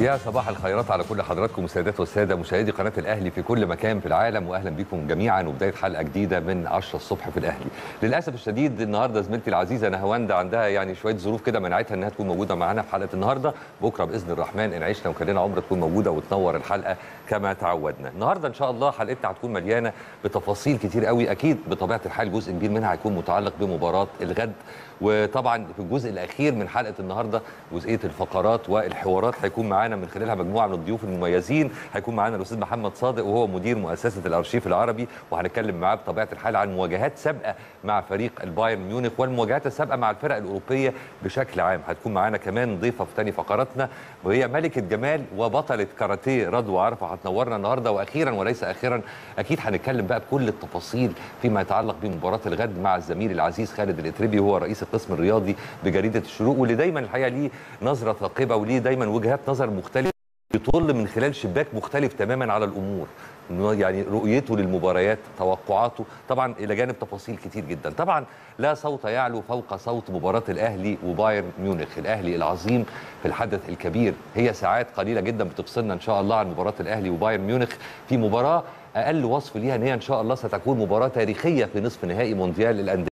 يا صباح الخيرات على كل حضراتكم السيدات والسادة مشاهدي قناة الأهلي في كل مكان في العالم وأهلا بكم جميعا وبداية حلقة جديدة من 10 الصبح في الأهلي. للأسف الشديد النهارده زميلتي العزيزة نهاوند عندها يعني شوية ظروف كده منعتها إنها تكون موجودة معانا في حلقة النهارده، بكرة بإذن الرحمن إن عشنا وكان لنا عمر تكون موجودة وتنور الحلقة كما تعودنا. النهارده إن شاء الله حلقتنا هتكون مليانة بتفاصيل كتير قوي أكيد بطبيعة الحال جزء كبير منها هيكون متعلق بمباراة الغد. وطبعا في الجزء الأخير من حلقة النهارده جزئية الفقرات والحوارات هيكون معانا من خلالها مجموعة من الضيوف المميزين. هيكون معانا الأستاذ محمد صادق وهو مدير مؤسسة الأرشيف العربي. وهنتكلم معاه بطبيعة الحال عن مواجهات سابقة مع فريق البايرن ميونخ والمواجهات السابقة مع الفرق الأوروبية بشكل عام. هتكون معانا كمان ضيفة في ثاني فقراتنا وهي ملكة جمال وبطلة كاراتيه رضوى عرفة. هتنورنا النهارده وأخيرا وليس أخيرا أكيد هنتكلم بقى بكل التفاصيل فيما يتعلق بمباراة الغد مع الزميل العزيز خالد الاتربي وهو رئيس القسم الرياضي بجريدة الشروق. واللي دايما الحقيقة ليه نظرة ثاقبة وليه دايما وجهات نظر مختلفة يطل من خلال شباك مختلف تماما على الأمور. يعني رؤيته للمباريات توقعاته. طبعا إلى جانب تفاصيل كتير جدا. طبعا لا صوت يعلو فوق صوت مباراة الأهلي وبايرن ميونخ. الأهلي العظيم في الحدث الكبير. هي ساعات قليلة جدا بتفصلنا إن شاء الله عن مباراة الأهلي وبايرن ميونخ. في مباراة أقل وصف ليها ان هي إن شاء الله ستكون مباراة تاريخية في نصف نهائي مونديال الأندية.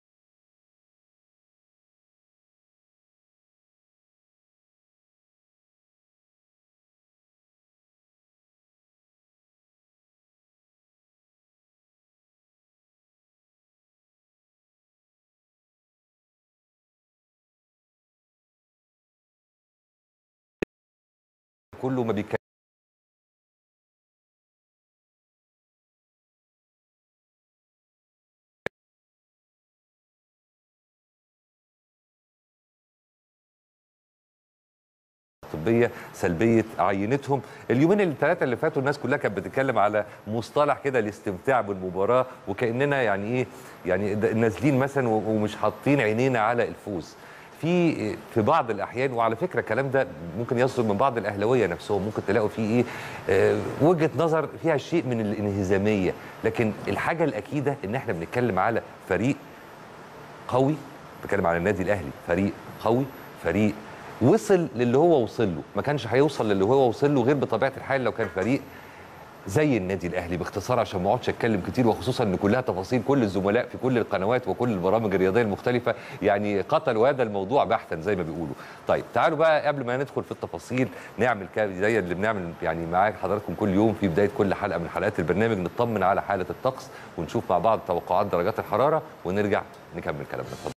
كله ما بيتكلم. طبية سلبية عينتهم. اليومين الثلاثه اللي فاتوا الناس كلها كانت بتتكلم على مصطلح كده الاستمتاع بالمباراة وكأننا يعني إيه يعني نازلين مثلا ومش حاطين عينينا على الفوز. في في بعض الأحيان وعلى فكرة الكلام ده ممكن يصدر من بعض الأهلاوية نفسهم ممكن تلاقوا فيه إيه آه وجهة نظر فيها شيء من الانهزامية. لكن الحاجة الأكيدة إن إحنا بنتكلم على فريق قوي بتكلم على النادي الأهلي فريق قوي فريق وصل للي هو وصل له. ما كانش هيوصل للي هو وصل له غير بطبيعة الحال لو كان فريق زي النادي الأهلي باختصار عشان ما اقعدش اتكلم كتير وخصوصا إن كلها تفاصيل كل الزملاء في كل القنوات وكل البرامج الرياضية المختلفة يعني قتلوا هذا الموضوع بحثا زي ما بيقولوا. طيب تعالوا بقى قبل ما ندخل في التفاصيل نعمل زي اللي بنعمل يعني معاك حضراتكم كل يوم في بداية كل حلقة من حلقات البرنامج نطمن على حالة الطقس ونشوف مع بعض توقعات درجات الحرارة ونرجع نكمل كلامنا.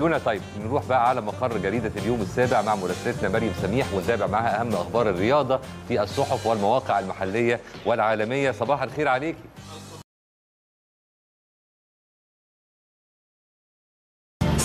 لونا طيب نروح بقى على مقر جريدة اليوم السابع مع مراسلتنا مريم سميح ونتابع معها أهم أخبار الرياضة في الصحف والمواقع المحلية والعالمية. صباح الخير عليكي.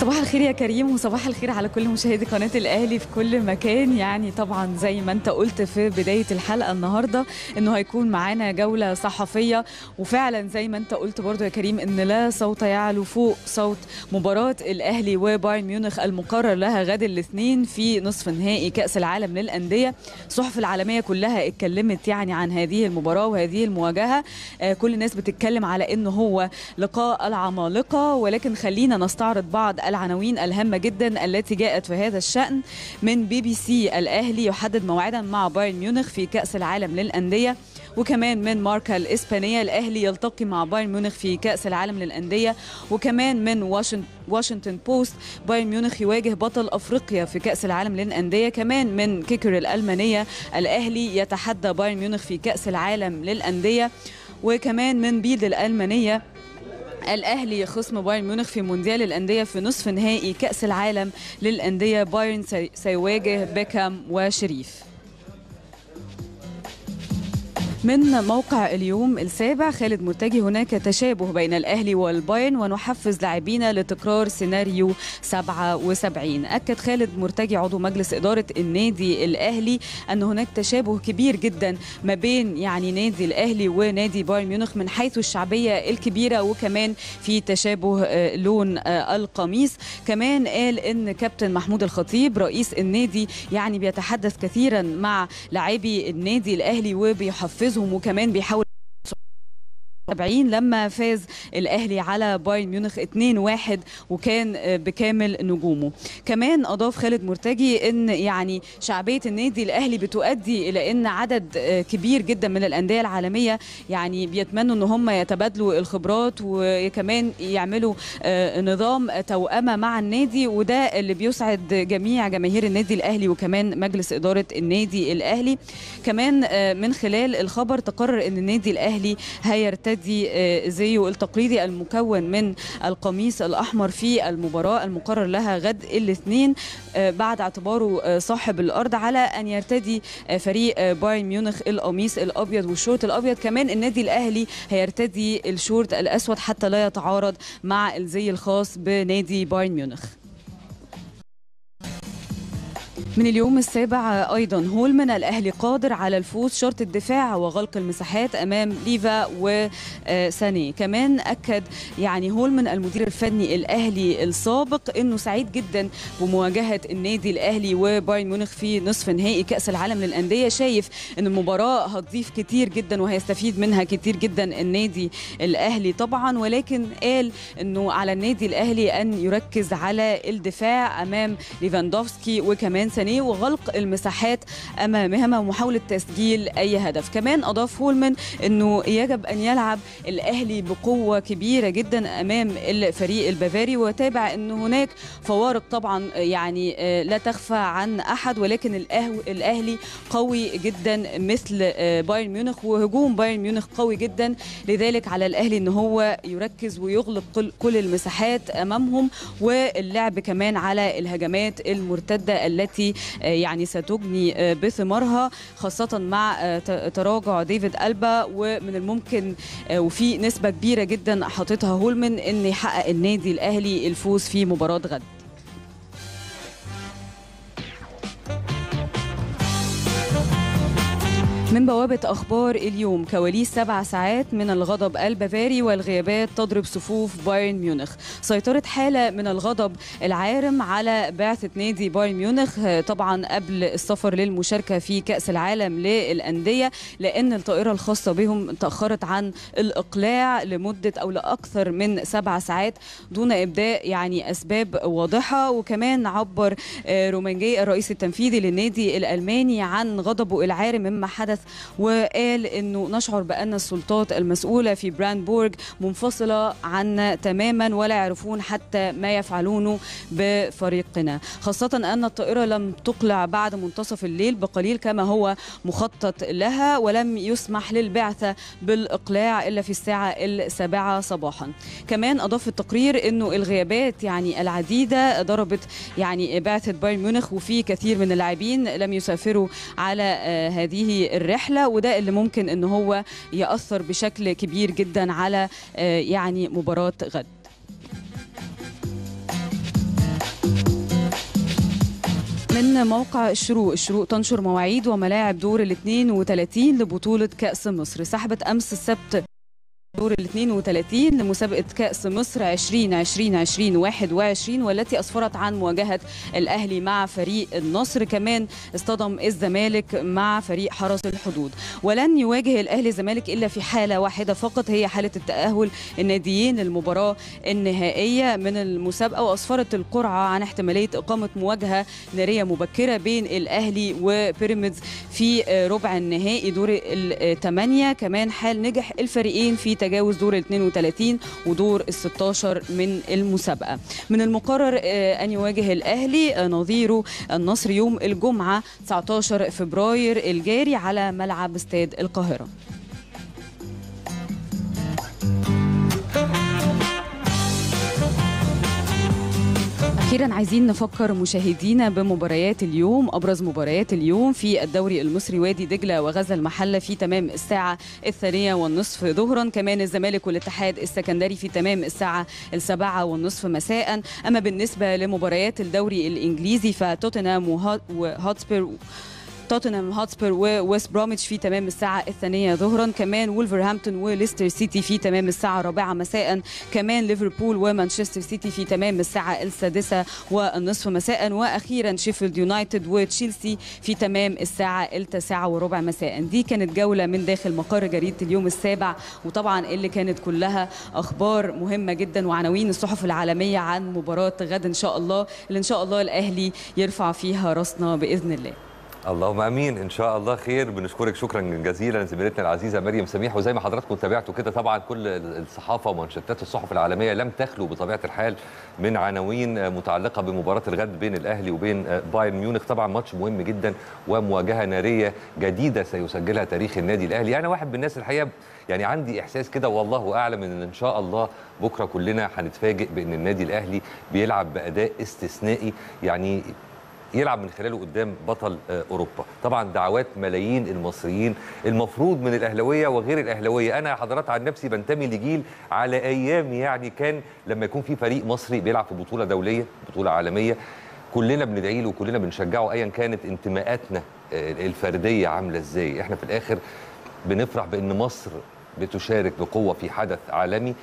صباح الخير يا كريم وصباح الخير على كل مشاهدي قناة الأهلي في كل مكان. يعني طبعا زي ما أنت قلت في بداية الحلقة النهاردة إنه هيكون معانا جولة صحفية. وفعلا زي ما أنت قلت برضو يا كريم إن لا صوت يعلو فوق صوت مباراة الأهلي وبايرن ميونخ المقرر لها غد الاثنين في نصف نهائي كأس العالم للأندية. الصحف العالمية كلها اتكلمت يعني عن هذه المباراة وهذه المواجهة. آه كل الناس بتتكلم على إنه هو لقاء العمالقة. ولكن خلينا نستعرض بعض العناوين الهامة جدا التي جاءت في هذا الشأن من بي بي سي الأهلي يحدد موعدا مع بايرن ميونخ في كأس العالم للأندية. وكمان من ماركا الإسبانية الأهلي يلتقي مع بايرن ميونخ في كأس العالم للأندية. وكمان من واشنطن بوست بايرن ميونخ يواجه بطل أفريقيا في كأس العالم للأندية. كمان من كيكر الألمانية الأهلي يتحدى بايرن ميونخ في كأس العالم للأندية. وكمان من بيلد الألمانية الأهلي خصم بايرن ميونخ في مونديال الأندية في نصف نهائي كأس العالم للأندية. بايرن سيواجه بيكام وشريف. من موقع اليوم السابع خالد مرتجي هناك تشابه بين الأهلي والبايرن ونحفز لاعبينا لتكرار سيناريو 77 أكد خالد مرتجي عضو مجلس إدارة النادي الأهلي أن هناك تشابه كبير جدا ما بين يعني نادي الأهلي ونادي بايرن ميونخ من حيث الشعبية الكبيرة وكمان في تشابه لون القميص. كمان قال إن كابتن محمود الخطيب رئيس النادي يعني بيتحدث كثيرا مع لاعبي النادي الأهلي وبيحفزهم وكمان بيحاول 70 لما فاز الأهلي على بايرن ميونخ 2-1 وكان بكامل نجومه. كمان أضاف خالد مرتجي إن يعني شعبية النادي الأهلي بتؤدي إلى إن عدد كبير جدا من الأندية العالمية يعني بيتمنوا إن هم يتبادلوا الخبرات وكمان يعملوا نظام توأمة مع النادي وده اللي بيسعد جميع جماهير النادي الأهلي وكمان مجلس إدارة النادي الأهلي. كمان من خلال الخبر تقرر إن النادي الأهلي هيرتدي يرتدي زيه التقليدي المكون من القميص الأحمر في المباراة المقرر لها غد الاثنين بعد اعتباره صاحب الأرض على أن يرتدي فريق بايرن ميونخ القميص الأبيض والشورت الأبيض. كمان النادي الأهلي هيرتدي الشورت الأسود حتى لا يتعارض مع الزي الخاص بنادي بايرن ميونخ. من اليوم السابع أيضا. هولمان الأهلي قادر على الفوز شرط الدفاع وغلق المساحات أمام ليفا وساني كمان أكد يعني هولمان المدير الفني الأهلي السابق إنه سعيد جدا بمواجهة النادي الأهلي وبايرن ميونخ في نصف نهائي كأس العالم للأندية. شايف إن المباراة هتضيف كتير جدا وهيستفيد منها كتير جدا النادي الأهلي طبعا. ولكن قال إنه على النادي الأهلي أن يركز على الدفاع أمام ليفاندوفسكي وكمان ساني. وغلق المساحات امامهما ومحاولة تسجيل أي هدف. كمان أضاف هولمان إنه يجب أن يلعب الأهلي بقوة كبيرة جدا أمام الفريق البافاري وتابع ان هناك فوارق طبعا يعني لا تخفى عن أحد ولكن الأهلي قوي جدا مثل بايرن ميونخ وهجوم بايرن ميونخ قوي جدا. لذلك على الأهلي إن هو يركز ويغلق كل المساحات أمامهم واللعب كمان على الهجمات المرتدة التي يعني ستجني بثمارها خاصة مع تراجع ديفيد ألبا ومن الممكن وفي نسبة كبيرة جدا حاططها هولمن أن يحقق النادي الأهلي الفوز في مباراة غد. من بوابة أخبار اليوم. كواليس سبع ساعات من الغضب البافاري والغيابات تضرب صفوف بايرن ميونخ. سيطرة حالة من الغضب العارم على بعثة نادي بايرن ميونخ طبعا قبل السفر للمشاركة في كأس العالم للأندية لأن الطائرة الخاصة بهم تأخرت عن الإقلاع لمدة أو لأكثر من سبع ساعات دون إبداء يعني أسباب واضحة. وكمان عبر رومينيجه الرئيس التنفيذي للنادي الألماني عن غضبه العارم مما حدث وقال إنه نشعر بأن السلطات المسؤولة في براندبورغ منفصلة عنا تماما ولا يعرفون حتى ما يفعلونه بفريقنا. خاصة أن الطائرة لم تقلع بعد منتصف الليل بقليل كما هو مخطط لها ولم يسمح للبعثه بالإقلاع إلا في الساعة السابعة صباحا. كمان أضاف التقرير إنه الغيابات يعني العديدة ضربت يعني بعثه بايرن ميونخ وفي كثير من اللاعبين لم يسافروا على آه، هذه الرحلة وده اللي ممكن إن هو يأثر بشكل كبير جدا على آه، يعني مباراة غد. من موقع الشروق الشروق تنشر مواعيد وملاعب دور ال 32 لبطولة كأس مصر. سحبت أمس السبت دور ال 32 لمسابقة كأس مصر 2020 2021 والتي أسفرت عن مواجهة الأهلي مع فريق النصر. كمان اصطدم الزمالك مع فريق حرس الحدود. ولن يواجه الأهلي الزمالك إلا في حالة واحدة فقط هي حالة التأهل الناديين للمباراة النهائية من المسابقة. وأسفرت القرعة عن احتمالية إقامة مواجهة نارية مبكرة بين الأهلي وبيراميدز في ربع النهائي دور الثمانية. كمان حال نجح الفريقين في تجاوز دور ال 32 ودور ال 16 من المسابقة. من المقرر آه، أن يواجه الأهلي آه، نظيره النصر يوم الجمعة 19 فبراير الجاري على ملعب استاد القاهرة. أخيرا عايزين نفكر مشاهدينا بمباريات اليوم أبرز مباريات اليوم في الدوري المصري وادي دجلة وغزل المحلة في تمام الساعة الثانية والنصف. ظهرا كمان الزمالك والاتحاد السكندري في تمام الساعة السابعة والنصف مساء. أما بالنسبة لمباريات الدوري الإنجليزي فتوتنهام وهوتسبير توتنهام هوتسبير وويست بروميتش في تمام الساعة الثانية ظهرا. كمان وولفرهامبتون وليستر سيتي في تمام الساعة الرابعة مساء كمان ليفربول ومانشستر سيتي في تمام الساعة السادسة والنصف مساء وأخيرا شيفيلد يونايتد وتشيلسي في تمام الساعة التاسعة وربع مساء دي كانت جولة من داخل مقر جريدة اليوم السابع. وطبعا اللي كانت كلها أخبار مهمة جدا وعناوين الصحف العالمية عن مباراة غد إن شاء الله. اللي إن شاء الله الأهلي يرفع فيها راسنا بإذن الله. اللهم آمين. إن شاء الله خير. بنشكرك شكرا جزيلا زميلتنا العزيزة مريم سميح. وزي ما حضراتكم تابعتوا كده طبعا كل الصحافة ومانشيتات الصحف العالمية لم تخلو بطبيعة الحال من عناوين متعلقة بمباراة الغد بين الأهلي وبين بايرن ميونخ. طبعا ماتش مهم جدا ومواجهة نارية جديدة سيسجلها تاريخ النادي الأهلي. أنا واحد من الناس الحقيقة يعني عندي إحساس كده والله أعلم إن إن شاء الله بكرة كلنا هنتفاجئ بإن النادي الأهلي بيلعب بأداء استثنائي. يعني يلعب من خلاله قدام بطل آه، أوروبا. طبعا دعوات ملايين المصريين. المفروض من الأهلاوية وغير الأهلاوية. أنا حضرات عن نفسي بنتمي لجيل على أيام يعني كان لما يكون في فريق مصري بيلعب في بطولة دولية بطولة عالمية. كلنا بندعي له وكلنا بنشجعه ايا كانت انتماءاتنا آه، الفردية عاملة إزاي. إحنا في الآخر بنفرح بأن مصر بتشارك بقوة في حدث عالمي.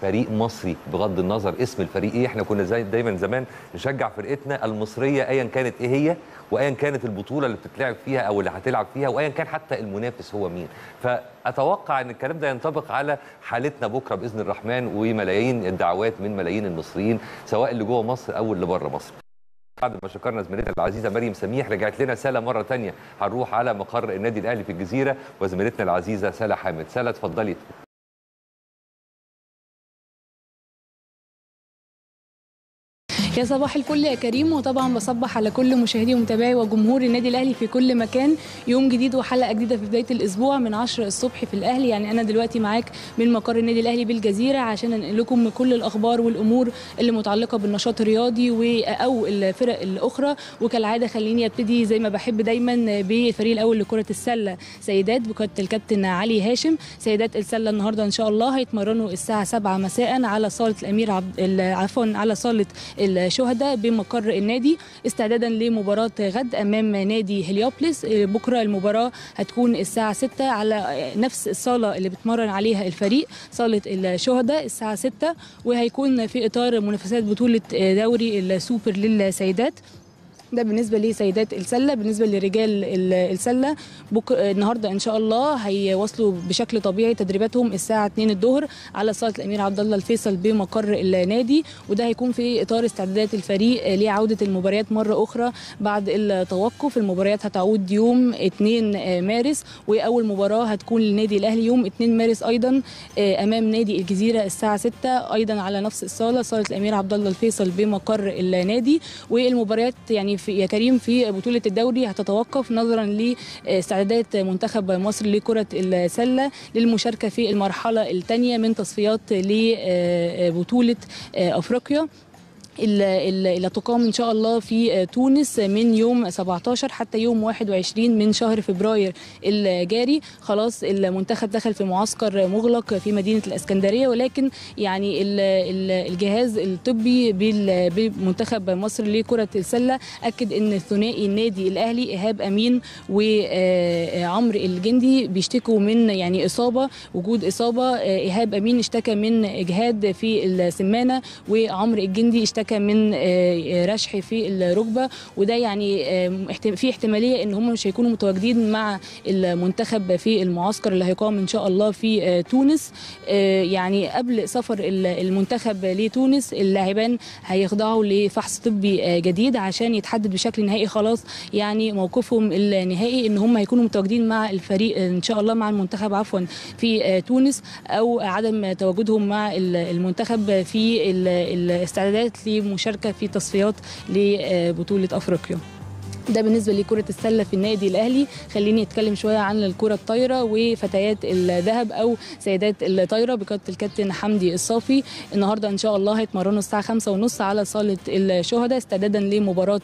فريق مصري بغض النظر اسم الفريق إيه إحنا كنا زي دايما زمان نشجع فرقتنا المصرية ايا كانت إيه هي وايا كانت البطولة اللي بتتلعب فيها أو اللي هتلعب فيها وايا كان حتى المنافس هو مين. فأتوقع إن الكلام ده ينطبق على حالتنا بكرة بإذن الرحمن وملايين الدعوات من ملايين المصريين سواء اللي جوه مصر أو اللي بره مصر. بعد ما شكرنا زميلتنا العزيزة مريم سميح رجعت لنا ساله مرة تانية. هنروح على مقر النادي الأهلي في الجزيرة وزميلتنا العزيزة ساله حامد. ساله اتفضلي. يا صباح الفل يا كريم. وطبعا بصبح على كل مشاهدي ومتابعي وجمهور النادي الأهلي في كل مكان. يوم جديد وحلقة جديدة في بداية الأسبوع من 10 الصبح في الأهلي. يعني أنا دلوقتي معاك من مقر النادي الأهلي بالجزيرة عشان انقل لكم كل الأخبار والأمور اللي متعلقة بالنشاط الرياضي أو الفرق الأخرى. وكالعادة خليني أبتدي زي ما بحب دايما بالفريق الأول لكرة السلة سيدات بقياده الكابتن علي هاشم. سيدات السلة النهارده إن شاء الله هيتمرنوا الساعة 7 مساء على صالة الأمير عبد عفوا على صالة الشهداء بمقر النادي استعدادا لمباراة غد أمام نادي هليوبلس. بكرة المباراة هتكون الساعة 6 على نفس الصالة اللي بتمرن عليها الفريق صالة الشهداء الساعة 6 وهيكون في إطار منافسات بطولة دوري السوبر للسيدات. ده بالنسبة لسيدات السلة بالنسبة لرجال ال- السلة بك... النهارده إن شاء الله هيواصلوا بشكل طبيعي تدريباتهم الساعة 2 الظهر على صالة الأمير عبد الله الفيصل بمقر النادي وده هيكون في إطار استعدادات الفريق لعودة المباريات مرة أخرى بعد التوقف. المباريات هتعود يوم 2 مارس وأول مباراة هتكون للنادي الأهلي يوم 2 مارس أيضا أمام نادي الجزيرة الساعة 6 أيضا على نفس الصالة صالة الأمير عبد الله الفيصل بمقر النادي. والمباريات يعني في يا كريم في بطولة الدوري هتتوقف نظرا لاستعدادات منتخب مصر لكرة السلة للمشاركة في المرحلة الثانية من تصفيات لبطولة أفريقيا. اللي تقام إن شاء الله في تونس من يوم 17 حتى يوم 21 من شهر فبراير الجاري. خلاص المنتخب دخل في معسكر مغلق في مدينة الإسكندرية ولكن يعني ال- ال- الجهاز الطبي بمنتخب مصر لكرة السلة أكد إن ثنائي النادي الأهلي إيهاب أمين وعمرو الجندي بيشتكوا من يعني إصابة وجود إصابة إيهاب أمين اشتكى من إجهاد في السمانة وعمرو الجندي اشتكى من آه، رشح في الركبة. وده يعني آه، في احتمالية إن هم مش هيكونوا متواجدين مع المنتخب في المعسكر اللي هيقام إن شاء الله في آه، تونس. آه، يعني قبل سفر ال- المنتخب لتونس اللاعبان هيخضعوا لفحص طبي آه، جديد عشان يتحدد بشكل نهائي خلاص. يعني موقفهم النهائي إن هم هيكونوا متواجدين مع الفريق آه، إن شاء الله مع المنتخب عفوا في آه، تونس أو عدم تواجدهم مع ال- المنتخب في ال- الاستعدادات لمشاركه في تصفيات لبطولة أفريقيا. ده بالنسبة لكرة السلة في النادي الأهلي. خليني أتكلم شوية عن الكرة الطايرة وفتيات الذهب أو سيدات الطايرة بقياده الكابتن حمدي الصافي. النهارده إن شاء الله هيتمرنوا الساعة 5:30 على صالة الشهداء استعدادا لمباراة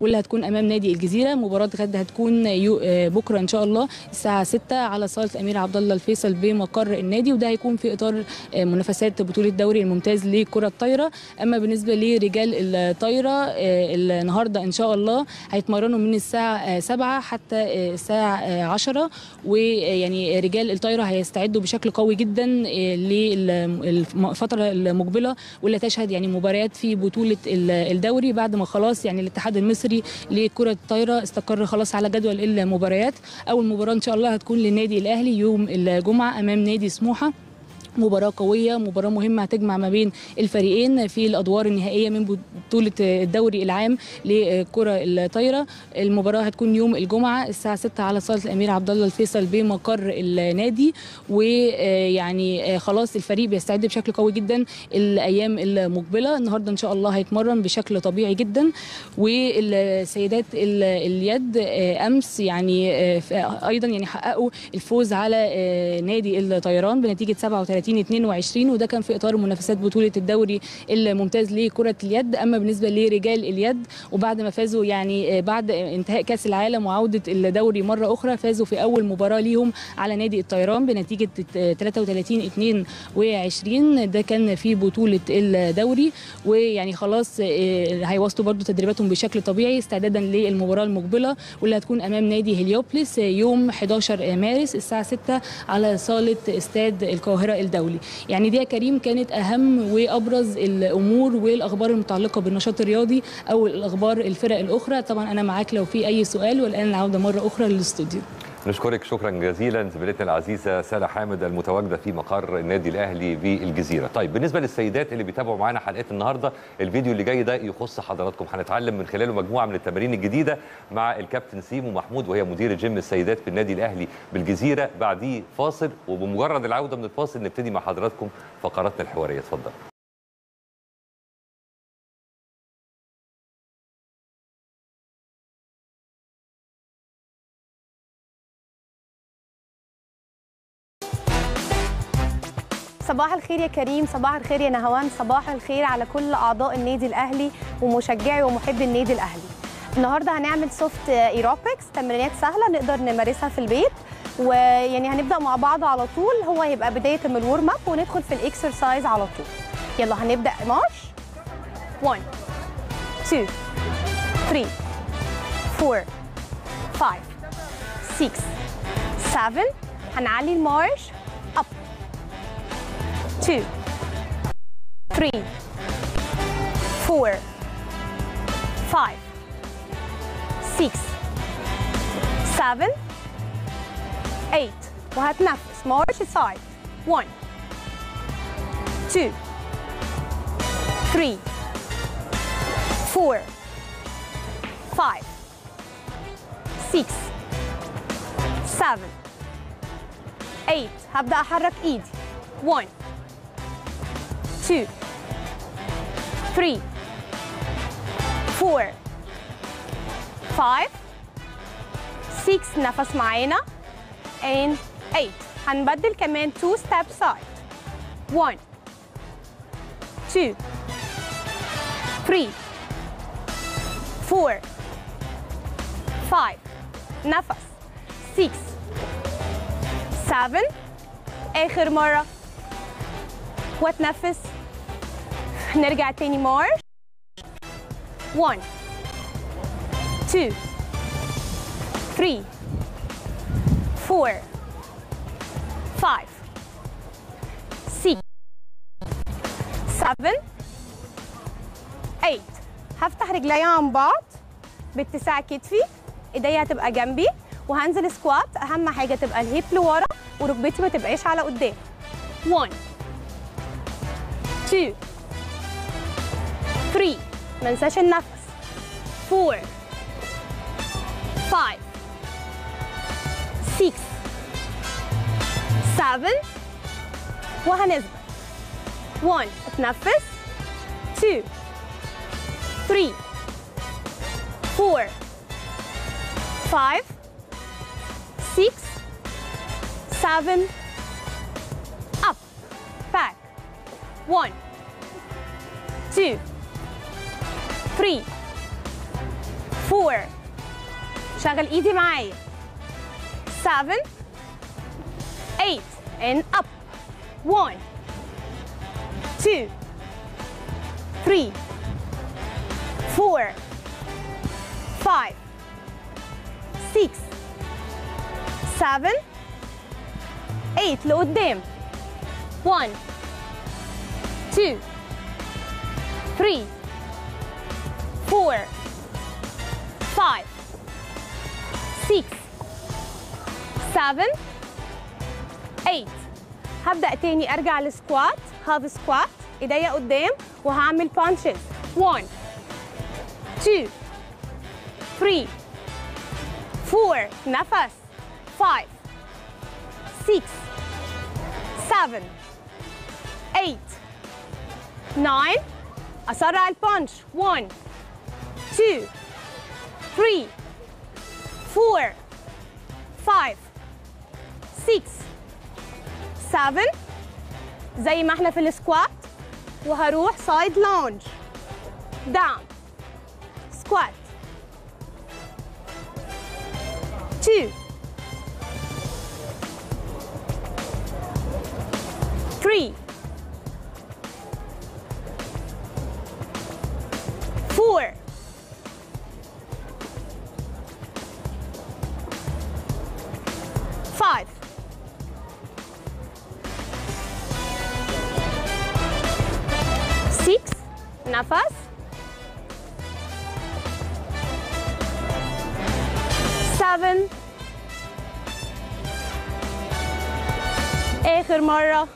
واللي هتكون أمام نادي الجزيرة. مباراة غد هتكون آه، بكرة إن شاء الله الساعة 6 على صالة الامير عبد الله الفيصل بمقر النادي وده هيكون في إطار آه، منافسات بطولة الدوري الممتاز لكرة الطايرة. أما بالنسبة لرجال الطايرة آه، النهارده إن شاء الله هيتمرنوا من الساعة آه، 7 حتى الساعة آه، 10 ويعني رجال الطايرة هيستعدوا بشكل قوي جدا للفتره المقبلة واللي تشهد يعني مباريات في بطولة ال- الدوري بعد ما خلاص يعني الاتحاد المصري لكرة الطايرة. استقر خلاص على جدول المباريات. أول مباراة إن شاء الله هتكون للنادي الأهلي يوم الجمعة أمام نادي سموحة. مباراة قوية مباراة مهمة هتجمع ما بين الفريقين في الأدوار النهائية من بطولة الدوري العام لكرة الطايرة. المباراة هتكون يوم الجمعة الساعة 6 على صالة الأمير عبد الله الفيصل بمقر النادي. ويعني خلاص الفريق بيستعد بشكل قوي جدا الأيام المقبلة. النهاردة إن شاء الله هيتمرن بشكل طبيعي جدا. والسيدات ال- اليد أمس يعني أيضا يعني حققوا الفوز على نادي الطيران بنتيجة 37 22 وده كان في إطار منافسات بطولة الدوري الممتاز لكرة اليد. أما بالنسبة لرجال اليد وبعد ما فازوا يعني بعد انتهاء كأس العالم وعودة الدوري مرة أخرى فازوا في أول مباراة ليهم على نادي الطيران بنتيجة 33 22 ده كان في بطولة الدوري. ويعني خلاص آه، هيواصلوا برضو تدريباتهم بشكل طبيعي استعدادا للمباراة المقبلة واللي هتكون أمام نادي هليوبلس يوم 11 مارس الساعة 6 على صالة استاد القاهرة الدولي. يعني دي يا كريم كانت أهم وأبرز الأمور والأخبار المتعلقة بالنشاط الرياضي أو الأخبار الفرق الأخرى. طبعا أنا معاك لو في أي سؤال والآن العودة مرة أخرى للاستوديو. نشكرك شكرا جزيلا زميلتنا العزيزة سارة حامد المتواجدة في مقر النادي الأهلي بالجزيره. طيب بالنسبة للسيدات اللي بيتابعوا معانا حلقات النهارده الفيديو اللي جاي ده يخص حضراتكم هنتعلم من خلاله مجموعة من التمارين الجديدة مع الكابتن سيمو محمود وهي مدير جيم السيدات في النادي الأهلي بالجزيرة بعديه فاصل وبمجرد العودة من الفاصل نبتدي مع حضراتكم فقراتنا الحوارية اتفضل. صباح الخير يا كريم صباح الخير يا نهوان صباح الخير على كل أعضاء النادي الأهلي ومشجعي ومحبي النادي الأهلي. النهارده هنعمل soft aerobics تمرينات سهلة نقدر نمارسها في البيت ويعني هنبدأ مع بعض على طول هو هيبقى بداية من ال warm up وندخل في ال exercise على طول. يلا هنبدأ march. 1 2 3 4 5 6 7 هنعلي المارش. اب 2 3 4 5 6 7 8 وهتنفس مارش سايد 1 2 3 4 5 6 7 8 هبدأ أحرك إيدي 1 2 3 4 5 6 نفس معانا and 8 هنبدل كمان 2 step side. 1 2 3 4 5 نفس 6 7 آخر مرة واتنفس نرجع تاني مارش 1 2 3 4 5 6 7 8 هفتح رجلي عن بعض باتساع كتفي. ايديا هتبقى جنبي. وهنزل سكوات أهم حاجة تبقى الهيب لورا. وركبتي ما تبقاش على قدام. 1 2 3 ما انساش النفس 4 5 6 7 وهنثبت. 1 اتنفس. 2 3 4 5 6 7 up. Back. 1 2 3 4 شغل ايدي معايا 7 8 and up. 1 2 3 4 5 6 7 8 لقدام 1 2 3 4 5 6 7 8 هبدأ تاني أرجع لل squat. half squat إيديا قدام وهعمل punches 1 2 3 4 نفس. 5 6 7 8 9 أسرع ال punch 1 2 3 4 5 6 7 زي ما إحنا في ال squat وهروح side lunge down squat 2 3 4 5 6 نفس 7 آخر مرة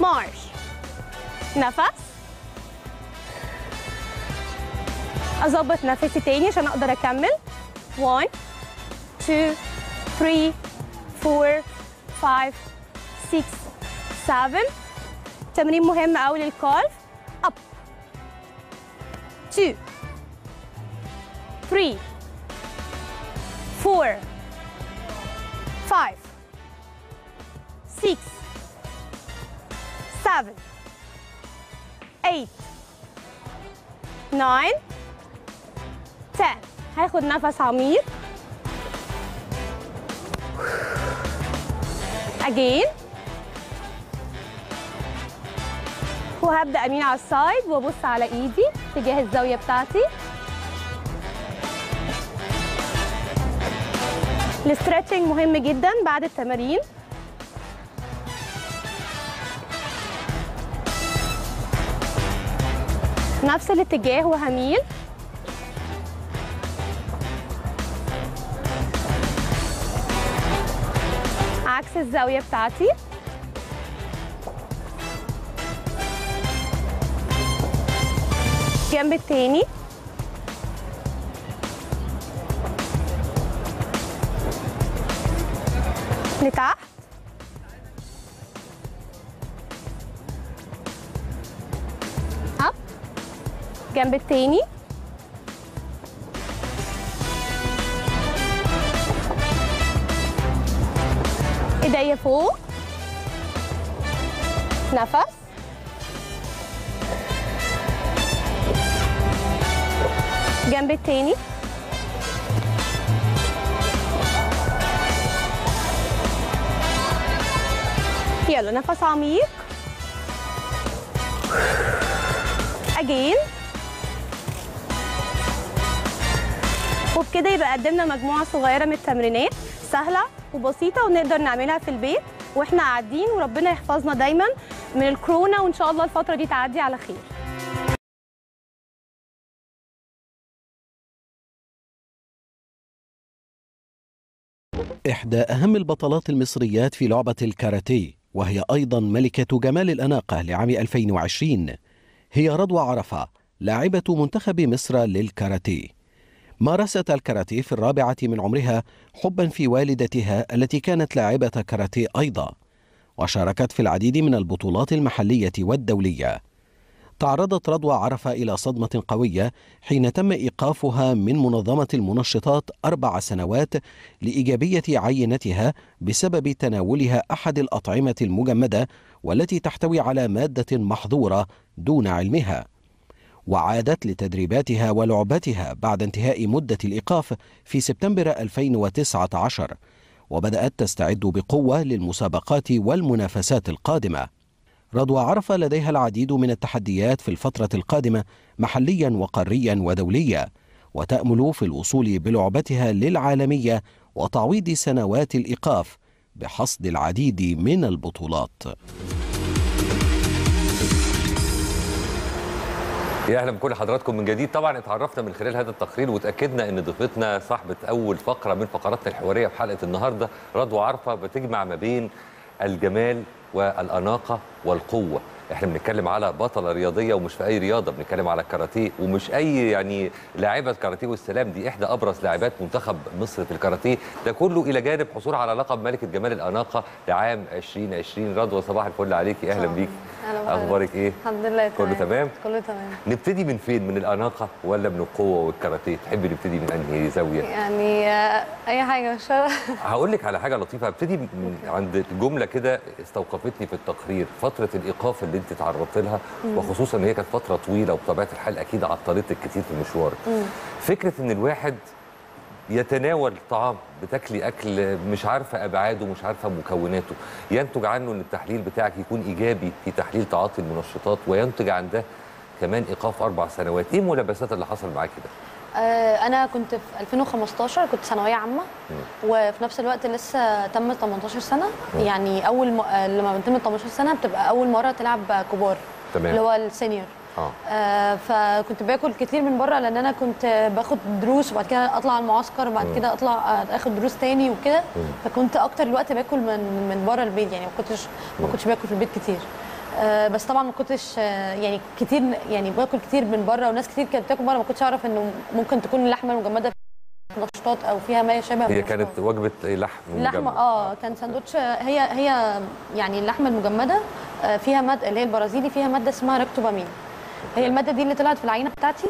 مارش نفس أظبط نفسي تاني عشان أقدر أكمل 1 2 3 4 5 6 7 تمرين مهم قوي للكالف up. 2 3 4 5 6 7 8 9 10 هاخد نفس عميق. Again وهبدأ أميل على ال side وأبص على إيدي تجاه الزاوية بتاعتي. ال stretching مهم جدا بعد التمارين. نفس الاتجاه وهميل. الزاوية بتاعتي. الجنب التاني. لتحت. اب الجنب التاني. ايديا فوق نفس. جنب التاني. يلا نفس عميق. اجين وبكده يبقى قدمنا مجموعة صغيرة من التمرينات. سهلة. وبسيطة ونقدر نعملها في البيت وإحنا قاعدين وربنا يحفظنا دايما من الكورونا وإن شاء الله الفترة دي تعدي على خير. إحدى أهم البطلات المصريات في لعبة الكاراتيه وهي أيضا ملكة جمال الأناقة لعام 2020 هي رضوى عرفة لاعبة منتخب مصر للكاراتيه. مارست الكاراتيه في الرابعة من عمرها حبا في والدتها التي كانت لاعبة كاراتيه أيضا وشاركت في العديد من البطولات المحلية والدولية. تعرضت رضوى عرفة إلى صدمة قوية حين تم إيقافها من منظمة المنشطات أربع سنوات لإيجابية عينتها بسبب تناولها أحد الأطعمة المجمدة والتي تحتوي على مادة محظورة دون علمها. وعادت لتدريباتها ولعبتها بعد انتهاء مدة الإيقاف في سبتمبر 2019 وبدأت تستعد بقوة للمسابقات والمنافسات القادمة. رضوى عرفة لديها العديد من التحديات في الفترة القادمة محليا وقاريا ودوليا وتأمل في الوصول بلعبتها للعالمية وتعويض سنوات الإيقاف بحصد العديد من البطولات. يا أهلا بكل حضراتكم من جديد. طبعا اتعرفنا من خلال هذا التقرير وتأكدنا إن ضيفتنا صاحبة أول فقرة من فقراتنا الحوارية في حلقة النهارده رضوى عرفة بتجمع ما بين الجمال والأناقة والقوة. إحنا بنتكلم على بطلة رياضية ومش في أي رياضة بنتكلم على الكاراتيه ومش أي يعني لاعبة كاراتيه والسلام دي إحدى أبرز لاعبات منتخب مصر في الكاراتيه. ده كله إلى جانب حصول على لقب ملكه جمال الأناقة لعام 2020 رضوى صباح الفل عليكي أهلا بيكي وسهلا. أخبارك إيه؟ الحمد لله كله تمام. كله تمام. نبتدي من فين؟ من الأناقة ولا من القوة والكاراتيه؟ تحبي نبتدي من أنهي زاوية؟ يعني آه، أي حاجة. مش. هقول لك على حاجة لطيفة. ابتدي عند جملة كده استوقفتني في التقرير. فترة الإيقاف اللي انت تعرضت لها وخصوصا إن هي كانت فترة طويلة وبطبيعة الحال أكيد عطلتك كتير في مشوارك فكرة إن الواحد يتناول طعام بتاكلي أكل مش عارفة أبعاده مش عارفة مكوناته ينتج عنه إن التحليل بتاعك يكون إيجابي في تحليل تعاطي المنشطات وينتج عن ده كمان إيقاف أربع سنوات. إيه الملابسات اللي حصل معاكي ده؟ أنا كنت في 2015 كنت ثانوية عامة وفي نفس الوقت لسه تم 18 سنة. يعني أول م... آه، لما بتتم 18 سنة بتبقى أول مرة تلعب كبار تمام. اللي هو السينيور. آه. آه فكنت باكل كتير من بره لأن أنا كنت باخد دروس وبعد كده أطلع المعسكر وبعد كده أطلع آه، آخد دروس تاني وكده. فكنت أكتر الوقت باكل من من بره البيت يعني ما كنتش ما كنتش باكل في البيت كتير. آه بس طبعا ما كنتش آه يعني كتير يعني باكل كتير من بره وناس كتير كانت بتاكل بره ما كنتش أعرف إنه ممكن تكون اللحمة المجمدة فيها نشاطات أو فيها ما يشابه هي كانت. وجبة لحم مجمد. آه كان ساندوتش هي هي يعني اللحمة المجمدة آه، فيها مادة اللي هي البرازيلي فيها مادة اسمها ريكتوبامين هي المادة دي اللي طلعت في العينة بتاعتي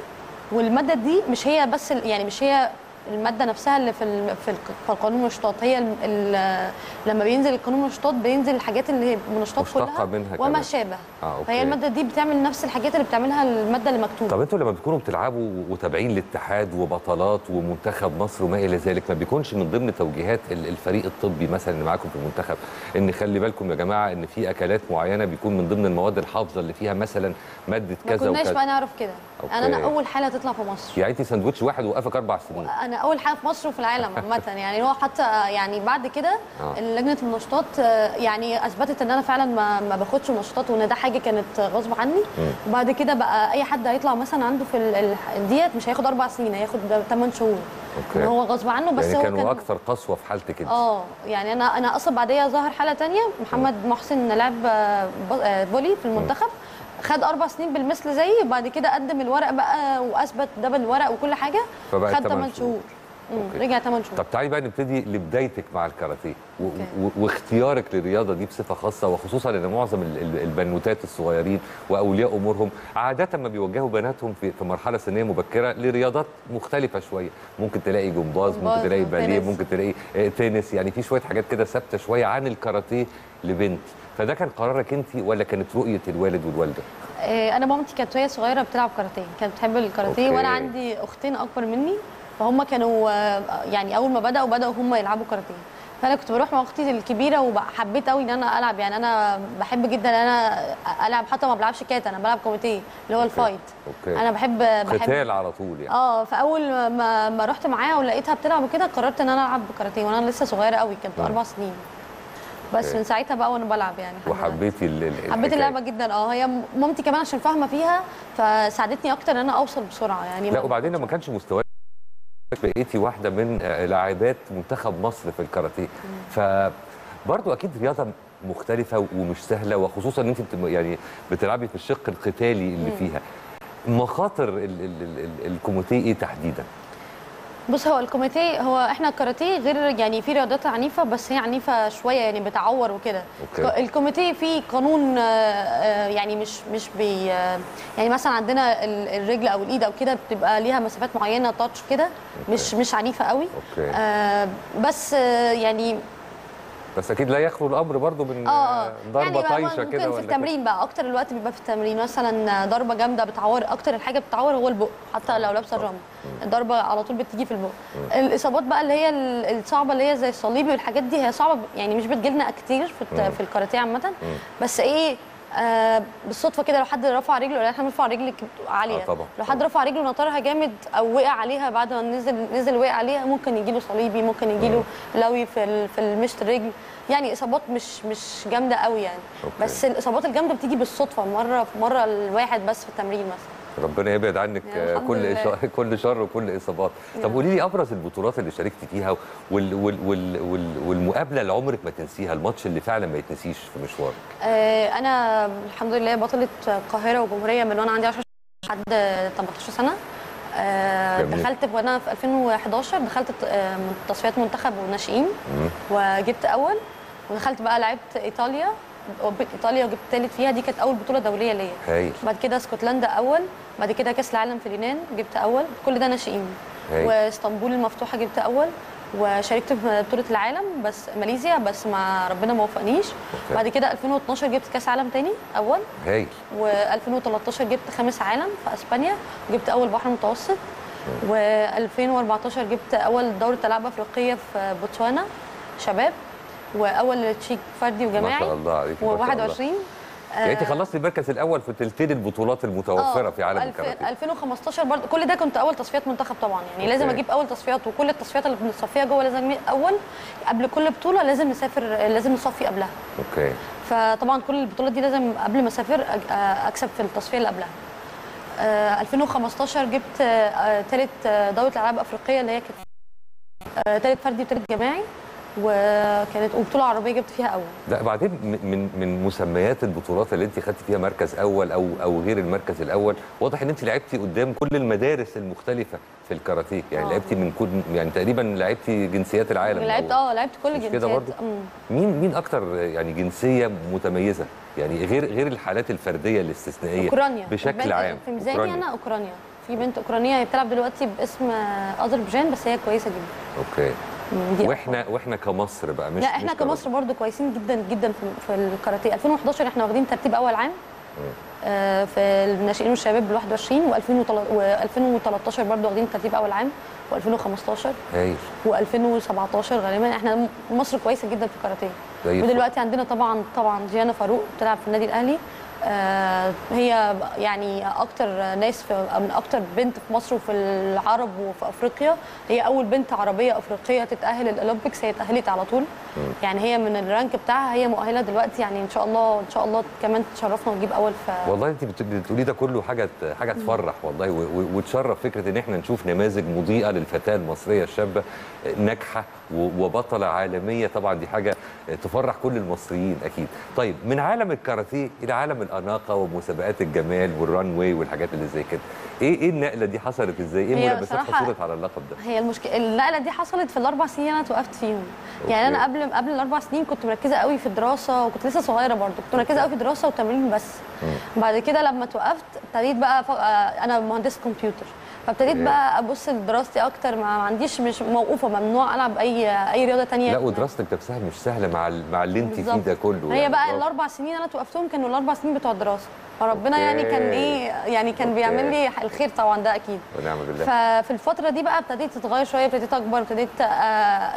والمادة دي مش هي بس يعني مش هي المادة نفسها اللي في في الق- في القانون المنشطات هي ال- ال- لما بينزل القانون المنشطات بينزل الحاجات اللي هي منشطات كلها منها وما كمان. شابه. آه، أوكي. فهي المادة دي بتعمل نفس الحاجات اللي بتعملها المادة اللي مكتوبة. طب أنتوا لما بتكونوا بتلعبوا وتابعين الاتحاد وبطلات ومنتخب مصر وما إلى ذلك ما بيكونش من ضمن توجيهات ال- الفريق الطبي مثلا اللي معاكم في المنتخب إن خلي بالكم يا جماعة إن في أكلات معينة بيكون من ضمن المواد الحافظة اللي فيها مثلا مادة ما كذا كناش وكذا؟ بقى نعرف كده. أنا أنا أول حالة تطلع في مصر. يعني انت سندوتش واحد وقفك أربع سنين. أنا أنا أول حاجة في مصر وفي العالم عامة. يعني هو حتى يعني بعد كده آه. لجنة النشاطات آه، يعني أثبتت إن أنا فعلا ما, ما باخدش نشاطات وإن ده حاجة كانت غصب عني. وبعد كده بقى أي حد هيطلع مثلا عنده في ديت مش هياخد أربع سنين هياخد 8 شهور. أوكي. ان هو غصب عنه بس يعني هو كانوا كان أكثر قسوة في حالتك أنت. آه يعني أنا أنا أصلا بعديها ظهر حالة تانية محمد محسن لعب آه، ب- فولي في المنتخب. خد أربع سنين بالمثل زيي وبعد كده قدم الورق بقى وأثبت ده بالورق وكل حاجة خد 8 تمن شهور. رجع 8 شهور. طب تعالي بقى نبتدي لبدايتك مع الكاراتيه واختيارك للرياضة دي بصفة خاصة وخصوصا إن معظم ال- ال- البنوتات الصغيرين وأولياء أمورهم عادة ما بيوجهوا بناتهم في في مرحلة سنية مبكرة لرياضات مختلفة شوية. ممكن تلاقي جمباز ممكن تلاقي باليه. ممكن تلاقي آه، تنس. يعني في شوية حاجات كده سابقة شوية عن الكاراتيه لبنت. فده كان قرارك انت ولا كانت رؤية الوالد والوالدة؟ آه، أنا مامتي كانت وهي صغيرة بتلعب كاراتيه كانت بتحب الكاراتيه أوكي. وأنا عندي أختين أكبر مني فهم كانوا آه، يعني أول ما بدأوا بدأوا هم يلعبوا كاراتيه. فأنا كنت بروح مع أختي الكبيرة وحبيت قوي إن أنا ألعب يعني أنا بحب جدا إن أنا ألعب حتى ما بلعبش كاتا أنا بلعب كوميتيه اللي هو ال fight. okay. أنا بحب بحب قتال على طول يعني. آه فأول ما ما رحت معاها ولقيتها بتلعب وكده قررت إن أنا ألعب كاراتيه وأنا لسه صغيرة قوي كنت أربع سنين. بس أوكي. من ساعتها بقى وأنا بلعب يعني. وحبيتي ال- حبيت. اللعبة جدا آه هي مامتي كمان عشان فاهمة فيها فساعدتني أكتر إن أنا أوصل بسرعة يعني لا وبعدين لما كانش مستواك بقيتي واحدة من لاعبات منتخب مصر في الكاراتيه فبرضه أكيد رياضة مختلفة ومش سهلة وخصوصا إن أنت يعني بتلعبي في الشق القتالي اللي فيها مخاطر ال- ال- ال- ال- الكوميتيه إيه تحديدا؟ بص هو الكوميتيه هو إحنا الكاراتيه غير يعني في رياضات عنيفة بس هي عنيفة شوية يعني بتعور وكده okay. الكوميتيه فيه قانون آه، آه، يعني مش مش بي آه، يعني مثلا عندنا ال- الرجل أو الإيد أو كده بتبقى ليها مسافات معينة touch كده مش مش عنيفة قوي أوكي. آه، بس يعني بس أكيد لا يخلو الأمر برضه من آه، آه. ضربة بقى طايشة ممكن كده في ولا التمرين بقى أكتر الوقت بيبقى في التمرين. مثلا ضربة جامدة بتعور أكتر الحاجة بتعور هو البق حتى لو لابسة الرمل. الضربة على طول بتيجي في البق. الإصابات بقى اللي هي ال- الصعبة اللي هي زي الصليبي والحاجات دي هي صعبة يعني مش بتجيلنا كتير في في الكاراتيه عامة. بس إيه آه بالصدفة كده لو حد رفع رجله إحنا بنرفع رجل عالية. آه طبعا، لو حد طبعا. رفع رجله نطرها جامد أو وقع عليها بعد ما نزل نزل وقع عليها ممكن يجيله صليبي ممكن يجيله لوي في في المشط الرجل. يعني إصابات مش مش جامدة قوي يعني. okay. بس الإصابات الجامدة بتيجي بالصدفة مرة مرة الواحد بس في التمرين مثلا. ربنا يبعد عنك كل كل شر وكل إصابات. طب قولي لي أبرز البطولات اللي شاركتي فيها وال وال وال وال والمقابلة اللي عمرك ما تنسيها الماتش اللي فعلا ما يتنسيش في مشوارك. آه، أنا الحمد لله بطلة القاهرة وجمهورية من وأنا عندي 10 لحد 18 سنة. آه،. دخلت وأنا في 2011 دخلت آه، تصفيات منتخب وناشئين. وجبت أول ودخلت بقى لعبت إيطاليا. إيطاليا وجبت ثالث فيها دي كانت أول بطولة دولية ليا. بعد كده اسكتلندا أول بعد كده كأس العالم في اليونان جبت أول. كل ده ناشئين. وإسطنبول المفتوحة جبت أول. وشاركت في بطولة العالم بس ماليزيا بس ما ربنا ما وفقنيش. بعد كده 2012 جبت كأس عالم تاني أول. هايل و2013 جبت خامس عالم في إسبانيا جبت أول بحر متوسط. و2014 جبت أول دوره العاب أفريقية في بوتسوانا شباب. وأول تشيك فردي وجماعي. ما شاء الله عليك ما شاء الله. و21 يعني انت خلصتي المركز الأول في تلتين البطولات المتوفرة في عالم الكاراتيه. 2015 برضه كل ده كنت أول تصفيات منتخب طبعا يعني okay. لازم أجيب أول تصفيات وكل التصفيات اللي بنصفيها جوه لازم أول قبل كل بطولة لازم نسافر لازم نصفي قبلها. أوكي. فطبعا كل البطولات دي لازم قبل ما أسافر آه، أكسب في التصفية اللي قبلها. آه، 2015 جبت ثالث دوره الألعاب الأفريقية اللي هي كانت ثالث فردي وثالث جماعي. وكانت وبطولة عربية جبت فيها أول. لا بعدين من من مسميات البطولات اللي انت خدتي فيها مركز أول أو أو غير المركز الأول واضح إن انت لعبتي قدام كل المدارس المختلفة في الكاراتيه. يعني آه. لعبتي من كل يعني تقريبا لعبتي جنسيات العالم. لعبت آه لعبت كل مش الجنسيات كده برضه؟ مين مين أكتر يعني جنسية متميزة؟ يعني غير غير الحالات الفردية الاستثنائية أوكرانيا. بشكل عام. في ميزاني أوكرانيا. أنا أوكرانيا. في بنت أوكرانية هي بتلعب دلوقتي باسم آه، اذربيجان بس هي كويسة جدا. أوكي. وإحنا وإحنا كمصر بقى مش لا إحنا مش كمصر برضو كويسين جدا جدا في, في الكاراتيه. 2011 إحنا واخدين ترتيب أول عام. آه، في الناشئين والشباب بال 21 و2013 برضو واخدين ترتيب أول عام و2015 هايل. و2017 غالبا. إحنا مصر كويسة جدا في الكاراتيه. ودلوقتي عندنا طبعا طبعا جيانا فاروق بتلعب في النادي الأهلي. هي يعني أكتر ناس في من أكتر بنت في مصر وفي العرب وفي أفريقيا. هي أول بنت عربية أفريقية تتأهل الأولمبيكس هي اتأهلت على طول. يعني هي من الرانك بتاعها هي مؤهلة دلوقتي. يعني إن شاء الله إن شاء الله كمان تشرفنا ونجيب أول في والله أنت بت- بتقولي ده كله حاجة حاجة تفرح والله وتشرف فكرة إن إحنا نشوف نماذج مضيئة للفتاة المصرية الشابة ناجحة وبطلة عالمية طبعا دي حاجة تفرح كل المصريين أكيد. طيب من عالم الكاراتيه إلى عالم الأناقة ومسابقات الجمال وال runway والحاجات اللي زي كده إيه إيه النقلة دي حصلت إزاي؟ إيه ملابسات حصلت على اللقب ده؟ هي المشكلة النقلة دي حصلت في الأربع سنين أنا توقفت فيهم. يعني أنا okay. قبل قبل الأربع سنين كنت مركزة قوي في الدراسة وكنت لسه صغيرة برضو كنت مركزة قوي في الدراسة والتمرين بس. بعد كده لما توقفت ابتديت بقى ف... آه، أنا مهندس كمبيوتر. فابتديت. بقى أبص لدراستي أكتر ما عنديش مش موقوفة ممنوع ألعب أي أي رياضة تانية لا ودراستك نفسها مش سهلة مع مع اللي انت فيه. ده كله هي يعني بقى برافو. الأربع سنين أنا توقفتهم كانوا الأربع سنين بتوع الدراسة فربنا يعني. كان إيه يعني كان أوكي. بيعمل لي الخير طبعا ده أكيد ونعم بالله ففي الفترة دي بقى ابتديت تتغير شوية ابتديت أكبر ابتديت آه،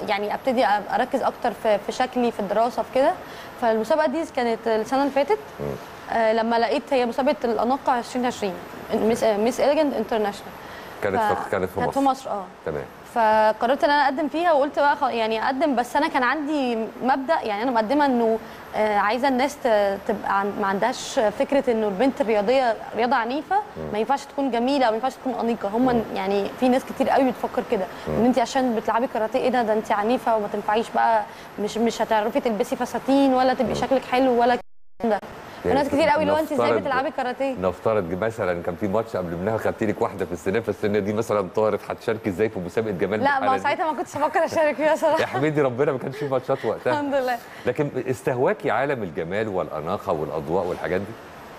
يعني ابتدي أركز أكتر في في شكلي في الدراسة في كده فالمسابقة دي كانت السنة اللي فاتت آه، لما لقيت هي مسابقة الأناقة 2020 Miss Miss Elegant International كانت في كانت في كانت في مصر. مصر آه. تمام. فقررت إن أنا أقدم فيها وقلت بقى يعني أقدم بس أنا كان عندي مبدأ يعني أنا مقدمة إنه آه، عايزة الناس تبقى ما عندهاش فكرة إنه البنت الرياضية رياضة عنيفة. ما ينفعش تكون جميلة أو ما ينفعش تكون أنيقة. هم يعني في ناس كتير قوي بتفكر كده إن أنت عشان بتلعبي كاراتيه إيه ده؟ ده أنت عنيفة وما تنفعيش بقى مش مش هتعرفي تلبسي فساتين ولا تبقي شكلك حلو ولا ده. وناس كتير قوي لو انت إزاي بتلعبي كاراتيه؟ نفترض مثلا كان في ماتش قبل منها خدتي لك واحدة في السنة فالسنه دي مثلا طارت هتشاركي إزاي في مسابقة جمال لا ما؟ ساعتها ما كنتش بفكر أشارك فيها صراحة. احمدي ربنا ما كانش في ماتشات وقتها. الحمد لله. لكن استهواكي عالم الجمال والأناقة والأضواء والحاجات دي؟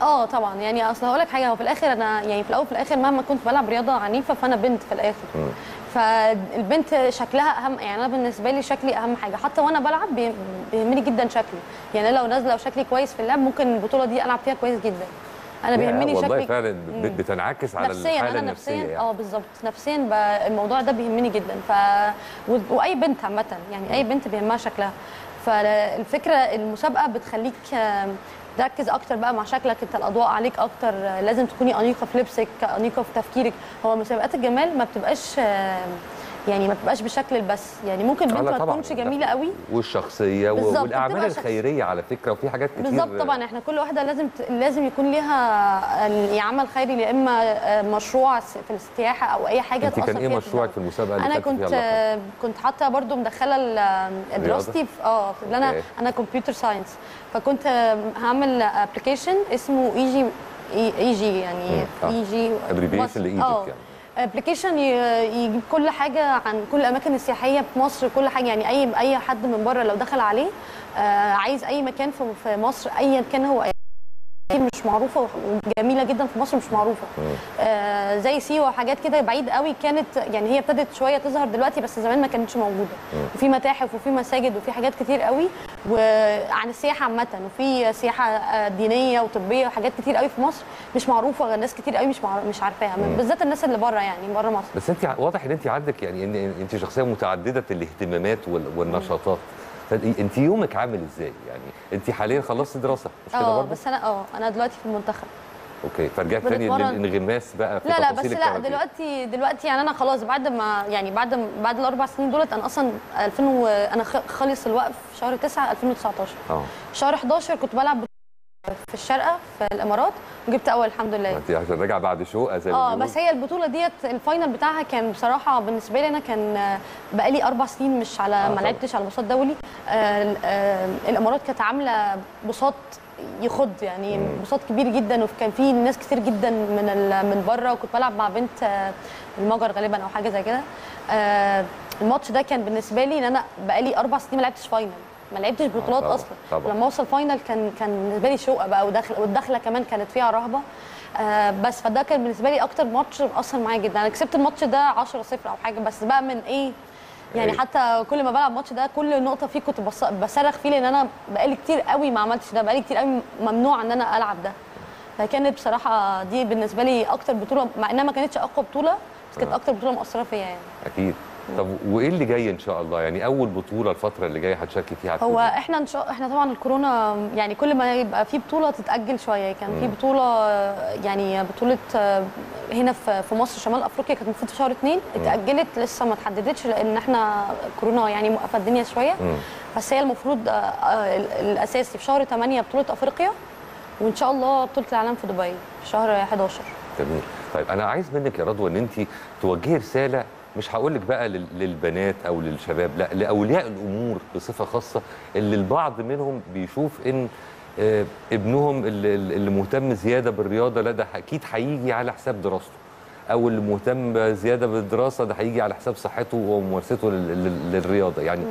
آه طبعا. يعني أصل هقول لك حاجة هو في الآخر أنا يعني في الأول وفي الآخر مهما كنت بلعب رياضة عنيفة فأنا بنت في الآخر. فالبنت شكلها أهم يعني أنا بالنسبة لي شكلي أهم حاجة. حتى وأنا بلعب بي- بيهمني جدا شكلي. يعني أنا لو نازلة وشكلي كويس في اللعب ممكن البطولة دي ألعب فيها كويس جدا. أنا بيهمني والله شكلي فعلا مم. ب- بتنعكس على نفسيا الحالة أنا النفسية نفسيا يعني. آه بالظبط. نفسيا الموضوع ده بيهمني جدا. ف و- وأي بنت عامة يعني أي بنت بيهمها شكلها. فالفكرة المسابقة بتخليك آم، تركز أكتر بقى مع شكلك أنت الأضواء عليك أكتر آه، لازم تكوني أنيقة في لبسك أنيقة في تفكيرك هو مسابقات الجمال ما بتبقاش يعني ما بتبقاش بالشكل البس يعني ممكن آه، بنت ما. تكونش جميلة قوي والشخصية والأعمال الخيرية على فكرة وفي حاجات كتير بالظبط طبعا إحنا كل واحدة لازم ت... لازم يكون ليها عمل خيري يا إما آه، مشروع في السياحه أو أي حاجة أنت كان إيه مشروعك. في المسابقة اللي أنا كنت؟ آه، كنت حاطة برضو مدخلة ال- دراستي في آه أنا. أنا computer science فكنت آه، هعمل application اسمه EG EG يعني آه. EG abbreviation لإيجيبت يعني. application يجيب كل حاجة عن كل الاماكن السياحية في مصر كل حاجة يعني أي أي حد من بره لو دخل عليه آه، عايز أي مكان في مصر أيا كان هو مش معروفة وجميلة جدا في مصر مش معروفة. آه زي سيوة وحاجات كده بعيد قوي كانت يعني هي ابتدت شوية تظهر دلوقتي بس زمان ما كانتش موجودة. وفي متاحف وفي مساجد وفي حاجات كتير قوي وعن السياحة عامة. وفي سياحة آه، دينية وطبية وحاجات كتير قوي في مصر مش معروفة ناس كتير قوي مش مع- مش عارفاها. بالذات الناس اللي بره يعني بره مصر. بس انت واضح ان انت عندك يعني انت شخصية متعددة الاهتمامات وال- والنشاطات. انت يومك عامل إزاي؟ يعني انت حاليا خلصتي دراسة مش كده آه برضه بس أنا آه أنا دلوقتي في المنتخب. أوكي فرجعت تاني. للانغماس بقى في لا لا بس لا. دلوقتي دلوقتي يعني أنا خلاص بعد ما يعني بعد بعد الأربع سنين دولت أنا أصلا 2000 و... أنا خ- خالص الوقف شهر 9 2019 آه. شهر 11 كنت بلعب في الشارقه في الإمارات. وجبت أول الحمد لله. انت عشان راجع بعد شقه زي آه. بس هي البطولة ديت الفاينل بتاعها كان بصراحة بالنسبة لي أنا كان آه، بقالي أربع سنين مش على آه ما. لعبتش على بساط دولي. آه آه الإمارات كانت عاملة بساط يخض يعني بساط كبير جدا وكان في ناس كتير جدا من من بره وكنت بلعب مع بنت آه، المجر غالبا أو حاجة زي كده. آه الماتش ده كان بالنسبة لي إن أنا بقالي أربع سنين ما لعبتش final. ما لعبتش بطولات طبعا، أصلا طبعا. لما اوصل final كان كان بالنسبة لي شوق بقى وداخله والدخلة كمان كانت فيها رهبة آه بس فده كان بالنسبة لي أكتر ماتش أثر معايا جدا أنا كسبت الماتش ده 10 0 أو حاجة بس بقى من إيه يعني أيوة. حتى كل ما بلعب الماتش ده كل نقطة فيه كنت بص- بصرخ فيه لأن أنا بقالي كتير قوي ما عملتش ده بقالي كتير قوي ممنوع إن أنا ألعب ده فكانت بصراحة دي بالنسبة لي أكتر بطولة مع إنها ما كانتش أقوى بطولة بس كانت آه. أكتر بطولة مؤثرة فيا يعني أكيد طب وإيه اللي جاي إن شاء الله؟ يعني أول بطولة الفترة اللي جاية هتشاركي فيها هتكون هو إيه؟ إحنا إن شاء إحنا طبعا الكورونا يعني كل ما يبقى في بطولة تتأجل شوية. كان في. بطولة يعني بطولة هنا في في مصر شمال أفريقيا كانت المفروض في شهر اثنين اتأجلت لسه ما اتحددتش لأن إحنا كورونا يعني موقفة الدنيا شوية. بس هي المفروض آه، ال- الأساسي في شهر 8 بطولة أفريقيا. وإن شاء الله بطولة العالم في دبي في شهر 11 جميل. طيب أنا عايز منك يا رضوى إن انت توجهي رسالة مش هقول لك بقى لل- للبنات أو للشباب لا لأولياء الأمور بصفة خاصة اللي البعض منهم بيشوف إن آه، ابنهم اللي, مهتم زيادة بالرياضة لا ده أكيد هيجي على حساب دراسته. أو اللي مهتم زيادة بالدراسة ده هيجي على حساب صحته وممارسته لل- لل- للرياضة. يعني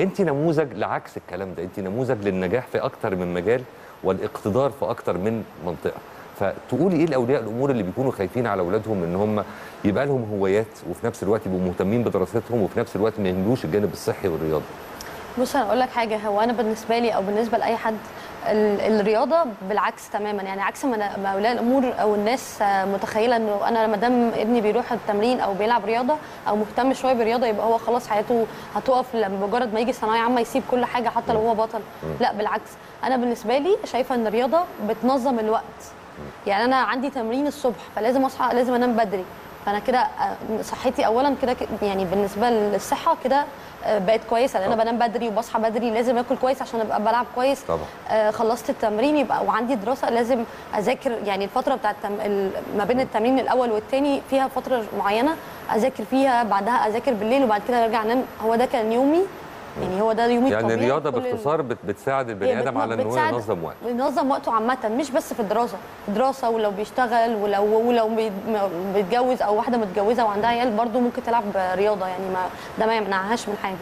انت نموذج لعكس الكلام ده انت نموذج للنجاح في أكتر من مجال والإقتدار في أكتر من منطقة. فتقولي إيه لأولياء الأمور اللي بيكونوا خايفين على أولادهم إن هم يبقى لهم هوايات وفي نفس الوقت يبقوا مهتمين بدراستهم وفي نفس الوقت ما يهملوش الجانب الصحي والرياضي بص أنا أقول لك حاجة. هو أنا بالنسبة لي أو بالنسبة لأي حد ال- الرياضة بالعكس تماما. يعني عكس ما أولياء الأمور أو الناس متخيلة إنه أنا ما دام ابني بيروح التمرين أو بيلعب رياضة أو مهتم شوية بالرياضة يبقى هو خلاص حياته هتقف لما مجرد ما يجي ثانويه عامة يسيب كل حاجة حتى لو هو بطل. لا بالعكس. أنا بالنسبة لي شايفة إن الرياضة بتنظم الوقت. يعني أنا عندي تمرين الصبح فلازم أصحى لازم أنام بدري. فأنا كده آه، صحتي اولا كده يعني بالنسبة للصحة كده آه، بقت كويسة. لأن أنا بنام بدري وبصحى بدري لازم آكل كويس عشان أبقى بلعب كويس. طبعا. آه، خلصت التمرين يبقى وعندي دراسة لازم أذاكر. يعني الفترة بتاعت التم... ال- ما بين التمرين الأول والتاني فيها فترة معينة أذاكر فيها بعدها أذاكر بالليل وبعد كده أرجع أنام. هو ده كان يومي. يعني هو ده يومي يعني الرياضة باختصار بت- بتساعد البني آدم على ان هو ينظم وقته. بينظم وقته عامة مش بس في الدراسة. الدراسة ولو بيشتغل ولو ولو بيتجوز أو واحدة متجوزة وعندها عيال برضو ممكن تلعب رياضة يعني ما ده ما يمنعهاش من حاجة.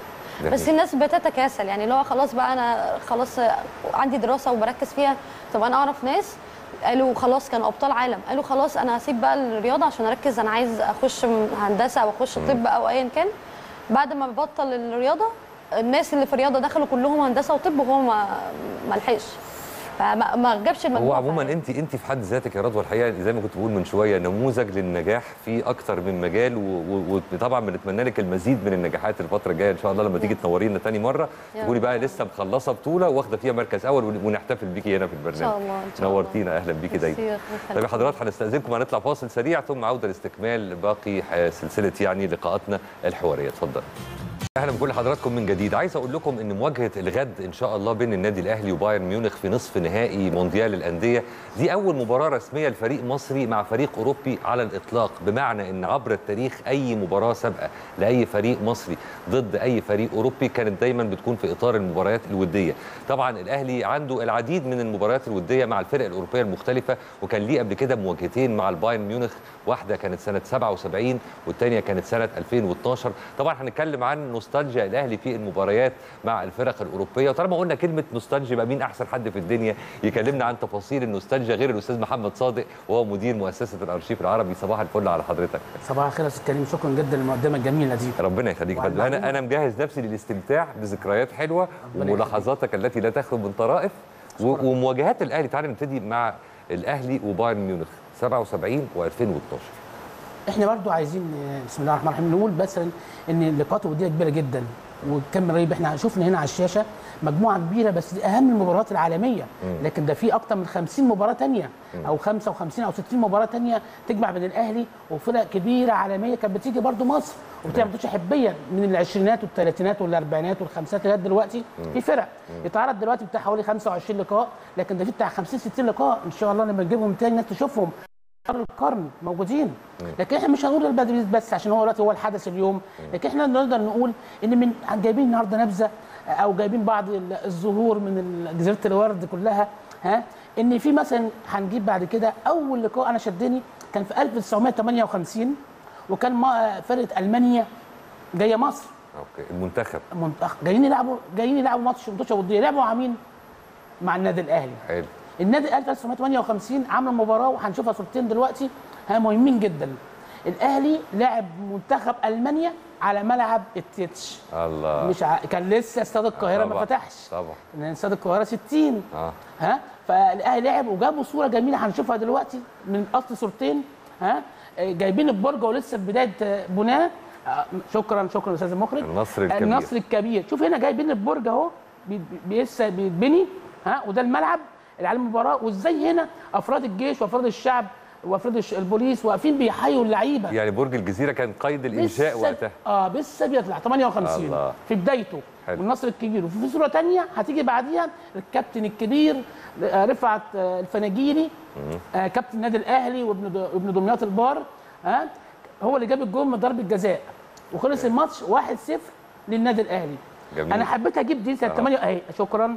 ده بس. الناس بتتكاسل يعني اللي هو خلاص بقى أنا خلاص عندي دراسة وبركز فيها. طب أنا أعرف ناس قالوا خلاص كانوا أبطال عالم قالوا خلاص أنا هسيب بقى الرياضة عشان أركز أنا عايز أخش هندسة أو أخش طب أو ايا كان. بعد ما بطل الرياضة الناس اللي في الرياضة دخلوا كلهم هندسة وطب وهو ما ما لحقش فما ما جابش المجموع هو عموما. انت انت في حد ذاتك يا رضوى الحقيقة زي ما كنت بقول من شوية نموذج للنجاح في أكتر من مجال وطبعا بنتمنى لك المزيد من النجاحات الفترة الجاية إن شاء الله لما تيجي تنورينا تاني مرة. تكوني. بقى لسه مخلصة بطولة واخدة فيها مركز أول ون- ونحتفل بيكي هنا في إن البرنامج شاء الله إن شاء الله. نورتينا أهلا بيكي دايما. طيب يا. حضرات هنستأذنكم هنطلع فاصل سريع ثم عودة لاستكمال باقي سلسلة يعني لقاءاتنا الحوارية. اتفضل. أهلا بكل حضراتكم من جديد. عايز أقول لكم ان مواجهة الغد إن شاء الله بين النادي الأهلي وبايرن ميونخ في نصف نهائي مونديال الأندية دي أول مباراة رسمية لفريق مصري مع فريق أوروبي على الإطلاق بمعنى إن عبر التاريخ أي مباراة سابقة لأي فريق مصري ضد أي فريق أوروبي كانت دايما بتكون في إطار المباريات الودية. طبعا الأهلي عنده العديد من المباريات الودية مع الفرق الأوروبية المختلفة وكان ليه قبل كده مواجهتين مع البايرن ميونخ واحدة كانت سنة 77 والثانيه كانت سنة 2012 طبعا هنتكلم عن نوستالجيا الأهلي في المباريات مع الفرق الأوروبية. وطالما قلنا كلمة نوستالجيا يبقى مين أحسن حد في الدنيا يكلمنا عن تفاصيل النوستالجيا غير الأستاذ محمد صادق وهو مدير مؤسسة الأرشيف العربي. صباح الفل على حضرتك. صباح الخير يا أستاذ كريم. شكرا جدا للمقدمة الجميلة دي. ربنا يخليك. أنا أنا مجهز نفسي للاستمتاع بذكريات حلوة ربنا ولحظاتك التي لا تخلو من طرائف. ومواجهات الأهلي. تعالى نبتدي مع الأهلي وبايرن ميونخ. 77 و2012. إحنا برضو عايزين آه، بسم الله الرحمن الرحيم نقول مثلا إن اللقاءات الودية كبيرة جدا. وكم رهيب إحنا شفنا هنا على الشاشة مجموعة كبيرة بس دي أهم المباريات العالمية. لكن ده في أكتر من 50 مباراة تانية. أو 55 أو 60 مباراة تانية تجمع بين الأهلي وفرق كبيرة عالمية كانت بتيجي برضو مصر. وبتعمل ماتشات حبية من العشرينات والثلاثينات والأربعينات والخمسينات لغاية دلوقتي في فرق. يتعرض دلوقتي بتاع حوالي 25 لقاء لكن ده في بتاع 50 60 لقاء إن شاء الله لما نجيبهم تاني الناس تشوفهم. القرن موجودين. لكن إحنا مش هنقول البدري بس عشان هو دلوقتي هو الحدث اليوم. لكن إحنا نقدر نقول إن من جايبين النهارده نبذة أو جايبين بعض ال- الظهور من جزيرة الورد كلها ها؟ إن في مثلا هنجيب بعد كده أول لقاء أنا شدني كان في 1958 وكان فرقة ألمانيا جاية مصر. أوكي المنتخب. منتخب جايين يلعبوا جايين يلعبوا ماتش ماتش وديه لعبوا مع مين؟ مع النادي الأهلي. حلو. النادي 1958 عمل مباراة وهنشوفها صورتين دلوقتي. مهمين جدا. الأهلي لعب منتخب ألمانيا على ملعب التتش الله. مش ع... كان لسه استاد القاهرة ما. فتحش. طبعا. لأن استاد القاهرة 60 آه. ها فالأهلي لعب وجابوا صورة جميلة هنشوفها دلوقتي من أصل صورتين. ها جايبين البرج ولسه في بداية بناه آه، شكرا شكرا أستاذ المخرج النصر الكبير. النصر الكبير. شوف هنا جايبين البرج أهو لسه بيتبني. ها وده الملعب. على المباراه وازاي هنا افراد الجيش وافراد الشعب وافراد البوليس واقفين بيحيوا اللعيبه. يعني برج الجزيرة كان قيد الإنشاء وقتها. آه لسه بيطلع 58 الله. في بدايته. حلو. والنصر الكبير. وفي صوره تانية هتيجي بعديها الكابتن الكبير آه، رفعت آه، الفناجيري آه، كابتن النادي الأهلي وابن وابن دمياط البار ها هو اللي جاب الجول من ضربة جزاء. وخلص الماتش 1-0 للنادي الأهلي. جميل. أنا حبيت أجيب دي سنه آه. 8 أهي شكرا. آه،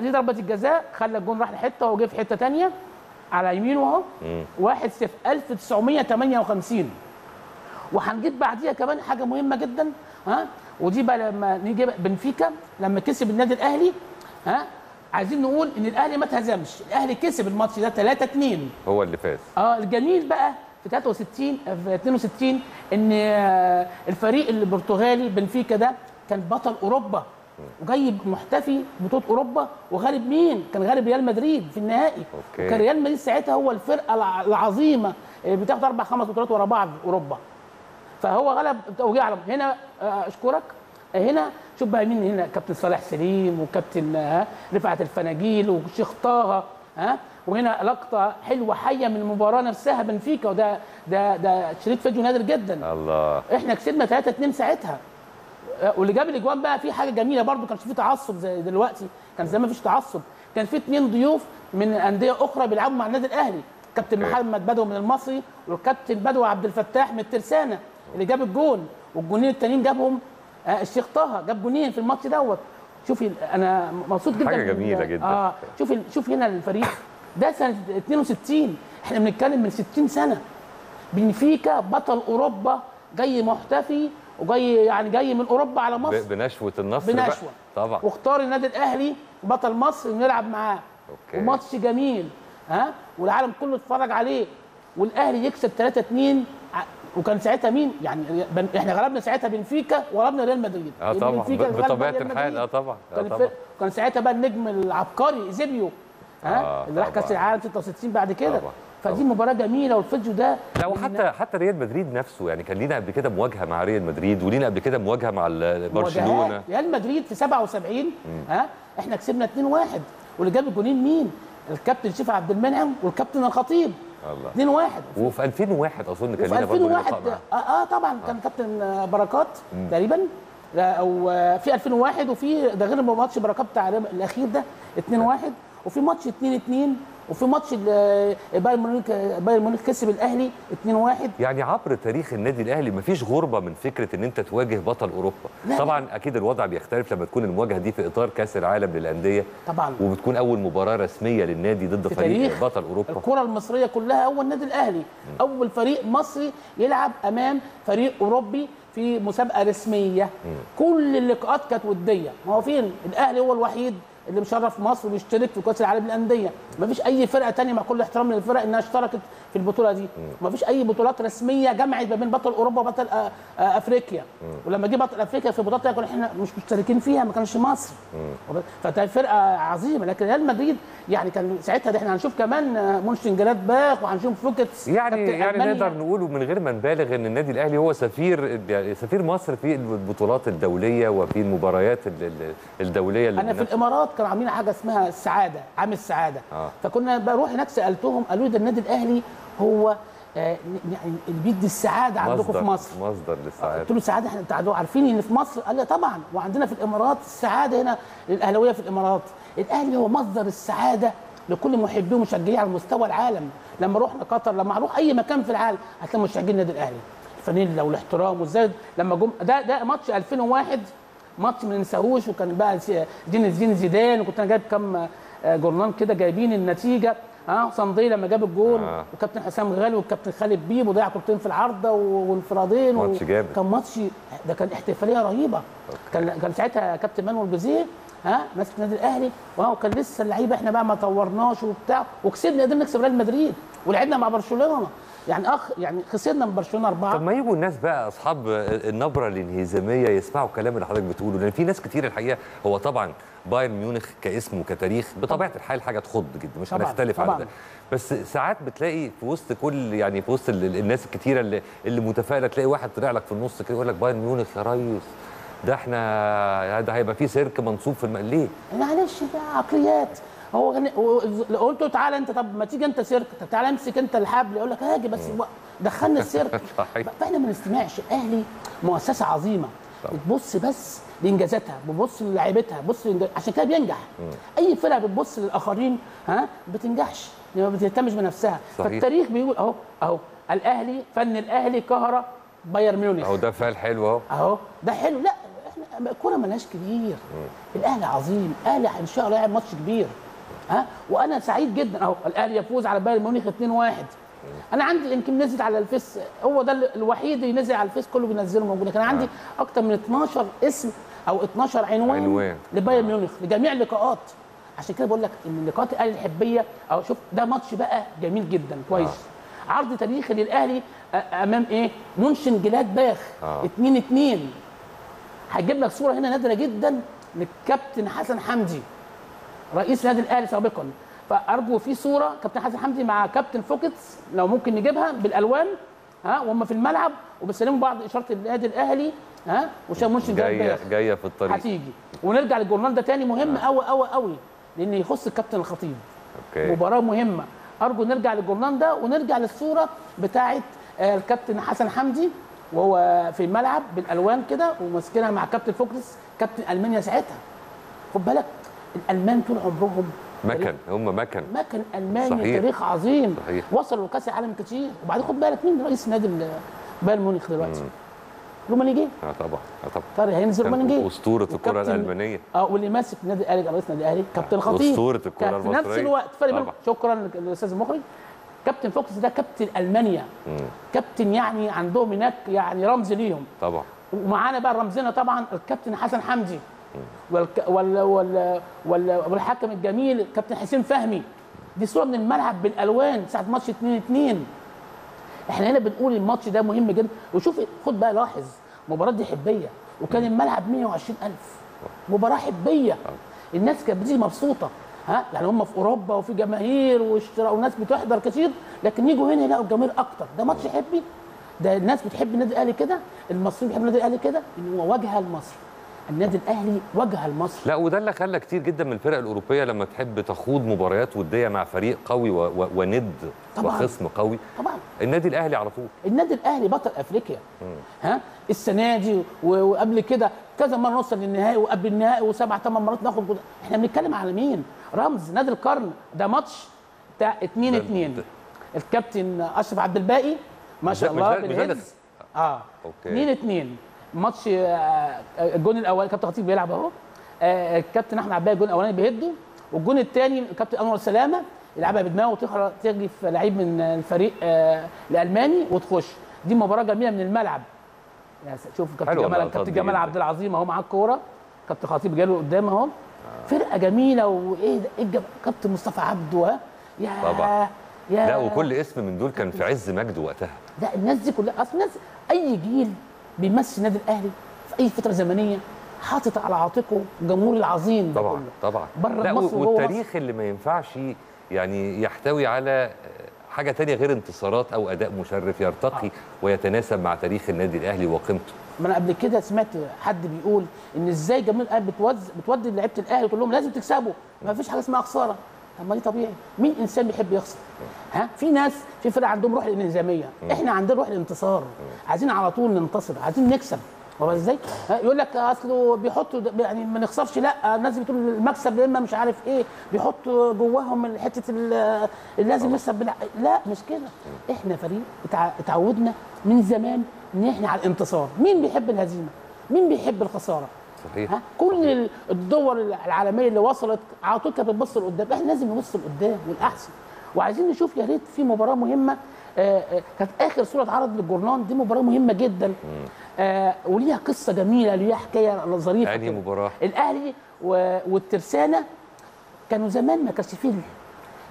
دي ضربة الجزاء خلى الجون راح لحتة وهو جه في حتة تانية على يمينه اهو. 1-0 1958 وهنجيب بعديها كمان حاجة مهمة جدا ها؟ ودي بقى لما نيجي بنفيكا لما كسب النادي الأهلي ها؟ عايزين نقول إن الأهلي ما اتهزمش. الأهلي كسب الماتش ده 3 2 هو اللي فاز. آه الجميل بقى في 63 في 62 إن آه، الفريق البرتغالي بنفيكا ده كان بطل أوروبا. وجاي محتفي بطوله أوروبا وغالب مين؟ كان غالب ريال مدريد في النهائي. okay. وكان ريال مدريد ساعتها هو الفرقة الع- العظيمة اللي بتاخد أربع خمس بطولات ورا بعض في أوروبا. فهو غلب وجه على هنا آه، أشكرك. آه، هنا شوف بقى مين هنا. كابتن صالح سليم وكابتن آه، رفعت الفناجيل وشيخ طه ها وهنا لقطة حلوة حية من المباراة نفسها بنفيكا وده ده ده شريط فيديو نادر جدا. الله. إحنا كسبنا 3 2 ساعتها. آه، واللي جاب الاجوان بقى في حاجة جميلة برضو كانش في تعصب زي دلوقتي كان زمان مفيش تعصب. كان في اثنين ضيوف من أندية أخرى بيلعبوا مع النادي الأهلي كابتن. محمد بدوي من المصري والكابتن بدوي عبد الفتاح من الترسانة اللي جاب الجون. والجونين التانيين جابهم آه، الشيخ طه جاب جونين في الماتش دوت. شوفي أنا مبسوط جدا حاجة من- جميلة جدا. آه شوفي شوف هنا الفريق. ده سنة 62 إحنا بنتكلم من 60 سنة. بنفيكا بطل أوروبا جاي محتفي وجاي يعني جاي من أوروبا على مصر. بنشوة النصر بقى. بنشوة. طبعا. واختار النادي الأهلي بطل مصر انه يلعب معاه. أوكي. وماتش جميل ها؟ والعالم كله اتفرج عليه. والأهلي يكسب 3 2 وكان ساعتها مين؟ يعني بن- إحنا غلبنا ساعتها بنفيكا وغلبنا ريال مدريد. آه طبعا. بطبيعة الحال. آه طبعا. آه كان طبعا. كان ساعتها بقى النجم العبقري إيزيبيو ها؟ آه، اللي راح. كأس العالم 66 بعد كده. طبعا، فدي. مباراة جميلة والفيديو ده لا وحتى حتى ريال مدريد نفسه يعني كان لينا قبل كده مواجهة مع ريال مدريد ولينا قبل كده مواجهة مع برشلونة. ريال مدريد في 77 ها إحنا كسبنا 2-1 واللي جاب الجونين مين؟ الكابتن شيف عبد المنعم والكابتن الخطيب. الله. 2-1 وفي 2001 أظن كان لينا برضه 2001 لقاء آه, آه طبعا كان كابتن آه، بركات تقريبا. لا، أو آه، في 2001 وفي ده غير ماتش بركات بتاع الأخير ده 2-1 وفي ماتش 2-2 وفي ماتش بايرن ميونخ بايرن ميونخ كسب الأهلي 2-1 يعني عبر تاريخ النادي الأهلي مفيش غربة من فكرة إن أنت تواجه بطل أوروبا. لا. طبعا أكيد الوضع بيختلف لما تكون المواجهة دي في إطار كأس العالم للأندية طبعا. وبتكون أول مباراة رسمية للنادي ضد فريق بطل أوروبا. الكرة المصرية كلها أول نادي الأهلي. أول فريق مصري يلعب أمام فريق أوروبي في مسابقة رسمية. كل اللقاءات كانت ودية. ما هو فين؟ الأهلي هو الوحيد. اللي مشرف مصر وبيشترك في كأس العالم للأندية. ما فيش أي فرقة تانية مع كل احترام للفرق إنها اشتركت في البطولة دي. ما فيش أي بطولات رسمية جمعت ما بين بطل أوروبا وبطل آه، آه، أفريقيا. ولما جه بطل أفريقيا في بطولات كنا إحنا مش مشتركين فيها ما كانش مصر. فكانت فرقة عظيمة. لكن ريال مدريد يعني كان ساعتها ده إحنا هنشوف كمان آه، مونشن جلادباخ وهنشوف فوكتس يعني يعني. نقدر نقول من غير ما نبالغ إن النادي الأهلي هو سفير يعني سفير مصر في البطولات الدولية وفي المباريات ال- ال- الدولية اللي أنا في الإمارات كانوا عاملين حاجة اسمها السعادة عام السعادة. آه. فكنا بروح هناك سألتهم قالوا لي ده النادي الأهلي هو يعني اللي بيدي السعادة عندكم في مصر. مصدر للسعادة. قلت له سعاده إحنا أنتوا عارفين إن في مصر؟ قال لي طبعا وعندنا في الإمارات السعادة هنا للأهلاوية في الإمارات. الأهلي هو مصدر السعادة لكل محبيه ومشجعيه على مستوى العالم. لما رحنا قطر لما نروح أي مكان في العالم هتلاقي مشجعين النادي الأهلي. الفانيلا والاحترام وازاي لما جم ده ده ماتش 2001 ماتش ما ننساهوش وكان بقى زي- زين الدين زيدان وكنت أنا جايب كام آه، جورنال كده جايبين النتيجة. آه سند لما جاب الجول آه. وكابتن حسام غالي والكابتن خالد بيبو ضيع كورتين في العارضة و- وانفرادين و- ماتش جامد. كان ماتش ده كان احتفالية رهيبة كان كان ساعتها كابتن مانويل جوزيه ها ماسك النادي الأهلي وهو كان لسه اللعيبة إحنا بقى ما طورناش وبتاع وكسبنا قدرنا نكسب ريال مدريد ولعبنا مع برشلونة يعني أخ يعني خسرنا من برشلونة أربعة طب ما يجوا الناس بقى أصحاب النبرة الانهزامية يسمعوا الكلام اللي حضرتك بتقوله لأن في ناس كتير الحقيقة هو طبعا بايرن ميونخ كاسم وكتاريخ بطبيعة الحال حاجة تخض جدا مش طبعاً، هنختلف على. ده. بس ساعات بتلاقي في وسط كل يعني في وسط ال- الناس الكتيرة اللي اللي متفائلة تلاقي واحد طلع لك في النص كده يقول لك بايرن ميونخ يا ريس ده إحنا ده هيبقى فيه سيرك منصوب في الم... ليه؟ معلش ده عقليات. هو غني- قلت له تعالى انت طب ما تيجي انت سيرك طب تعالى امسك انت الحبل يقول لك هاجي بس دخلنا السيرك. فاحنا ما نستمعش الاهلي مؤسسة عظيمة. بتبص بس لانجازاتها بتبص للاعيبتها بتبص لإنجاز- عشان كده بينجح. أي فرقة بتبص للآخرين ها بتنجحش ما بتهتمش بنفسها. صحيح. فالتاريخ بيقول أهو أهو الأهلي فن الأهلي قهر بايرن ميونخ. أهو ده فعل حلو أهو. أهو ده حلو. لا إحنا الكوره ملهاش كبير. الأهلي عظيم. الأهلي إن شاء الله يلعب ماتش كبير. ها وأنا سعيد جدا أهو. الأهلي يفوز على بايرن ميونخ 2-1 أنا عندي يمكن نزلت على الفيس هو ده الوحيد اللي نزل على الفيس كله بينزله موجود. لكن عندي أكتر من 12 اسم أو 12 عنوان, عنوان. لبايرن ميونخ لجميع اللقاءات عشان كده بقول لك ان لقاءات الأهلي الحبية أو شوف ده ماتش بقى جميل جدا كويس. عرض تاريخي للأهلي أ- أمام إيه؟ مونشن جلاد باخ آه. 2 2 هجيب لك صورة هنا نادرة جدا للكابتن حسن حمدي رئيس نادي الأهلي سابقا. فأرجو في صورة كابتن حسن حمدي مع كابتن فوكتس لو ممكن نجيبها بالألوان. ها وهم في الملعب وبيسلموا بعض إشارة النادي الأهلي ها ومونشن جلادباخ جاية جاية في الطريق. هتيجي. ونرجع للجورنال ده تاني مهم قوي قوي قوي لأن يخص الكابتن الخطيب. Okay. مباراة مهمة. أرجو نرجع للجورنال ده ونرجع للصورة بتاعه آه، الكابتن حسن حمدي وهو في الملعب بالألوان كده وماسكينها مع كابتن فوكتس كابتن ألمانيا ساعتها. خد بالك الألمان طول عمرهم مكن هم مكن. مكن المانيا صحيح. تاريخ عظيم. صحيح. وصلوا لكأس العالم كتير. وبعدين خد بالك مين رئيس نادي بايرن ميونخ دلوقتي؟ رومانيجي. آه طبعا آه طبعا. طارق هينزل كان رومينيجه. أسطورة الكرة الألمانية. آه واللي ماسك نادي الأهلي رئيس نادي الأهلي. كابتن خطيب. أسطورة الكرة كان في نفس. الوقت فرق بينهم. شكرا للأستاذ المخرج كابتن فوكس ده كابتن ألمانيا. كابتن يعني عندهم هناك يعني رمز ليهم. طبعا. ومعانا بقى رمزنا طبعا الكابتن حسن حمدي. والك... وال... وال... وال... والحكم الجميل الكابتن حسين فهمي. دي صورة من الملعب بالألوان ساعة ماتش 2 2 إحنا هنا بنقول الماتش ده مهم جدا. وشوف خد بقى لاحظ مباراة دي حبية. وكان الملعب 120000 مباراة حبية. الناس كانت بتيجي مبسوطة. ها؟ يعني هم في أوروبا وفي جماهير واشتراء وناس بتحضر كتير. لكن يجوا هنا يلاقوا الجماهير أكتر. ده ماتش حبي. ده الناس بتحب النادي الأهلي كده؟ المصريين بيحبوا النادي الأهلي كده؟ إن هو واجهة لمصر. النادي الأهلي واجهه لمصر لا وده اللي خلى كتير جدا من الفرق الأوروبية لما تحب تخوض مباريات ودية مع فريق قوي و... و... وند طبعاً. وخصم قوي. طبعا. النادي الأهلي على طول. النادي الأهلي بطل أفريقيا. ها؟ السنة دي و- وقبل كده كذا مرة نوصل للنهائي وقبل النهائي وسبع ثمان مرات ناخد جول. إحنا بنتكلم على مين؟ رمز نادي القرن. ده ماتش بتاع 2 ده- 2 ده- الكابتن أشرف عبد الباقي ما شاء الله بال heads آه. okay. 2 2 ماتش آه، الجون الأول كابتن خطيب بيلعب أهو. آه، الكابتن أحمد عباية الجون الأولاني بيهديه. والجون الثاني الكابتن أنور سلامة يلعبها بدماغه وتخرج تجري في لعيب من الفريق آه، الألماني وتخش. دي مباراة جميلة من الملعب. س- شوف كابتن جمال كابتن جمال. عبد العظيم أهو معاه الكورة. كابتن خطيب جاله قدام أهو. فرقة جميلة وإيه ده؟ إيه كابتن مصطفى عبده ها؟ يا طبعا. يا لا وكل اسم من دول كان في عز مجده وقتها. لا الناس دي كلها أصل الناس أي جيل بيمثل النادي الأهلي في أي فترة زمنية حاطط على عاتقه الجمهور العظيم طبعا كله. طبعا. بره لا مصر والتاريخ اللي ما ينفعش يعني يحتوي على حاجة تانية غير انتصارات أو أداء مشرف يرتقي ويتناسب مع تاريخ النادي الأهلي وقيمته. ما أنا قبل كده سمعت حد بيقول إن إزاي جماهير الأهلي بتودي لعيبة الأهلي وتقول لهم لازم تكسبوا. ما فيش حاجة اسمها خسارة. طب ما دي طبيعي؟ مين إنسان بيحب يخسر؟ ها؟ في ناس في فرق عندهم روح الانهزاميه إحنا عندنا روح الانتصار. عايزين على طول ننتصر عايزين نكسب. هو إزاي؟ يقول لك اصله بيحطوا يعني ما نخسرش لأ الناس بتقول المكسب إما مش عارف إيه بيحطوا جواهم حتة لازم نكسب لأ مش كده. إحنا فريق اتع- اتعودنا من زمان إن إحنا على الانتصار. مين بيحب الهزيمة؟ مين بيحب الخسارة؟ صحيح. ها؟ كل ال- الدول العالمية اللي وصلت على طول كانت بتبص لقدام. إحنا لازم نبص لقدام والأحسن. وعايزين نشوف يا ريت في مباراة مهمة آه، آه، كانت آخر صورة اتعرض للجورنال دي مباراة مهمة جدا. آه، وليها قصة جميلة ليها حكاية ظريفة كده. مباراة؟ الأهلي والترسانة كانوا زمان ما كانش فيه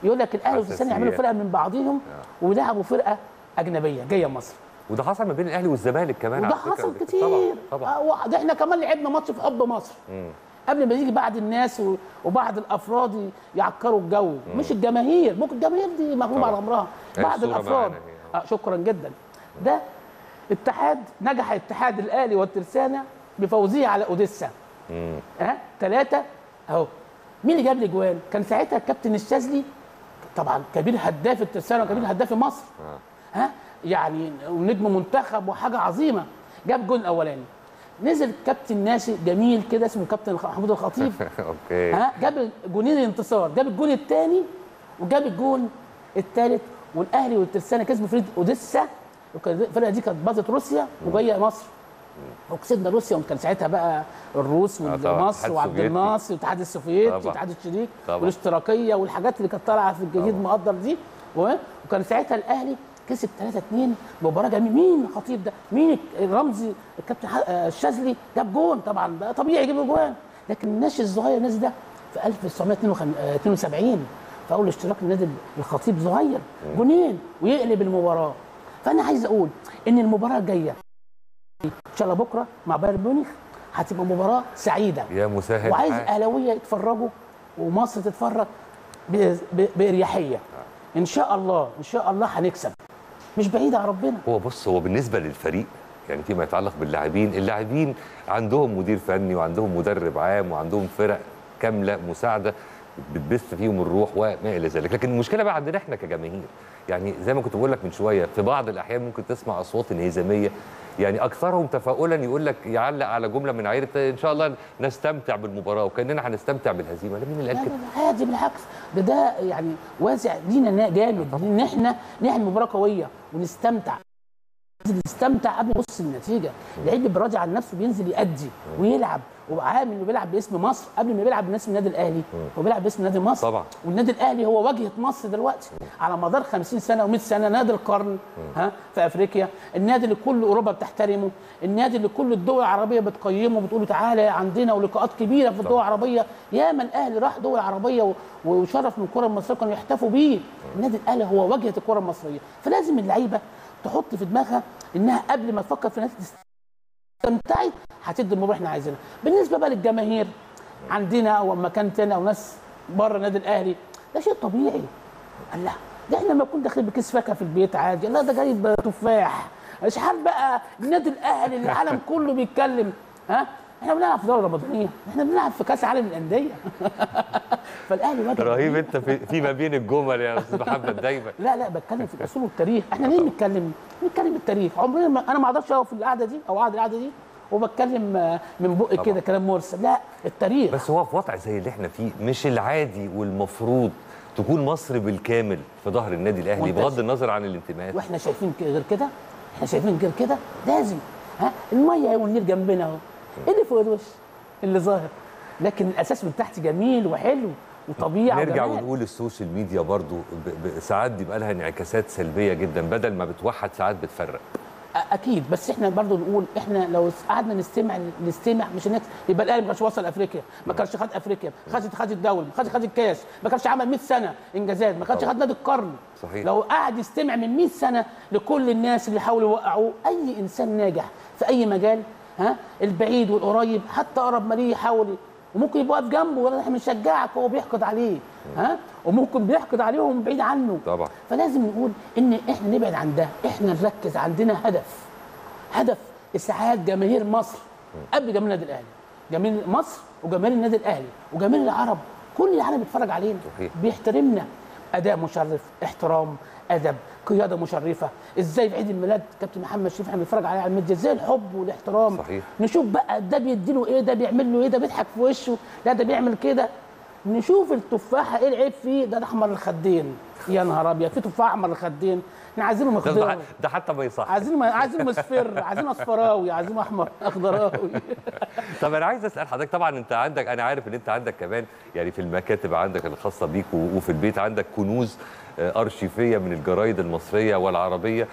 يقول لك الأهلي والترسانة يعملوا. فرقة من بعضهم ويلعبوا فرقة أجنبية جاية مصر. وده حصل ما بين الأهلي والزمالك كمان وده. حصل طبعا كتير. طبعا آه، ده إحنا كمان لعبنا ماتش في حب مصر. قبل ما يجي بعض الناس وبعض الأفراد يعكروا الجو. مش الجماهير. ممكن الجماهير دي مغلوبه طبعا. على امرها بعض الأفراد. آه شكرا جدا. ده اتحاد نجح اتحاد الأهلي والترسانة بفوزه على أوديسا. ها ثلاثة أهو. مين اللي جاب الاجوان؟ كان ساعتها الكابتن الشاذلي طبعا كبير هداف الترسانة وكبير هداف مصر. ها يعني ونجم منتخب وحاجة عظيمة. جاب جول الأولاني. نزل كابتن ناشئ جميل كده اسمه كابتن محمود الخطيب. Okay. ها؟ جاب جونين الانتصار. جاب الجون الثاني وجاب الجون الثالث والأهلي والترسانة. كسبوا فريق أوديسا. وكان الفرقة دي كانت بطلة روسيا وجاية مصر. وكسبنا روسيا. وكان ساعتها بقى الروس آه ومصر وعبد. الناصر والاتحاد السوفيتي. والاتحاد الاشتراك. والاشتراكية والحاجات اللي كانت طالعة في الجديد. مقدر دي. وكان ساعتها الأهلي كسب 3 2 مباراه جميلة. مين الخطيب ده؟ مين رمزي؟ الكابتن آه، الشاذلي؟ جاب جون طبعا. ده طبيعي يجيب جوان. لكن الناشئ الصغير الناس ده في 1972 في أول اشتراك النادي الخطيب صغير. جونين ويقلب المباراة. فأنا عايز أقول إن المباراة الجاية إن شاء الله بكرة مع بايرن ميونخ هتبقى مباراة سعيدة. يا مسهل وعايز الحال. أهلاوية يتفرجوا ومصر تتفرج بأريحية. إن شاء الله إن شاء الله هنكسب. مش بعيد عن ربنا. هو بص هو بالنسبة للفريق يعني فيما يتعلق باللاعبين اللاعبين عندهم مدير فني وعندهم مدرب عام وعندهم فرق كاملة مساعدة بتبث فيهم الروح وما إلى ذلك. لكن المشكلة بقى عندنا إحنا كجماهير يعني زي ما كنت بقول لك من شوية في بعض الأحيان ممكن تسمع أصوات انهزامية يعني أكثرهم تفاؤلا يقول لك يعلق على جملة من عيره إن شاء الله نستمتع بالمباراة وكأننا هنستمتع بالهزيمة. ده مين اللي لا قال لا كده؟ لا عادي بالعكس. ده ده يعني واسع لينا نا- جامد. ان إحنا نعمل مباراة قوية ونستمتع. نستمتع قبل نص النتيجة. بيبقى راضي عن نفسه بينزل يأدي ويلعب. وعامل إنه بيلعب باسم مصر قبل ما بيلعب باسم النادي الأهلي. هو بيلعب باسم نادي مصر. طبعا. والنادي الأهلي هو واجهة مصر دلوقتي. على مدار 50 سنة و100 سنة نادي القرن ها في أفريقيا. النادي اللي كل أوروبا بتحترمه. النادي اللي كل الدول العربية بتقيمه. وبتقول له تعالى عندنا ولقاءات كبيرة في الدول العربية. ياما الأهلي راح دول عربية وشرف من الكره المصريه كانوا يحتفوا بيه. النادي الأهلي هو واجهة الكرة المصرية. فلازم اللعيبة تحط في دماغها إنها قبل ما تفكر في نادي استمتعت هتدي المباراه إحنا عايزينها بالنسبة بقى للجماهير عندنا أو مكان تاني أو ناس بره النادي الأهلي ده شيء طبيعي. الله ده إحنا لما نكون داخلين بكيس فاكهة في البيت عادي. الله ده جايب تفاح. مش عارف بقى النادي الأهلي العالم كله بيتكلم. ها؟ إحنا بنلعب في دوله رمضانيه إحنا بنلعب في كأس عالم الانديه فالأهلي واجه رهيب أنت في, في ما بين الجمل يا أستاذ محمد دايما. لا لا بتكلم في الاصول والتاريخ إحنا ليه بنتكلم؟ بنتكلم التاريخ عمرنا ما أنا ما أقدرش اقف في القعدة دي أو اقعد القعدة دي وبتكلم آه، من بقي. كده كلام مرسل. لا التاريخ. بس هو في وضع زي اللي إحنا فيه مش العادي والمفروض تكون مصر بالكامل في ظهر النادي الأهلي بغض النظر عن الانتماءات. وإحنا شايفين غير كده؟ إحنا شايفين غير كده؟ لازم. ها؟ المية والنيل جنبنا أهو. إيه اللي فوق الوش اللي ظاهر. لكن الأساس من تحت جميل وحلو. وطبيعه نرجع وجمال. ونقول ال social media برضو. ساعات بيبقى لها انعكاسات سلبية جدا بدل ما بتوحد ساعات بتفرق أكيد بس إحنا برضو نقول إحنا لو قعدنا نستمع نستمع مش هن- يبقى الأهلي ما كانش وصل أفريقيا ما كانش خد أفريقيا ما كانش خد الدوري ما كانش خد الكاس ما كانش عمل 100 سنة إنجازات ما كانش. خد نادي القرن صحيح. لو قعد يستمع من 100 سنة لكل الناس اللي حاولوا يوقعوه أي إنسان ناجح في أي مجال ها البعيد والقريب حتى أقرب ما ليه يحاول وممكن يبقى واقف جنبه ولا إحنا بنشجعك وهو بيحقد عليه ها؟ وممكن بيحقد عليهم بعيد عنه. طبعا. فلازم نقول إن إحنا نبعد عن ده إحنا نركز عندنا هدف. هدف إسعاد جماهير مصر قبل جماهير النادي الأهلي. جماهير مصر وجماهير النادي الأهلي وجماهير العرب كل العالم بيتفرج علينا صحيح. بيحترمنا. أداء مشرف احترام أدب. قياده مشرفة. إزاي في عيد الميلاد كابتن محمد شريف إحنا بنتفرج عليه؟ على الميديا إزاي الحب والاحترام؟ صحيح. نشوف بقى ده بيديله إيه؟ ده بيعمل له إيه؟ ده بيضحك في وشه؟ لا ده بيعمل كده. نشوف التفاحة إيه العيب فيه؟ ده, ده أحمر الخدين. يا نهار أبيض في تفاح أحمر الخدين. إحنا عايزينه ده, مخضر ده حتى ما يصح. عايزين عايزين مصفر. عايزين أصفراوي. عايزين أحمر اخضراوي طب أنا عايز أسأل حضرتك طبعا أنت عندك أنا عارف إن أنت عندك كمان يعني في المكاتب عندك الخاصة بيك وفي البيت عندك كنوز. أرشيفية من الجرايد المصرية والعربية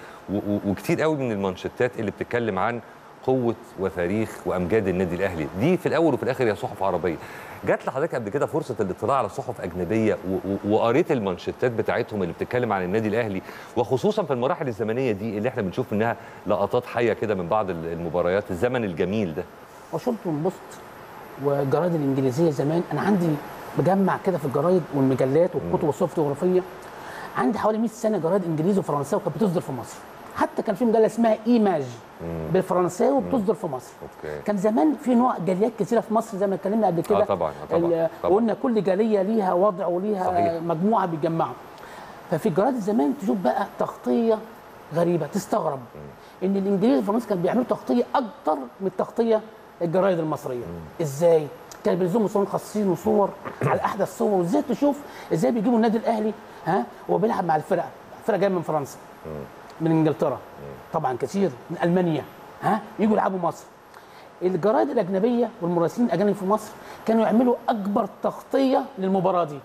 وكتير قوي من المانشيتات اللي بتتكلم عن قوة وتاريخ وأمجاد النادي الأهلي. دي في الأول وفي الآخر هي صحف عربية. جات لحضرتك قبل كده فرصة الاطلاع على صحف أجنبية وقريت المانشيتات بتاعتهم اللي بتتكلم عن النادي الأهلي وخصوصا في المراحل الزمنية دي اللي إحنا بنشوف منها لقطات حية كده من بعض ال- المباريات الزمن الجميل ده. واشنطن بوست والجرايد الإنجليزية زمان أنا عندي بجمع كده في الجرايد والمجلات والكتب والصحف الجغرافية عندي حوالي 100 سنة جرايد إنجليزي وفرنساوي كانت بتصدر في مصر. حتى كان في مجلة اسمها إيماج بالفرنساوي بتصدر في مصر. Okay. كان زمان في نوع جاليات كتيره في مصر زي ما اتكلمنا قبل كده. آه طبعاً، آه طبعاً،. وقلنا كل جالية ليها وضع وليها صحيح. مجموعة بيجمعوا. ففي الجرايد زمان تشوف بقى تغطية غريبة تستغرب. إن الانجليز والفرنسا كانوا بيعملوا تغطية أكتر من التغطية الجرايد المصرية. إزاي؟ كان بيلزموا صور خاصين وصور على أحدث صور. وإزاي تشوف؟ إزاي بيجيبوا النادي الأهلي؟ ها؟ وهو بيلعب مع الفرقة. الفرقة جاية من فرنسا. من إنجلترا. طبعا كثير من ألمانيا. ها؟ يجوا يلعبوا مصر. الجرايد الأجنبية والمراسلين الأجانب في مصر كانوا يعملوا أكبر تغطية للمباراة دي.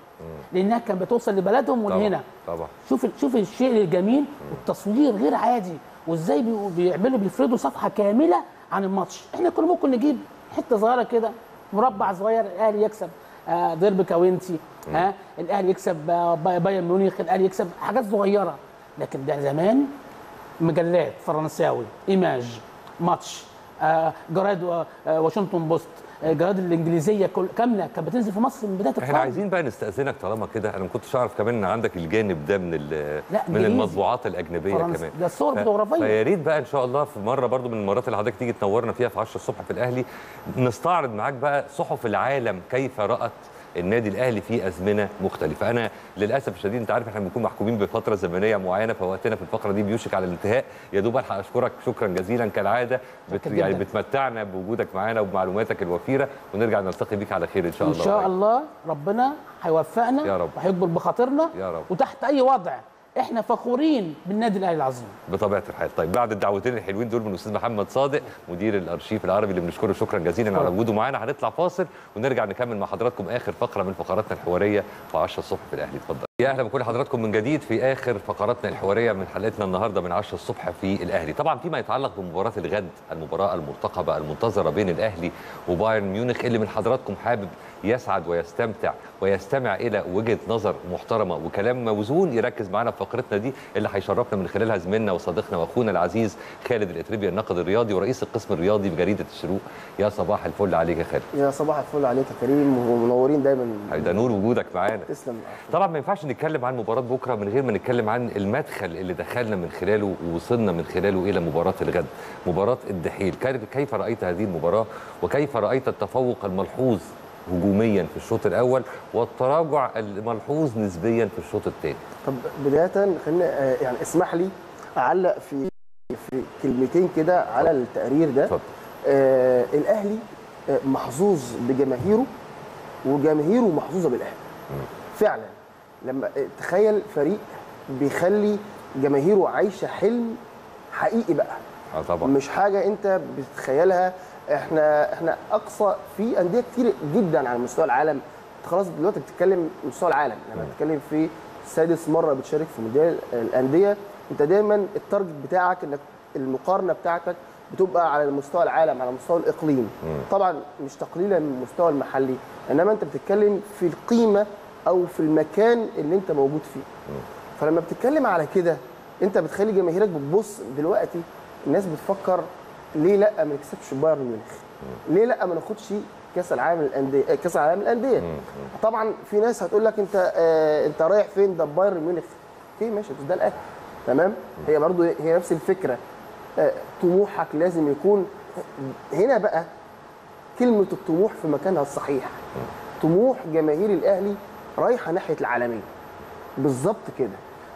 لأنها كانت بتوصل لبلدهم وهنا طبعا شوف شوف الشيء الجميل والتصوير غير عادي. وإزاي بي- بيعملوا بيفردوا صفحة كاملة عن الماتش. إحنا كنا ممكن نجيب حتة صغيرة كده. مربع صغير الأهلي يكسب آه ضرب كوينتي ها؟ الأهلي يكسب آه باي- بايرن ميونخ الأهلي يكسب حاجات صغيرة. لكن ده زمان مجلات فرنساوي إيماج ماتش آه جرايد واشنطن بوست آه جرايد الإنجليزية كل كاملة كانت بتنزل في مصر من بداية إحنا القرن عايزين بقى نستأذنك طالما كده أنا ما كنتش أعرف كمان إن عندك الجانب ده من من. المطبوعات الأجنبية فرنسا. كمان ده الصور ف- فوتوغرافية. فيا ريت بقى إن شاء الله في مرة برضو من المرات اللي حضرتك تيجي تنورنا فيها في 10 الصبح في الأهلي نستعرض معاك بقى صحف العالم كيف رأت النادي الأهلي في أزمنة مختلفة أنا للأسف الشديد أنت عارف إحنا بنكون محكومين بفترة زمنية معينة فوقتنا في الفقرة دي بيوشك على الانتهاء يا دوب ألحق أشكرك شكرا جزيلا كالعادة بت يعني. بتمتعنا بوجودك معانا وبمعلوماتك الوفيرة ونرجع نلتقي بيك على خير إن شاء إن الله شاء قريب. الله ربنا هيوفقنا يا رب. وهيكبر بخاطرنا يا رب. وتحت أي وضع إحنا فخورين بالنادي الاهلي العظيم. بطبيعة الحال. طيب بعد الدعوتين الحلوين دول من الاستاذ محمد صادق مدير الأرشيف العربي اللي بنشكره شكرا جزيلا على وجوده معانا هنطلع فاصل ونرجع نكمل مع حضراتكم آخر فقرة من فقراتنا الحوارية في 10 الصبح في الأهلي. اتفضل. يا أهلا بكل حضراتكم من جديد في آخر فقراتنا الحوارية من حلقتنا النهارده من 10 الصبح في الأهلي. طبعا فيما يتعلق بمباراة الغد المباراة المرتقبة المنتظرة بين الأهلي وبايرن ميونخ اللي من حضراتكم حابب يسعد ويستمتع ويستمع إلى وجهة نظر محترمة وكلام موزون يركز معانا في فقرتنا دي اللي هيشرفنا من خلالها زميلنا وصديقنا وأخونا العزيز خالد الاتربي الناقد الرياضي ورئيس القسم الرياضي بجريدة الشروق. يا صباح الفل عليك يا خالد. يا صباح الفل عليك يا كريم ومنورين دايما. ده نور وجودك معانا. تسلم طبعا ما ينفعش نتكلم عن مباراة بكرة من غير ما نتكلم عن المدخل اللي دخلنا من خلاله ووصلنا من خلاله إلى مباراة الغد مباراة الدحيل. كيف- كيف رأيت هذه المباراة؟ وكيف رأيت التفوق الملحوظ هجوميا في الشوط الأول والتراجع الملحوظ نسبيا في الشوط الثاني؟ طب بداية خلينا آه، يعني اسمح لي أعلق في في كلمتين كده على التقرير ده. اتفضل. آه الأهلي آه، محظوظ بجماهيره وجماهيره محظوظة بالأهلي. فعلا. لما آه، تخيل فريق بيخلي جماهيره عايشة حلم حقيقي بقى. آه طبعا. مش حاجة أنت بتتخيلها. إحنا إحنا أقصى في أندية كتير جدا على مستوى العالم. خلاص دلوقتي بتتكلم مستوى العالم. لما بتتكلم في سادس مرة بتشارك في مونديال الأندية أنت دايما التارجت بتاعك إنك المقارنة بتاعتك بتبقى على مستوى العالم على مستوى الإقليم. طبعا مش تقليلا من المستوى المحلي إنما أنت بتتكلم في القيمة أو في المكان اللي أنت موجود فيه. فلما بتتكلم على كده أنت بتخلي جماهيرك بتبص دلوقتي الناس بتفكر ليه لأ ما نكسبش بايرن ميونخ؟ ليه لأ ما ناخدش كأس العالم للأندية آه، كأس العالم للأندية؟ طبعا في ناس هتقول لك أنت آه أنت رايح فين؟ ده بايرن ميونخ. Okay ماشي بس ده الاهلي تمام؟ هي برضو هي نفس الفكرة. آه طموحك لازم يكون هنا بقى كلمة الطموح في مكانها الصحيح. طموح جماهير الأهلي رايحة ناحية العالميه بالظبط كده.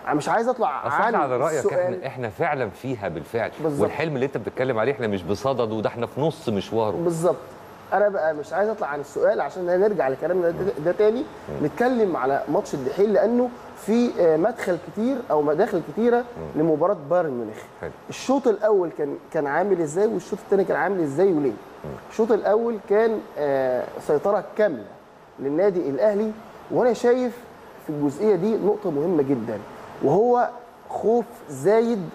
أنا مش عايز أطلع عن على رأيك السؤال. إحنا إحنا فعلا فيها بالفعل. بالظبط. والحلم اللي أنت بتتكلم عليه إحنا مش بصدده ده إحنا في نص مشواره. بالظبط. أنا بقى مش عايز أطلع عن السؤال عشان نرجع لكلامنا ده, تاني. نتكلم على ماتش الدحيل لأنه في آه، مدخل كتير أو مداخل كتيرة لمباراة بايرن ميونخ. الشوط الأول كان كان عامل إزاي والشوط الثاني كان عامل إزاي وليه؟ الشوط الأول كان آه، سيطرة كاملة للنادي الأهلي وأنا شايف في الجزئية دي نقطة مهمة جدا وهو خوف زايد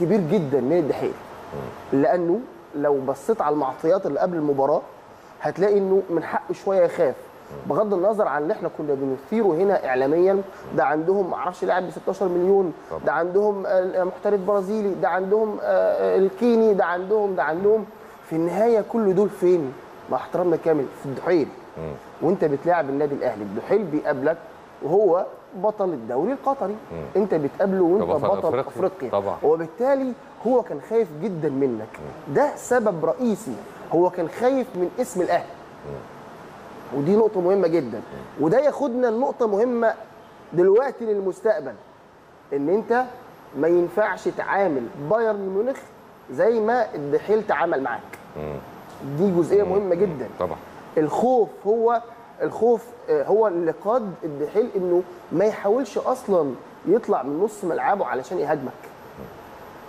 كبير جدا من الدحيل لأنه لو بصيت على المعطيات اللي قبل المباراة هتلاقي إنه من حقه شوية يخاف. بغض النظر عن اللي إحنا كنا بنثيره هنا اعلاميا ده عندهم معرفش لاعب ب 16 مليون. ده عندهم محترف برازيلي ده عندهم آه، الكيني ده عندهم ده عندهم. في النهاية كل دول فين؟ مع احترامنا كامل في الدحيل وانت بتلاعب النادي الأهلي الدحيل بيقابلك وهو بطل الدوري القطري. انت بتقابله وانت بطل بطل أفريقيا. أفريقيا. طبعا. وبالتالي هو كان خايف جدا منك. ده سبب رئيسي هو كان خايف من اسم الأهلي. ودي نقطة مهمة جدا. وده ياخدنا لنقطة مهمة دلوقتي للمستقبل. إن أنت ما ينفعش تعامل بايرن ميونخ زي ما الدحيل تعامل معاك. دي جزئية مهمة جدا. طبعا. الخوف هو الخوف آه، هو اللي قاد الدحيل إنه ما يحاولش أصلا يطلع من نص ملعبه علشان يهاجمك.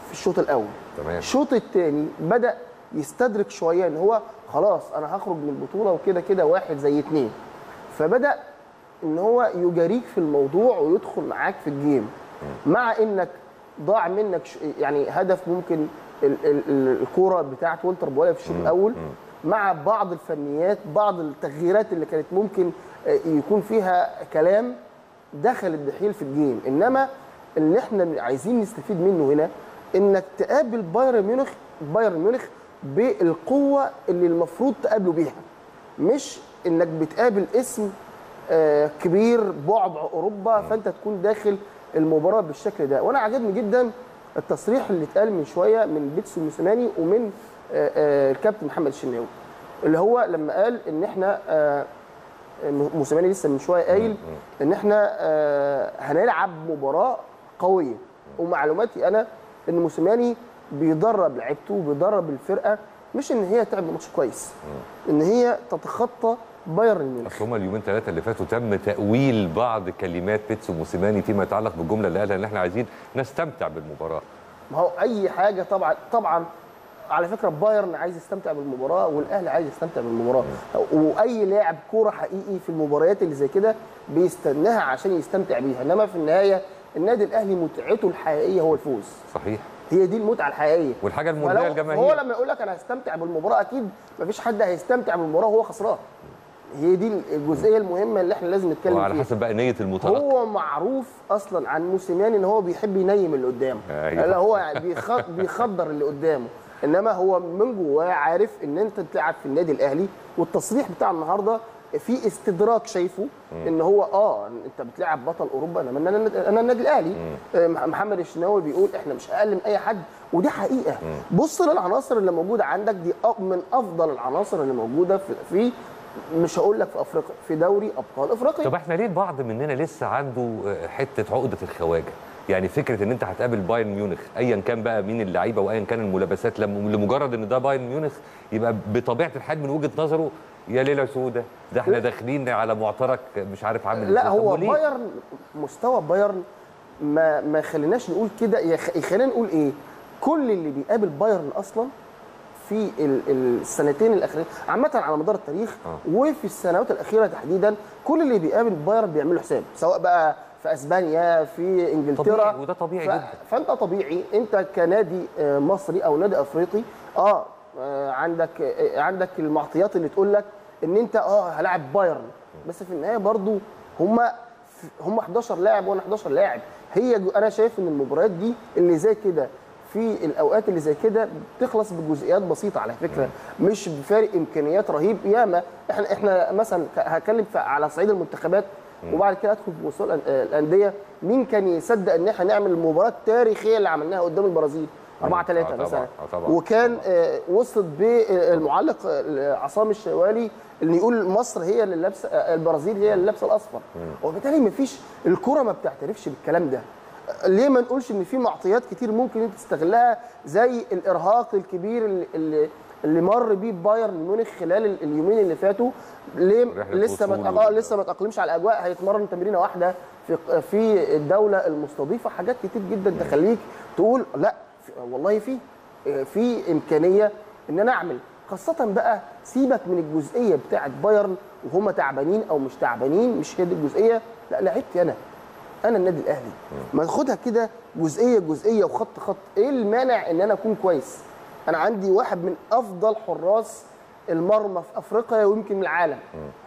في الشوط الأول. تمام. الشوط الثاني بدأ يستدرك شوية إن هو خلاص أنا هخرج من البطولة وكده كده واحد زي اتنين. فبدأ إن هو يجاريك في الموضوع ويدخل معاك في الجيم. مع إنك ضاع منك يعني هدف ممكن ال- ال- ال- الكورة بتاعت والتر بولا في الشوط الأول. مع بعض الفنيات بعض التغييرات اللي كانت ممكن آه، يكون فيها كلام دخل الدحيل في الجيم. إنما اللي إحنا عايزين نستفيد منه هنا إنك تقابل بايرن ميونخ بايرن ميونخ بالقوة اللي المفروض تقابله بيها. مش إنك بتقابل اسم آه، كبير بعبع أوروبا فأنت تكون داخل المباراة بالشكل ده. وأنا عجبني جدا التصريح اللي اتقال من شوية من بيتسو موسيماني ومن الكابتن محمد الشناوي اللي هو لما قال إن إحنا آه، موسيماني لسه من شوية قايل إن إحنا آه، هنلعب مباراة قوية. ومعلوماتي أنا إن موسيماني بيدرب لعيبته وبيدرب الفرقة مش إن هي تعمل ماتش كويس إن هي تتخطى بايرن ميونخ. أصل هما اليومين ثلاثة اللي فاتوا تم تأويل بعض كلمات بيتسو موسيماني فيما يتعلق بالجمله اللي قالها إن إحنا عايزين نستمتع بالمباراة. ما هو أي حاجة طبعا طبعا على فكرة بايرن عايز يستمتع بالمباراة والأهلي عايز يستمتع بالمباراة. وأي لاعب كورة حقيقي في المباريات اللي زي كده بيستناها عشان يستمتع بيها. إنما في النهاية النادي الأهلي متعته الحقيقية هو الفوز. صحيح. هي دي المتعة الحقيقية. والحاجة فلو- للجماهير هو لما يقول لك أنا هستمتع بالمباراة أكيد مفيش حد هيستمتع بالمباراة وهو خسران. هي دي الجزئية المهمة اللي إحنا لازم نتكلم وعلى فيها. حسب بقى نية المتلقي. هو معروف أصلا عن موسيماني إن هو بيحب ينيم اللي قدامه. أيوة. لا هو يعني بيخ- بيخدر اللي قدامه. إنما هو من جواه عارف إن أنت بتلعب في النادي الأهلي والتصريح بتاع النهارده في استدراك شايفه إن هو آه أنت بتلعب بطل أوروبا أنا أنا أنا النادي الأهلي. آه، محمد الشناوي بيقول إحنا مش أقل من أي حد ودي حقيقة. بص للعناصر اللي موجودة عندك دي من أفضل العناصر اللي موجودة في, في مش هقول لك في أفريقيا في دوري أبطال أفريقيا. طب إحنا ليه البعض مننا لسه عنده آه، حتة عقدة الخواجة؟ يعني فكرة إن أنت هتقابل بايرن ميونخ ايا كان بقى مين اللعيبة وايا كان الملابسات لم- لمجرد إن ده بايرن ميونخ يبقى بطبيعة الحال من وجهة نظره يا ليله سودة ده إحنا داخلين على معترك مش عارف عامل لا هو؟ بايرن مستوى بايرن ما ما خليناش نقول كده يخ- يخلينا نقول إيه كل اللي بيقابل بايرن أصلا في ال- السنتين الأخيرين عامة على مدار التاريخ آه. وفي السنوات الأخيرة تحديدا كل اللي بيقابل بايرن بيعمل له حساب سواء بقى في أسبانيا في إنجلترا. طبيعي، وده طبيعي ف... جدا. فأنت طبيعي أنت كنادي آه، مصري أو نادي أفريقي آه آه، عندك آه، عندك المعطيات اللي تقول لك إن أنت آه هلاعب بايرن. بس في النهاية برضو هم هم 11 لاعب وأنا 11 لاعب. هي أنا شايف إن المباريات دي اللي زي كده في الأوقات اللي زي كده بتخلص بجزئيات بسيطة على فكرة. مش بفارق إمكانيات رهيب. ياما إحنا إحنا مثلا هتكلم على صعيد المنتخبات. وبعد كده أدخل في مستوى الأن- الأندية. مين كان يصدق إن إحنا نعمل المباراه التاريخيه اللي عملناها قدام البرازيل؟ 4 3 آه طبعاً، مثلا. آه طبعاً، وكان. آه، وصلت بالمعلق آه، عصام الشوالي اللي يقول مصر هي اللي لابسة البرازيل هي اللي لابسة الأصفر. وبالتالي مفيش الكرة ما بتعترفش بالكلام ده. ليه ما نقولش إن في معطيات كتير ممكن أنت تستغلها زي الإرهاق الكبير اللي, اللي مر بيه بايرن ميونخ خلال ال- اليومين اللي فاتوا ليه لسه ما وال- لسه ما تأقلمش على الأجواء هيتمرن تمرينة واحدة في في الدولة المستضيفة. حاجات كتير جدا تخليك تقول لا والله في في إمكانية إن أنا أعمل. خاصة بقى سيبك من الجزئية بتاعه بايرن وهم تعبانين أو مش تعبانين مش هي دي الجزئية. لا لعبتي أنا. أنا النادي الأهلي. ما ناخدها كده جزئية جزئية وخط خط. إيه المانع إن أنا أكون كويس؟ أنا عندي واحد من أفضل حراس المرمى في أفريقيا ويمكن من العالم.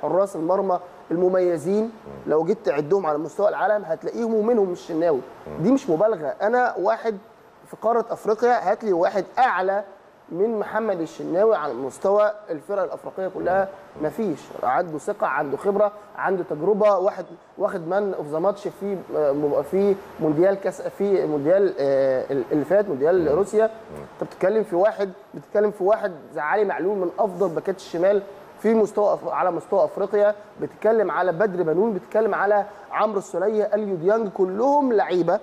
حراس المرمى المميزين. لو جيت تعدهم على مستوى العالم هتلاقيهم ومنهم الشناوي. دي مش مبالغة. أنا واحد في قارة أفريقيا هات لي واحد أعلى من محمد الشناوي على مستوى الفرق الأفريقية كلها مفيش. عنده ثقة عنده خبرة عنده تجربة واحد واخد man of the match في آه، في مونديال كاس في مونديال آه، اللي فات مونديال روسيا. انت بتتكلم في واحد بتتكلم في واحد زي علي معلول من أفضل باكات الشمال في مستوى على مستوى أفريقيا. بتتكلم على بدر بنون بتتكلم على عمرو السولية اليو ديانج كلهم لعيبة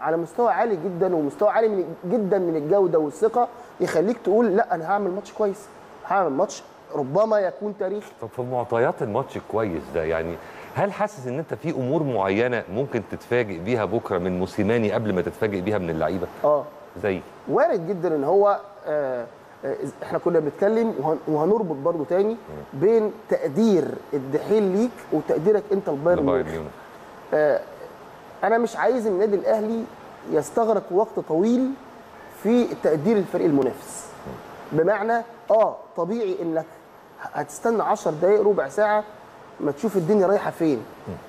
على مستوى عالي جدا ومستوى عالي من جدا من الجودة والثقة. يخليك تقول لا أنا هعمل ماتش كويس هعمل ماتش ربما يكون تاريخي. طب في معطيات الماتش الكويس ده يعني هل حاسس إن أنت في أمور معينة ممكن تتفاجئ بيها بكرة من موسيماني قبل ما تتفاجئ بيها من اللعيبة؟ آه. زي؟ وارد جدا إن هو آه آه، إحنا كنا بنتكلم وهن- وهنربط برضو تاني بين تقدير الدحيل ليك وتقديرك أنت لبايرن بايرن ميونخ. ميونخ. أنا مش عايز النادي الأهلي يستغرق وقت طويل في تقدير الفريق المنافس. بمعنى آه طبيعي إنك هتستنى 10 دقائق ربع ساعة ما تشوف الدنيا رايحة فين.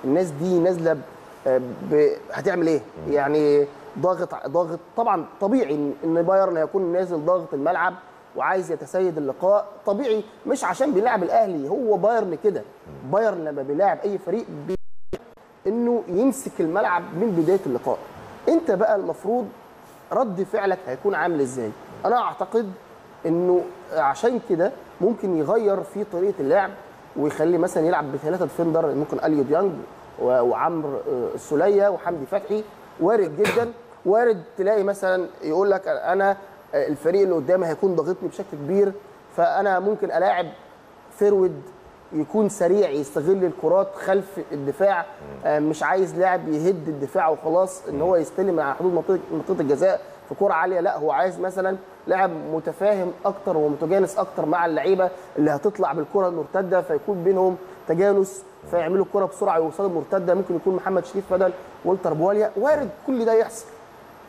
الناس دي نازلة ب... هتعمل إيه؟ يعني ضاغط ضاغط. طبعا طبيعي ان بايرن هيكون نازل ضاغط الملعب وعايز يتسيد اللقاء. طبيعي مش عشان بيلعب الأهلي هو بايرن كده. بايرن لما بيلاعب أي فريق بي... إنه يمسك الملعب من بداية اللقاء. أنت بقى المفروض رد فعلك هيكون عامل إزاي؟ أنا أعتقد إنه عشان كده ممكن يغير في طريقة اللعب ويخلي مثلا يلعب بثلاثة defender ممكن اليو ديانج وعمرو آه، السوليه وحمدي فتحي وارد جدا. وارد تلاقي مثلا يقول لك أنا آه، الفريق اللي قدامي هيكون ضاغطني بشكل كبير فأنا ممكن ألاعب forward يكون سريع يستغل الكرات خلف الدفاع. آه، مش عايز لاعب يهد الدفاع وخلاص إن هو يستلم على حدود منطقة منطقة الجزاء في كرة عالية. لا هو عايز مثلا لاعب متفاهم أكتر ومتجانس أكتر مع اللعيبة اللي هتطلع بالكرة المرتدة فيكون بينهم تجانس فيعملوا الكرة بسرعة يوصلوا المرتدة. ممكن يكون محمد شريف بدل والتر بواليا. وارد كل ده يحصل.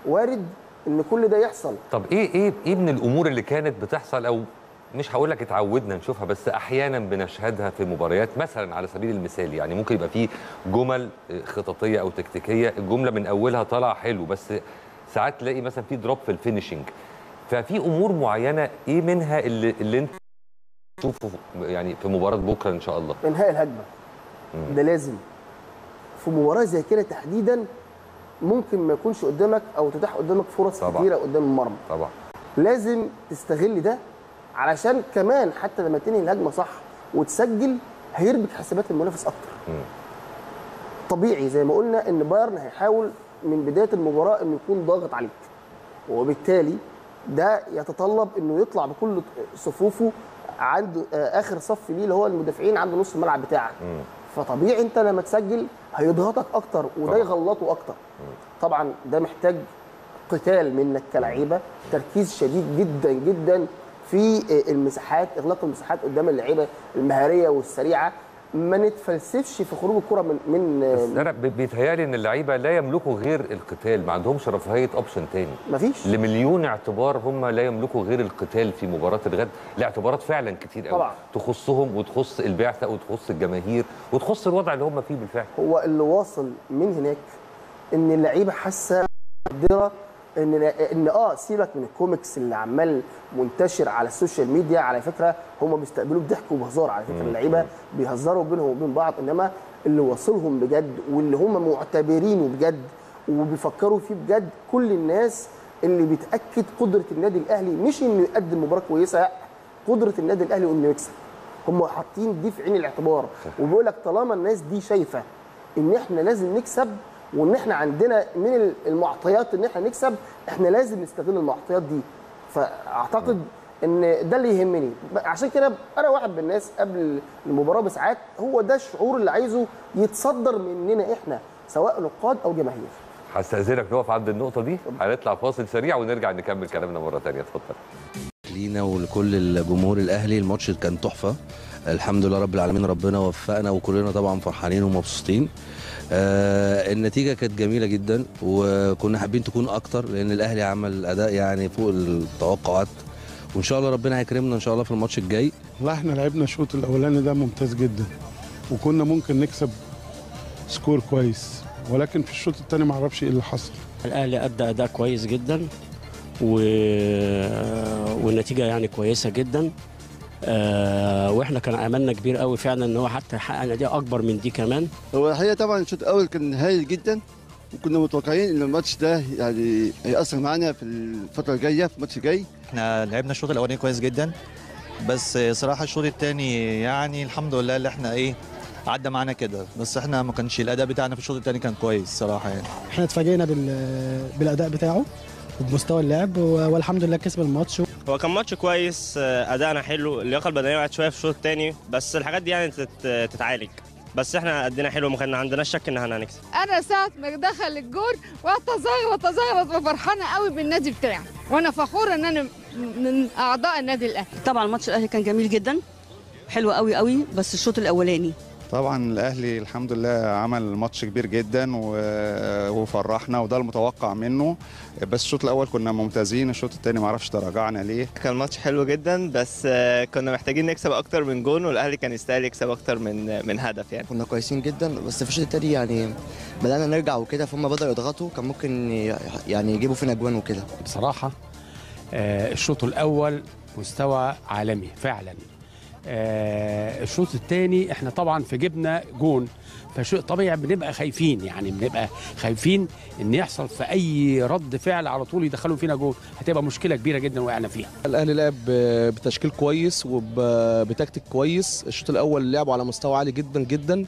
وارد إن كل ده يحصل. طب إيه إيه إيه من الأمور اللي كانت بتحصل أو مش هقول لك اتعودنا نشوفها بس أحيانا بنشهدها في مباريات مثلا على سبيل المثال يعني ممكن يبقى في جمل خططية أو تكتيكية الجملة من أولها طالعة حلو بس ساعات تلاقي مثلا في drop في ال finishing ففي أمور معينة إيه منها اللي اللي أنت تشوفه يعني في مباراة بكرة إن شاء الله؟ إنهاء الهجمة. ده لازم. في مباراة زي كده تحديدا ممكن ما يكونش قدامك أو تتاح قدامك فرص طبعا. كتيرة قدام المرمى. طبعا. لازم تستغل ده علشان كمان حتى لما تنهي الهجمة صح وتسجل هيربك حسابات المنافس أكتر. طبيعي زي ما قلنا إن بايرن هيحاول من بداية المباراة إنه يكون ضاغط عليك. وبالتالي ده يتطلب إنه يطلع بكل صفوفه عنده آه، آخر صف ليه اللي هو المدافعين عنده نص الملعب بتاعك. فطبيعي أنت لما تسجل هيضغطك أكتر وده. يغلطه أكتر. طبعا ده محتاج قتال منك كلعيبه تركيز شديد جدا جدا في آه، المساحات إغلاق المساحات قدام اللعيبة المهارية والسريعة. ما نتفلسفش في خروج الكرة من من آه، بس أنا بي- بيتهيألي إن اللعيبة لا يملكوا غير القتال. ما عندهمش رفاهية option تاني. مفيش. لمليون اعتبار هم لا يملكوا غير القتال في مباراة الغد. لاعتبارات فعلا كتير قوي. طبعا. تخصهم وتخص البعثة وتخص الجماهير وتخص الوضع اللي هم فيه بالفعل. هو اللي واصل من هناك إن اللعيبة حاسة مقدره إن إن آه سيبك من الكوميكس اللي عمال منتشر على ال social media. على فكرة هم بيستقبلوه بضحك وبهزار على فكرة. اللعيبة بيهزروا بينهم وبين بعض إنما اللي واصلهم بجد واللي هم معتبرينه بجد وبيفكروا فيه بجد كل الناس اللي بتأكد قدرة النادي الأهلي مش إنه يقدم مباراة كويسة قدرة النادي الأهلي إنه يكسب. هم حاطين دي في عين الاعتبار. وبيقول لك طالما الناس دي شايفة إن إحنا لازم نكسب وإن إحنا عندنا من المعطيات إن إحنا نكسب إحنا لازم نستغل المعطيات دي. فأعتقد إن ده اللي يهمني. عشان كده أنا واحد من الناس قبل المباراة بساعات هو ده الشعور اللي عايزه يتصدر مننا إحنا سواء نقاد أو جماهير. هستأذنك نقف عند النقطة دي هنطلع فاصل سريع ونرجع نكمل كلامنا مرة ثانية اتفضل. لينا ولكل الجمهور الأهلي الماتش كان تحفة. الحمد لله رب العالمين ربنا وفقنا وكلنا طبعا فرحانين ومبسوطين. آه النتيجة كانت جميلة جدا وكنا حابين تكون أكتر لأن الأهلي عمل أداء يعني فوق التوقعات. وإن شاء الله ربنا هيكرمنا إن شاء الله في الماتش الجاي. لا إحنا لعبنا الشوط الأولاني ده ممتاز جدا وكنا ممكن نكسب score كويس. ولكن في الشوط الثاني ما أعرفش إيه اللي حصل. الأهلي أدى أداء كويس جدا و... والنتيجة يعني كويسة جدا. آه وإحنا كان املنا كبير قوي فعلا إن هو حتى يحقق نتيجه أكبر من دي كمان. هو الحقيقة طبعا الشوط الأول كان هايل جدا وكنا متوقعين إن الماتش ده يعني هيأثر معانا في الفترة الجاية في الماتش الجاي. إحنا لعبنا الشوط الأولاني كويس جدا بس صراحة الشوط الثاني يعني الحمد لله اللي إحنا إيه عدى معانا كده. بس إحنا ما كانش الأداء بتاعنا في الشوط الثاني كان كويس صراحة يعني. إحنا اتفاجئنا بال... بالأداء بتاعه. وبمستوى اللعب والحمد لله كسب الماتش. هو كان ماتش كويس آه، ادائنا حلو اللياقة البدنية وقعت شوية في الشوط الثاني بس الحاجات دي يعني تت- تتعالج. بس إحنا ادينا حلو ما كان عندناش شك إن إحنا هنكسب. أنا ساعة ما دخل الجول واتزغرط اتزغرط وفرحانه قوي بالنادي بتاعي. وأنا فخورة إن أنا من أعضاء النادي الأهلي. طبعا الماتش الأهلي كان جميل جدا حلو قوي قوي بس الشوط الأولاني طبعا الأهلي الحمد لله عمل ماتش كبير جدا و- وفرحنا وده المتوقع منه. بس الشوط الأول كنا ممتازين الشوط الثاني ما أعرفش تراجعنا ليه. كان ماتش حلو جدا بس كنا محتاجين نكسب أكتر من جون والأهلي كان يستاهل يكسب أكتر من من هدف يعني. كنا كويسين جدا بس في الشوط التاني يعني بدأنا نرجع وكده فهم بدأوا يضغطوا كان ممكن يعني يجيبوا فينا أجوان وكده. بصراحة آه، الشوط الأول مستوى عالمي فعلا. آه، الشوط الثاني إحنا طبعا في جبنا جون فشيء طبيعي بنبقى خايفين يعني بنبقى خايفين إن يحصل في أي رد فعل على طول يدخلوا فينا جون هتبقى مشكلة كبيرة جدا وقعنا فيها. الأهلي لعب بتشكيل كويس وبتكتيك كويس الشوط الأول لعبوا على مستوى عالي جدا جدا.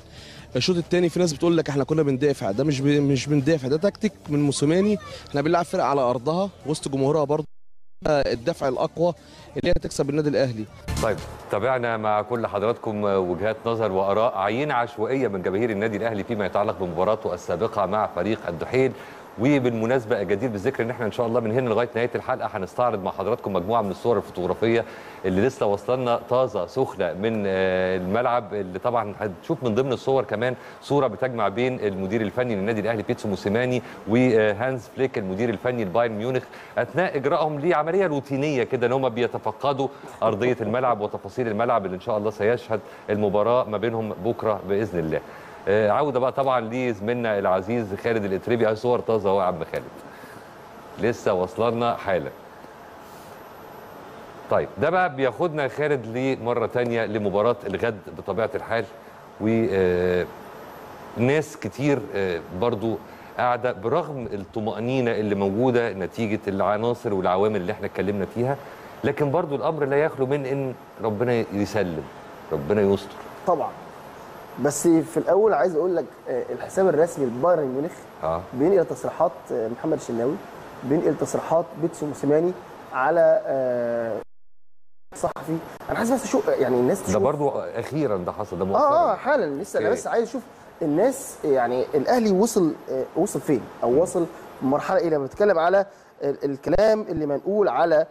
الشوط الثاني في ناس بتقول لك إحنا كنا بندافع ده مش ب... مش بندافع ده تكتيك من موسيماني. إحنا بنلعب فرقة على أرضها وسط جمهورها برضه الدفع الأقوى. اللي هي تكسب النادي الأهلي. طيب تابعنا مع كل حضراتكم وجهات نظر وآراء عينه عشوائية من جماهير النادي الأهلي فيما يتعلق بمباراته السابقة مع فريق الدحيل. وبالمناسبة جدير بالذكر إن إحنا إن شاء الله من هنا لغاية نهاية الحلقة هنستعرض مع حضراتكم مجموعة من الصور الفوتوغرافية اللي لسه واصلنا طازة سخنة من آه، الملعب اللي طبعا هتشوف من ضمن الصور كمان صورة بتجمع بين المدير الفني للنادي الأهلي بيتسو موسيماني وهانز فليك المدير الفني لبايرن ميونخ أثناء اجرائهم لعملية روتينية كده إن هم بيتفقدوا أرضية الملعب وتفاصيل الملعب اللي إن شاء الله سيشهد المباراة ما بينهم بكرة بإذن الله. آه، عودة بقى طبعا لزميلنا العزيز خالد الاتريبي. هاي صور طازة أهو يا عم خالد. لسه واصلنا حالا. طيب ده بقى بياخدنا خالد لمره تانية لمباراة الغد بطبيعة الحال. و آه، ناس كتير آه، برضو قاعدة برغم الطمأنينة اللي موجودة نتيجة العناصر والعوامل اللي إحنا اتكلمنا فيها. لكن برضو الأمر لا يخلو من إن ربنا يسلم ربنا يستر. طبعا. بس في الأول عايز أقول لك آه، الحساب الرسمي لبايرن ميونخ آه. بينقل تصريحات آه، محمد الشناوي بينقل تصريحات بيتسو موسيماني على آه، صحفي. أنا عايز بس أشوف يعني الناس ده تشوف. برضو أخيرا ده حصل ده مؤخرا. آه حالا. لسه أنا. بس عايز أشوف الناس يعني الأهلي وصل آه، وصل فين؟ أو وصل مرحلة إيه؟ لما بنتكلم على ال- الكلام اللي منقول على آه،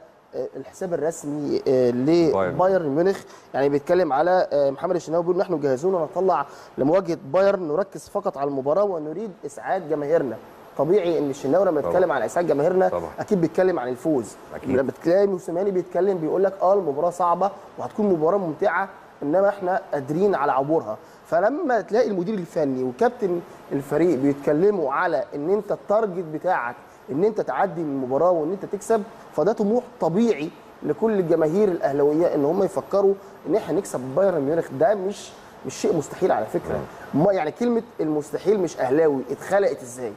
الحساب الرسمي آه، لبايرن ميونخ يعني بيتكلم على آه، محمد الشناوي بيقول نحن جاهزون ونطلع لمواجهة بايرن نركز فقط على المباراة ونريد إسعاد جماهيرنا طبيعي إن الشناوي لما طبعا. يتكلم عن إسعاد جماهيرنا. أكيد بيتكلم عن الفوز أكيد. لما بتلاقي موسيماني بيتكلم بيقول لك آه المباراة صعبة وهتكون مباراة ممتعة إنما إحنا قادرين على عبورها فلما تلاقي المدير الفني وكابتن الفريق بيتكلموا على إن أنت ال target بتاعك إن أنت تعدي من المباراه وإن أنت تكسب فده طموح طبيعي لكل الجماهير الأهلاوية إن هم يفكروا إن إحنا نكسب بايرن ميونخ. ده مش مش شيء مستحيل على فكرة. ما يعني كلمة المستحيل مش أهلاوي اتخلقت إزاي؟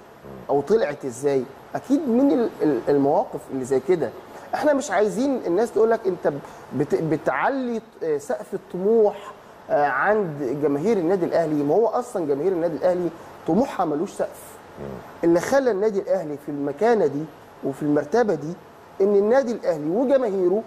أو طلعت إزاي؟ أكيد من ال- ال- المواقف اللي زي كده. إحنا مش عايزين الناس تقول لك أنت بت- بتعلي آه، سقف الطموح آه، عند جماهير النادي الأهلي. ما هو أصلا جماهير النادي الأهلي طموحها ملوش سقف. اللي خلى النادي الأهلي في المكانة دي وفي المرتبة دي إن النادي الأهلي وجماهيره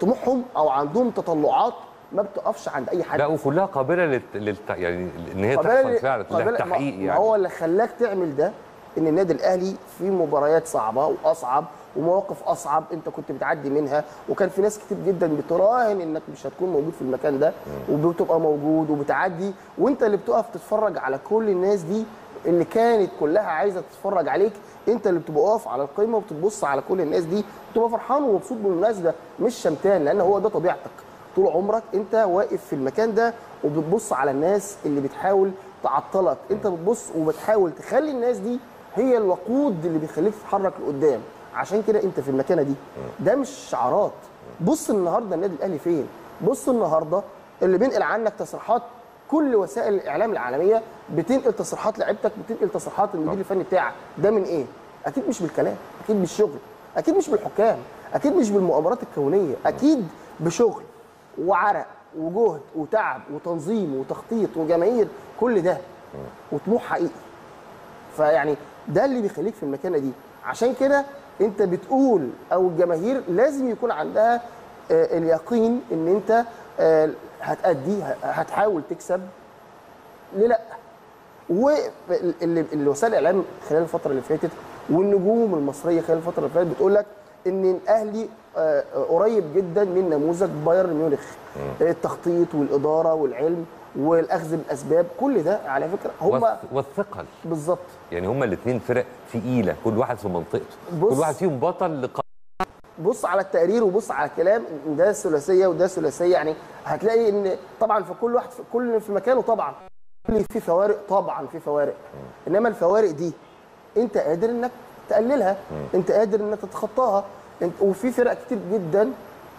طموحهم أو عندهم تطلعات ما بتقفش عند أي حد. لا وكلها قابلة للت... للت... يعني إن هي تحصل فعلا قابلة- لها تحقيق ما- يعني. ما هو اللي خلاك تعمل ده إن النادي الأهلي في مباريات صعبة وأصعب ومواقف أصعب أنت كنت بتعدي منها وكان في ناس كتير جدا بتراهن إنك مش هتكون موجود في المكان ده وبتبقى موجود وبتعدي وأنت اللي بتقف تتفرج على كل الناس دي اللي كانت كلها عايزه تتفرج عليك انت اللي بتبقى واقف على القمه وبتبص على كل الناس دي بتبقى فرحان ومبسوط بالمناسبه مش شمتان لأن هو ده طبيعتك. طول عمرك انت واقف في المكان ده وبتبص على الناس اللي بتحاول تعطلك. انت بتبص وبتحاول تخلي الناس دي هي الوقود اللي بيخليك تتحرك لقدام. عشان كده انت في المكانه دي. ده مش شعارات. بص النهارده النادي الاهلي فين؟ بص النهارده اللي بينقل عنك تصريحات كل وسائل الإعلام العالمية بتنقل تصريحات لعيبتك بتنقل تصريحات المدير الفني بتاعك. ده من إيه؟ أكيد مش بالكلام أكيد بالشغل أكيد مش بالحكام أكيد مش بالمؤامرات الكونية أكيد بشغل وعرق وجهد وتعب وتنظيم وتخطيط وجماهير كل ده. وطموح حقيقي. فيعني ده اللي بيخليك في المكانة دي. عشان كده أنت بتقول أو الجماهير لازم يكون عندها آه، اليقين إن أنت آه، هتأدي هتحاول تكسب ليه لأ؟ والوسائل الإعلام خلال الفترة اللي فاتت والنجوم المصرية خلال الفترة اللي فاتت بتقول لك إن الأهلي آه، قريب جدا من نموذج بايرن ميونخ. التخطيط والإدارة والعلم والأخذ بالاسباب كل ده على فكرة هم والث- والثقل. بالظبط. يعني هما الاثنين فرق تقيلة كل واحد في منطقته. كل واحد فيهم بطل لق... بص على التقرير وبص على الكلام ده ثلاثية وده ثلاثية يعني هتلاقي إن طبعا في كل واحد في كل في مكانه طبعا في فوارق طبعا في فوارق. إنما الفوارق دي أنت قادر إنك تقللها أنت قادر إنك تتخطاها. وفي فرق كتير جدا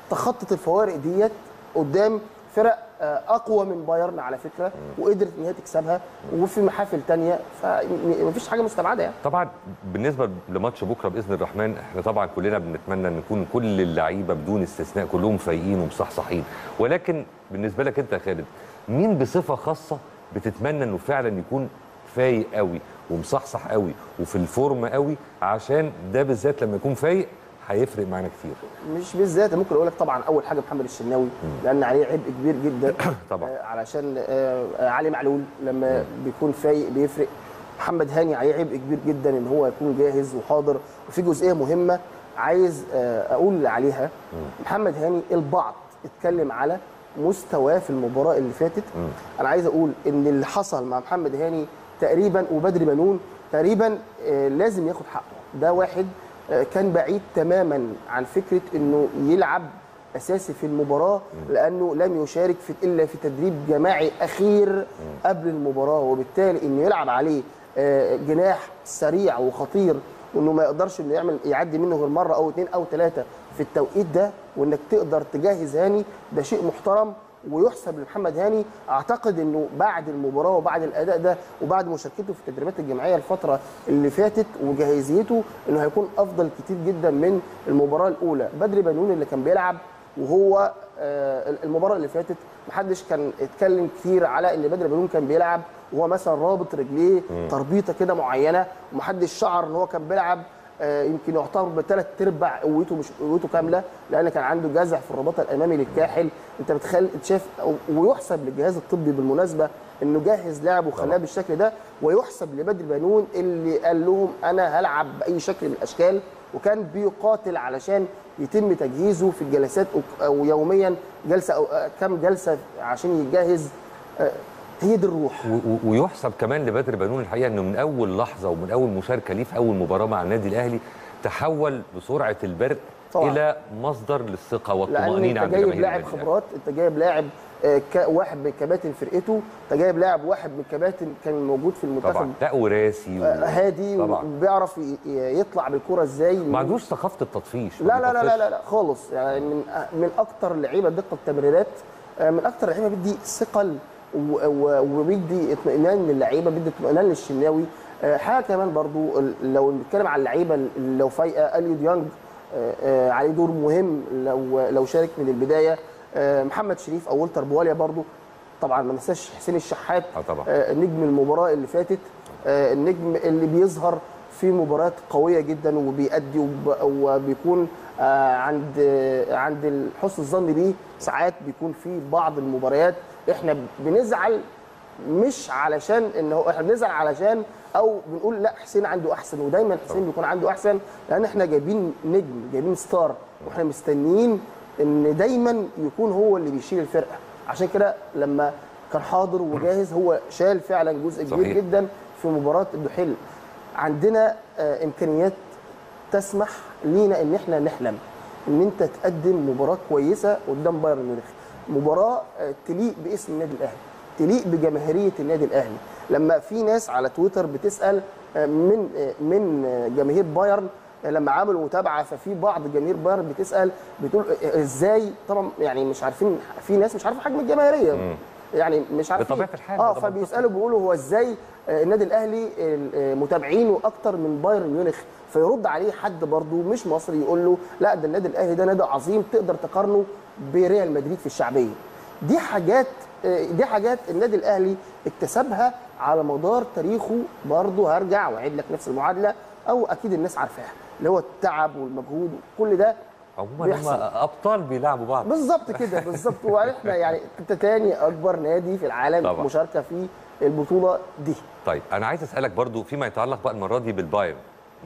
تخطت الفوارق ديت قدام فرق آه، أقوى من بايرن على فكرة وقدرت إن هي تكسبها وفي محافل تانية فمفيش حاجة مستبعدة يعني. طبعا بالنسبة لماتش بكرة بإذن الرحمن إحنا طبعا كلنا بنتمنى إن يكون كل اللعيبة بدون استثناء كلهم فايقين ومصحصحين. ولكن بالنسبة لك أنت يا خالد مين بصفة خاصة بتتمنى إنه فعلا يكون فايق قوي ومصحصح قوي وفي الفورم قوي عشان ده بالذات لما يكون فايق هيفرق معانا كتير. مش بالذات ممكن أقول لك طبعا أول حاجة محمد الشناوي لأن عليه عبء كبير جدا. طبعا. آه، علشان آه، آه، علي معلول لما بيكون فايق بيفرق. محمد هاني عليه عبء كبير جدا إن هو يكون جاهز وحاضر. وفي جزئية مهمة عايز آه، أقول عليها. محمد هاني البعض اتكلم على مستواه في المباراة اللي فاتت. أنا عايز أقول إن اللي حصل مع محمد هاني تقريبا وبدري بنون تقريبا آه، لازم ياخد حقه. ده واحد. كان بعيد تماما عن فكرة إنه يلعب أساسي في المباراة لأنه لم يشارك في إلا في تدريب جماعي أخير قبل المباراة وبالتالي إنه يلعب عليه آه، جناح سريع وخطير وإنه ما يقدرش إنه يعمل يعدي منه غير مرة أو اثنين أو ثلاثة في التوقيت ده وإنك تقدر تجهز هاني ده شيء محترم. ويحسب لمحمد هاني أعتقد إنه بعد المباراة وبعد الأداء ده وبعد مشاركته في التدريبات الجماعية الفترة اللي فاتت وجاهزيته إنه هيكون أفضل كتير جدا من المباراة الأولى. بدري بنون اللي كان بيلعب وهو آه، المباراة اللي فاتت محدش كان اتكلم كتير على إن بدر بنون كان بيلعب وهو مثلا رابط رجليه تربيطة كده معينة ومحدش شعر إن هو كان بيلعب يمكن يعتبر بثلاث أرباع قوته مش قوته كاملة لأن كان عنده جزع في الرباط الأمامي للكاحل. أنت بتخيل أنت شايف ويحسب للجهاز الطبي بالمناسبة إنه جهز لاعب وخلاه بالشكل ده ويحسب لبدر بنون اللي قال لهم أنا هلعب بأي شكل من الأشكال وكان بيقاتل علشان يتم تجهيزه في الجلسات أو- أو يوميا جلسة أو آه، كام جلسة عشان يتجهز آه، هي دي الروح ويحسب كمان لبدر بنون الحقيقة إنه من أول لحظة ومن أول مشاركة ليه في أول مباراة مع النادي الأهلي تحول بسرعة البرق طبعاً. إلى مصدر للثقة والطمانينه أنت عند جايب جماهير لاعب. خبرات أنت جايب لاعب آه، واحد من كباتن فرقته أنت جايب لاعب واحد من كباتن كان موجود في المنتخب. طبعا. لا وراسي و... آه، هادي طبعا. وبيعرف يطلع بالكرة إزاي. ما عندوش ثقافة التطفيش لا لا لا لا. لا, لا خالص. يعني من من أكتر اللعيبة دقة التمريرات آه، من أكتر اللعيبة بيدي ثقل. وبيدي اطمئنان للعيبه بيدي اطمئنان للشناوي. آه، حاجة كمان برضو لو بنتكلم على اللعيبة لو فايقه اليو ديانج آه، آه، عليه دور مهم لو لو شارك من البداية. آه، محمد شريف أو ولتر بواليا برضو. طبعا ما ننساش حسين الشحات طبعا. آه، نجم المباراة اللي فاتت. آه، النجم اللي بيظهر في مباريات قوية جدا وبيأدي وب- وبيكون آه، عند آه، عند حسن الظن بيه ساعات بيكون في بعض المباريات. إحنا بنزعل مش علشان إن هو إحنا بنزعل علشان أو بنقول لا حسين عنده أحسن ودايما حسين بيكون عنده أحسن لأن إحنا جايبين نجم جايبين ستار وإحنا مستنيين إن دايما يكون هو اللي بيشيل الفرقة. عشان كده لما كان حاضر وجاهز هو شال فعلا جزء كبير صحيح. جدا في مباراة الدحيل. عندنا آه، إمكانيات تسمح لينا إن إحنا نحلم إن انت تقدم مباراة كويسة قدام بايرن ميونخ. مباراة آه، تليق باسم النادي الأهلي تليق بجماهيرية النادي الأهلي لما في ناس على تويتر بتسأل آه، من آه، من جماهير بايرن لما عملوا متابعة ففي بعض جماهير بايرن بتسأل بتقول إزاي طبعا يعني مش عارفين في ناس مش عارفة حجم الجماهيرية. يعني مش عارفين بطبيعة الحال، آه. فبيسألوا بيقولوا هو إزاي النادي الأهلي متابعينه أكتر من بايرن ميونخ فيرد عليه حد برضه مش مصري يقول له لا ده النادي الأهلي ده نادي عظيم تقدر تقارنه بريال مدريد في الشعبية. دي حاجات آه، دي حاجات النادي الأهلي اكتسبها على مدار تاريخه. برضه هرجع وأعيد لك نفس المعادلة أو أكيد الناس عارفاها اللي هو التعب والمجهود كل ده عموما هم. أبطال بيلعبوا بعض. بالظبط كده بالظبط. وإحنا يعني أنت تاني أكبر نادي في العالم طبعا. مشاركة في البطولة دي. طيب أنا عايز أسألك برضو فيما يتعلق بقى المرة دي بالبايرن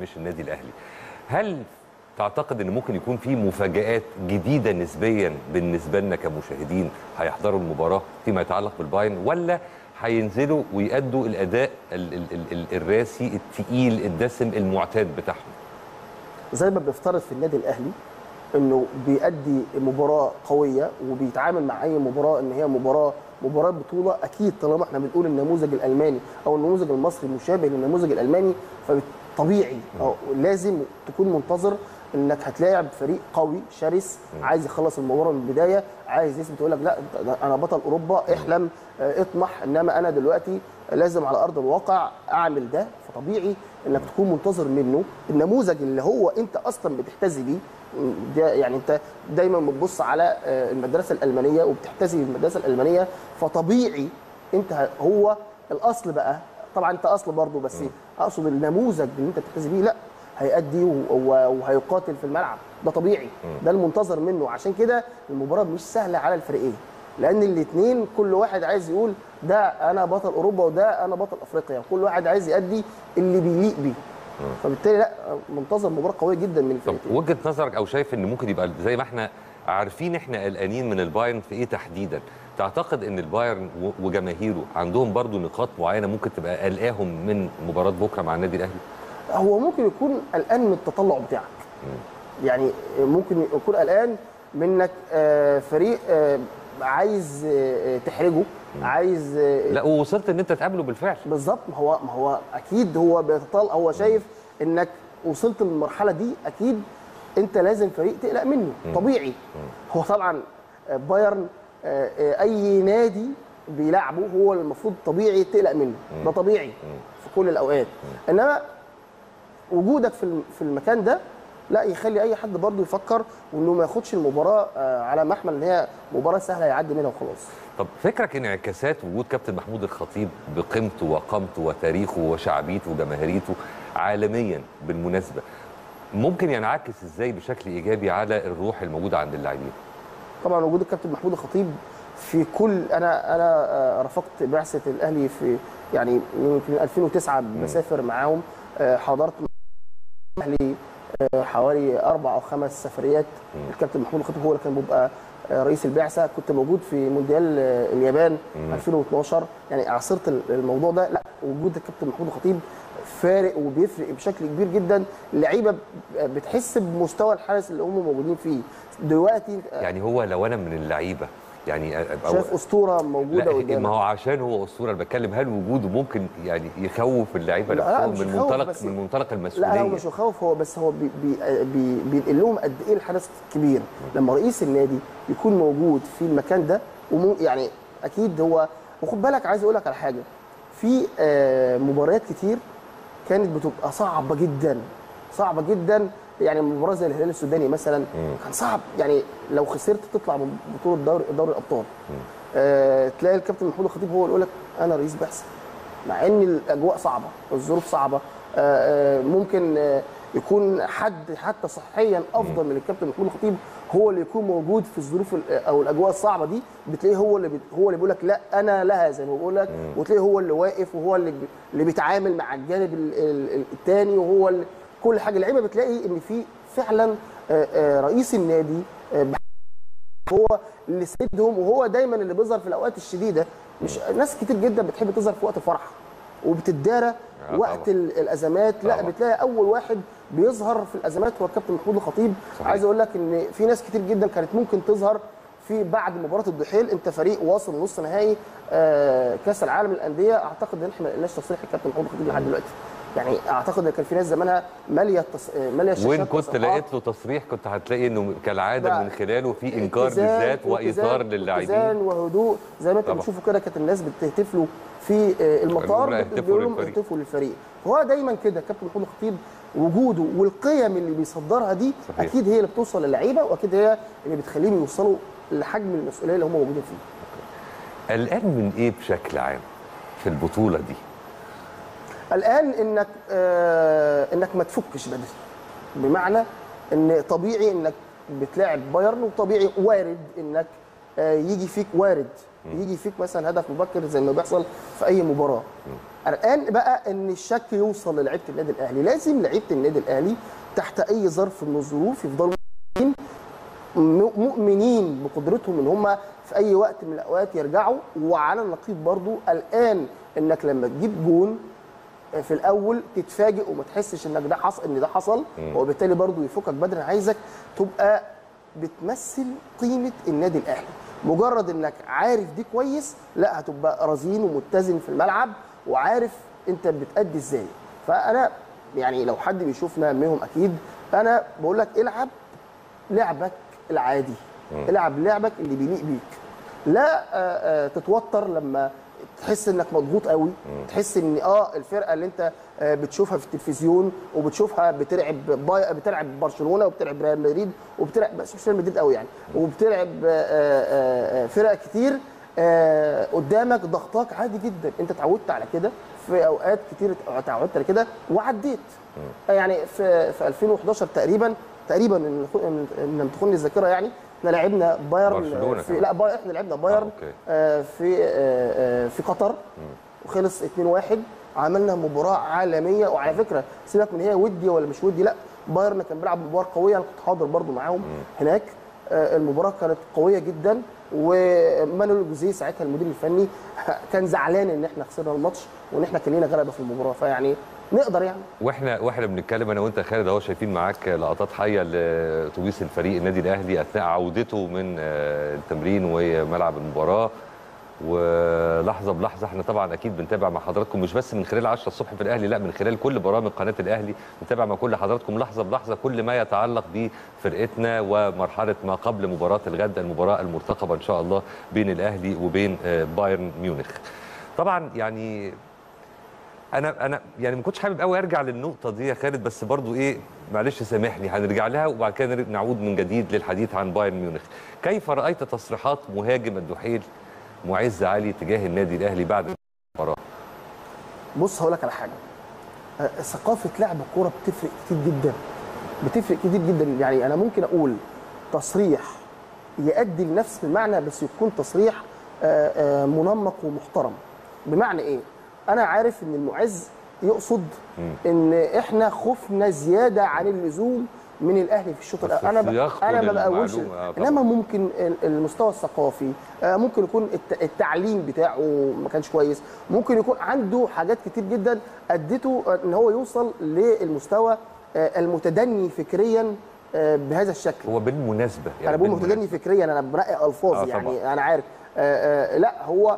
مش النادي الأهلي. هل تعتقد إن ممكن يكون في مفاجآت جديدة نسبيا بالنسبة لنا كمشاهدين هيحضروا المباراة فيما يتعلق بالبايرن ولا هينزلوا ويأدوا الأداء ال ال ال ال الراسي التقيل الدسم المعتاد بتاعهم؟ زي ما بيفترض في النادي الأهلي إنه بيأدي مباراة قوية وبيتعامل مع أي مباراة إن هي مباراه مباراة بطولة أكيد طالما إحنا بنقول النموذج الألماني أو النموذج المصري مشابه للنموذج الألماني فطبيعي أو لازم تكون منتظر انك هتلاعب فريق قوي شرس عايز يخلص المباراه من البداية عايز يثبت يقول لك لا أنا بطل أوروبا احلم آه، اطمح إنما أنا دلوقتي لازم على أرض الواقع أعمل ده فطبيعي إنك تكون منتظر منه. النموذج اللي هو أنت أصلا بتحتذي بيه ده يعني أنت دايما بتبص على آه، المدرسة الألمانية وبتحتذي بالمدرسة الألمانية فطبيعي أنت هو الأصل بقى. طبعا أنت أصل برضه بس أقصد النموذج اللي أنت بتحتذي بيه لا. هيأدي وهيقاتل في الملعب. ده طبيعي. ده المنتظر منه. عشان كده المباراة مش سهلة على الفريقين. لأن الاثنين كل واحد عايز يقول ده أنا بطل أوروبا وده أنا بطل أفريقيا. كل واحد عايز يأدي اللي بيليق بيه. فبالتالي لأ منتظر مباراة قوية جدا من طب الفريقين. وجهة نظرك أو شايف إن ممكن يبقى زي ما إحنا عارفين إحنا قلقانين من البايرن في إيه تحديدا؟ تعتقد إن البايرن وجماهيره عندهم برضو نقاط معينة ممكن تبقى قلقاهم من مباراة بكرة مع النادي الأهلي؟ هو ممكن يكون قلقان من التطلع بتاعك. يعني ممكن يكون قلقان منك آه، فريق آه، عايز آه، تحرجه عايز لا ووصلت إن أنت تقابله بالفعل. بالظبط. ما هو ما هو أكيد هو بيتطلع هو شايف إنك وصلت للمرحلة دي أكيد أنت لازم فريق تقلق منه. طبيعي. هو طبعا بايرن أي نادي بيلعبه هو المفروض طبيعي تقلق منه. ده طبيعي في كل الأوقات. إنما وجودك في في المكان ده لا يخلي أي حد برضه يفكر وإنه ما ياخدش المباراة آه، على محمل إن هي مباراة سهلة يعدي منها وخلاص. طب فكرك انعكاسات وجود كابتن محمود الخطيب بقيمته وقامته وتاريخه وشعبيته وجماهيريته عالميا بالمناسبة ممكن ينعكس إزاي بشكل إيجابي على الروح الموجودة عند اللاعبين؟ طبعا وجود الكابتن محمود الخطيب في كل أنا أنا آه، رافقت بعثة الأهلي في يعني يمكن 2009 بسافر معاهم آه، حضرت مع الاهلي آه، حوالي أربع أو خمس سفريات الكابتن محمود الخطيب هو اللي كان بيبقى آه، رئيس البعثة. كنت موجود في مونديال آه، اليابان مم. 2012 يعني عاصرت ال- الموضوع ده. لا وجود الكابتن محمود الخطيب فارق وبيفرق بشكل كبير جدا. اللعيبه بتحس بمستوى الحارس اللي هم موجودين فيه. دلوقتي يعني هو لو أنا من اللعيبة يعني شايف أسطورة موجودة قدامك. ما هو عشان هو أسطورة أنا بتكلم هل وجوده ممكن يعني يخوف اللعيبة لا، لا، نفسهم من يخوف، منطلق من منطلق المسؤوليه لا مش مخوف هو بس هو بي بي بي بينقل لهم قد إيه الحدث كبير. لما رئيس النادي يكون موجود في المكان ده ومو يعني أكيد هو وخد بالك عايز أقول لك على حاجة. في آه، مباريات كتير كانت بتبقى صعبة جدا صعبة جدا. يعني مباراه زي الهلال السوداني مثلا كان صعب. يعني لو خسرت تطلع من بطولة دوري دوري الأبطال. آه، تلاقي الكابتن محمود الخطيب هو اللي يقول لك أنا رئيس بعثه مع إن الأجواء صعبة والظروف صعبة. آه، آه، ممكن آه، يكون حد حتى صحيا أفضل من الكابتن محمود الخطيب هو اللي يكون موجود في الظروف ال- أو الأجواء الصعبة دي. بتلاقيه هو اللي هو اللي بيقول لك لا أنا لها زي ما بقول لك. وتلاقيه هو اللي واقف وهو اللي اللي بيتعامل مع الجانب ال- ال- الثاني وهو اللي كل حاجة. اللعيبه بتلاقي إن في فعلا آه، آه، رئيس النادي آه، هو اللي سندهم وهو دايما اللي بيظهر في الأوقات الشديدة. مش ناس كتير جدا بتحب تظهر في وقت الفرح وبتدارى وقت طبعاً. الأزمات. لا. بتلاقي أول واحد بيظهر في الأزمات هو الكابتن محمود الخطيب. صحيح. عايز أقول لك إن في ناس كتير جدا كانت ممكن تظهر في بعد مباراة الضحيل أنت فريق واصل نص نهائي آه، كأس العالم للأندية. أعتقد إن إحنا ما لقيناش تصريح الكابتن محمود الخطيب لحد دلوقتي. يعني أعتقد إن كان في ناس زمانها مالية التص... آه، مالية الشاشات وان كنت. لقيت له تصريح كنت هتلاقي إنه كالعادة. من خلاله في إنكار بالذات وايثار للاعبين وهدوء زي ما انت. بتشوفوا كده كانت الناس بتهتف له في آه، المطار بيقولوا لهم للفريق. اهتفوا للفريق هو دايما كده كابتن محمود الخطيب وجوده والقيم اللي بيصدرها دي صحيح. أكيد هي اللي بتوصل للعيبة وأكيد هي اللي بتخليهم يوصلوا لحجم المسؤولية اللي هم موجودين فيه قلقان من إيه بشكل عام في البطولة دي الآن إنك آه إنك ما تفكش بدري. بمعنى إن طبيعي إنك بتلاعب بايرن وطبيعي وارد إنك آه يجي فيك وارد. يجي فيك مثلا هدف مبكر زي ما بيحصل في أي مباراة. الآن بقى إن الشك يوصل للعيبة النادي الأهلي. لازم لعيبة النادي الأهلي تحت أي ظرف من الظروف يفضلوا مؤمنين بقدرتهم إن هم في أي وقت من الأوقات يرجعوا. وعلى النقيض برضو الآن إنك لما تجيب جون في الأول تتفاجئ وما تحسش إنك ده حصل إن ده حصل. وبالتالي برضو يفكك بدري أنا عايزك تبقى بتمثل قيمة النادي الأهلي. مجرد إنك عارف دي كويس لا هتبقى رزين ومتزن في الملعب وعارف أنت بتأدي إزاي. فأنا يعني لو حد بيشوفنا منهم أكيد أنا بقول لك العب لعبك العادي. العب لعبك اللي بيليق بيك. لا آه، آه، تتوتر لما تحس انك مضغوط قوي تحس ان آه الفرقة اللي انت آه، بتشوفها في التلفزيون وبتشوفها بتلعب باي... بتلعب برشلونة وبتلعب ريال مدريد وبتلعب بس مش ريال مدريد قوي يعني. وبتلعب آه، آه، فرق كتير قدامك ضغطاك عادي جدا. انت اتعودت على كده في أوقات كتير اتعودت على كده وعديت. يعني في في 2011 تقريبا تقريبا إن لم تخن الذاكرة يعني إحنا لعبنا بايرن في. لا بايرن إحنا لعبنا بايرن okay. آه في آه آه في قطر. وخلص 2-1 عملنا مباراة عالمية. وعلى فكرة سيبك من هي ودي ولا مش ودي لا بايرن كان بيلعب مباراة قوية. أنا كنت حاضر برضو معاهم هناك. آه المباراة كانت قوية جدا. ومانويل جوزيه ساعتها المدير الفني كان زعلان إن إحنا خسرنا الماتش وإن إحنا كان لينا غلبة في المباراة. فيعني نقدر يعني وإحنا وإحنا بنتكلم أنا وانت خالد اهو شايفين معاك لقطات حية لأتوبيس الفريق النادي الأهلي أثناء عودته من آه، التمرين وملعب المباراة ولحظة بلحظة إحنا طبعا أكيد بنتابع مع حضراتكم مش بس من خلال 10 الصبح في الأهلي لا من خلال كل برامج قناة الأهلي بنتابع مع كل حضراتكم لحظة بلحظة كل ما يتعلق بفرقتنا ومرحلة ما قبل مباراة الغد المباراة المرتقبة إن شاء الله بين الأهلي وبين آه، بايرن ميونخ. طبعا يعني أنا أنا يعني ما كنتش حابب قوي ارجع للنقطة دي يا خالد بس برضو إيه معلش سامحني هنرجع لها وبعد كده نعود من جديد للحديث عن بايرن ميونخ. كيف رأيت تصريحات مهاجم الدحيل معز علي تجاه النادي الأهلي بعد المباراة؟ بص هقول لك على حاجة. ثقافة لعب الكورة بتفرق كتير جدا. بتفرق كتير جدا. يعني أنا ممكن أقول تصريح يؤدي لنفس المعنى بس يكون تصريح منمق ومحترم. بمعنى إيه؟ أنا عارف إن المعز يقصد إن إحنا خفنا زيادة عن اللزوم من الأهلي في الشوط الأول أنا ب... أنا ما بقولش آه، طبعاً. إنما ممكن ال- المستوى الثقافي آه، ممكن يكون الت- التعليم بتاعه ما كانش كويس ممكن يكون عنده حاجات كتير جدا ادته آه، إن هو يوصل للمستوى المتدني فكريا بهذا الشكل هو بالمناسبة أنا بقول. متدني فكريا أنا بنقي ألفاظ آه، يعني. أنا عارف لا هو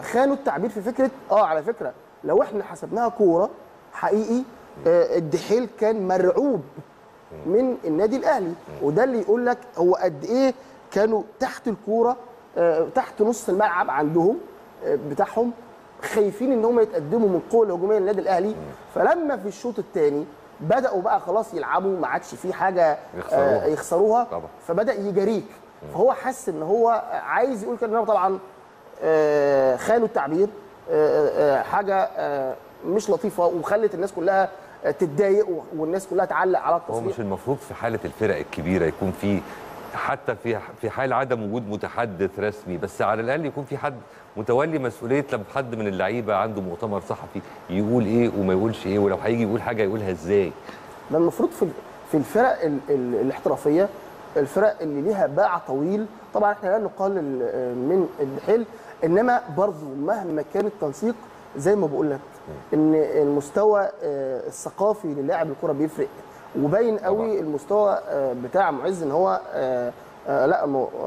خانوا التعبير في فكرة آه على فكرة لو إحنا حسبناها كورة حقيقي آه، الدحيل كان مرعوب من النادي الأهلي. وده اللي يقول لك هو قد إيه كانوا تحت الكورة آه، تحت نص الملعب عندهم آه، بتاعهم خايفين إن هم يتقدموا من قوة الهجومية للنادي الأهلي. فلما في الشوط الثاني بدأوا بقى خلاص يلعبوا ما عادش في حاجة يخسروها. آه، يخسروها. طبعا. فبدأ يجاريك فهو حس إن هو عايز يقول كده طبعا آه، خانوا التعبير. آه، آه، حاجة آه، مش لطيفة وخلت الناس كلها آه، تتضايق والناس كلها تعلق على هو التصريح مش المفروض في حالة الفرق الكبيرة يكون في حتى في في حال عدم وجود متحدث رسمي بس على الأقل يكون في حد متولي مسؤولية لما حد من اللعيبة عنده مؤتمر صحفي يقول إيه وما يقولش إيه ولو هيجي يقول حاجة يقولها إزاي؟ ده المفروض في في الفرق ال- ال- الاحترافية الفرق اللي ليها باع طويل. طبعا إحنا لا نقلل آه، من الدحيل إنما برضه مهما كان التنسيق زي ما بقول لك إن المستوى آه، الثقافي للاعب الكرة بيفرق. وباين قوي المستوى آه، بتاع معز إن هو لا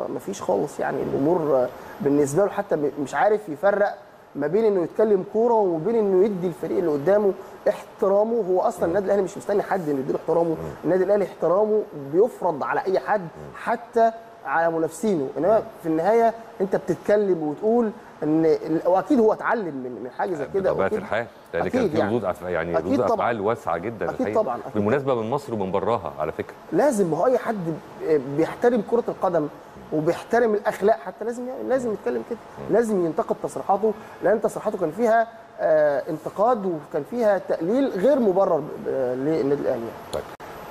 ما فيش خالص يعني الأمور بالنسبة له حتى مش عارف يفرق ما بين إنه يتكلم كورة وما بين إنه يدي الفريق اللي قدامه احترامه. هو أصلا النادي الأهلي مش مستني حد إنه يديله احترامه. النادي الأهلي احترامه بيفرض على أي حد حتى على منافسينه. إنما في النهاية أنت بتتكلم وتقول إن وأكيد هو اتعلم من من حاجة زي كده بطبيعة الحال. لأن أكيد كان في يعني. ردود يعني ردود طبعاً. افعال واسعة جدا. الحقيقة. طبعاً، أكيد. بالمناسبة من مصر ومن براها على فكرة. لازم ما هو أي حد بيحترم كرة القدم وبيحترم الأخلاق. حتى لازم لازم يتكلم كده. لازم ينتقد تصريحاته لأن تصريحاته كان فيها آه، انتقاد وكان فيها تقليل غير مبرر للنادي الأهلي طيب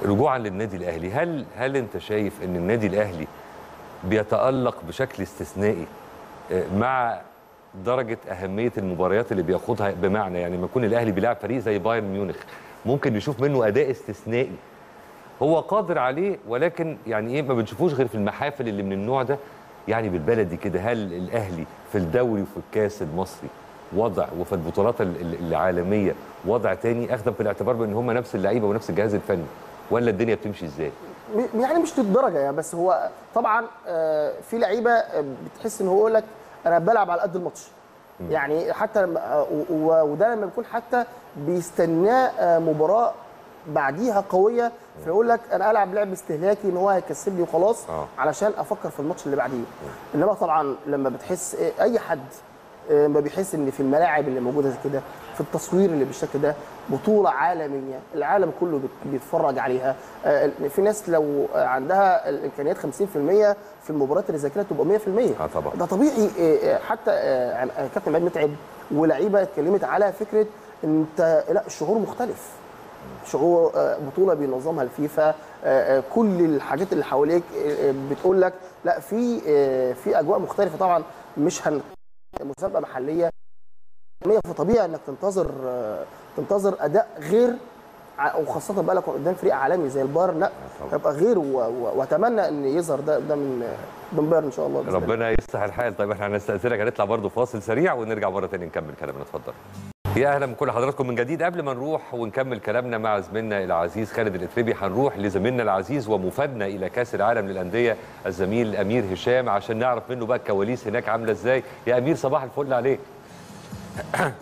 رجوعا للنادي الأهلي هل هل أنت شايف إن النادي الأهلي بيتألق بشكل استثنائي آه، مع درجة أهمية المباريات اللي بياخدها بمعنى يعني لما يكون الأهلي بيلعب فريق زي بايرن ميونخ ممكن نشوف منه أداء استثنائي هو قادر عليه ولكن يعني إيه ما بنشوفوش غير في المحافل اللي من النوع ده. يعني بالبلدي كده هل الأهلي في الدوري وفي الكاس المصري وضع وفي البطولات ال- ال- العالمية وضع تاني اخذا في الاعتبار بأن هم نفس اللعيبة ونفس الجهاز الفني ولا الدنيا بتمشي إزاي؟ يعني مش للدرجة يعني بس هو طبعا آه، في لعيبة آه، بتحس إن هو يقول لك أنا بلعب على قد الماتش. يعني حتى آه، وده لما بيكون حتى بيستناه آه، مباراة بعديها قوية فيقول لك أنا ألعب لعب استهلاكي إن هو هيكسبني وخلاص آه. علشان أفكر في الماتش اللي بعديه. إنما طبعا لما بتحس آه، أي حد آه، ما بيحس إن في الملاعب اللي موجودة زي كده في التصوير اللي بالشكل ده بطولة عالمية العالم كله بيتفرج عليها. آه، في ناس لو آه، عندها الإمكانيات 50% في المباريات اللي زي كده تبقى 100% آه طبعا. ده طبيعي آه، آه، حتى آه، آه، كابتن عماد متعب ولاعيبة اتكلمت على فكرة أنت لا الشعور مختلف. شعور آه، بطولة بينظمها الفيفا. آه، آه، كل الحاجات اللي حواليك بتقول لك لا في في أجواء مختلفة طبعا مش هن مسابقة محلية. فطبيعي إنك تنتظر تنتظر أداء غير وخاصة بقى لك قدام فريق عالمي زي البايرن لا هيبقى غير وأتمنى إن يظهر ده من من بايرن إن شاء الله. ربنا يصلح الحال. طيب إحنا هنستأذنك هنطلع برضه فاصل سريع ونرجع مرة ثانية نكمل كلامنا. اتفضل. يا أهلا بكل حضراتكم من جديد. قبل ما نروح ونكمل كلامنا مع زميلنا العزيز خالد الاتربي هنروح لزميلنا العزيز ومفادنا إلى كأس العالم للأندية الزميل أمير هشام عشان نعرف منه بقى الكواليس هناك عاملة إزاي. يا أمير صباح الفل عليك.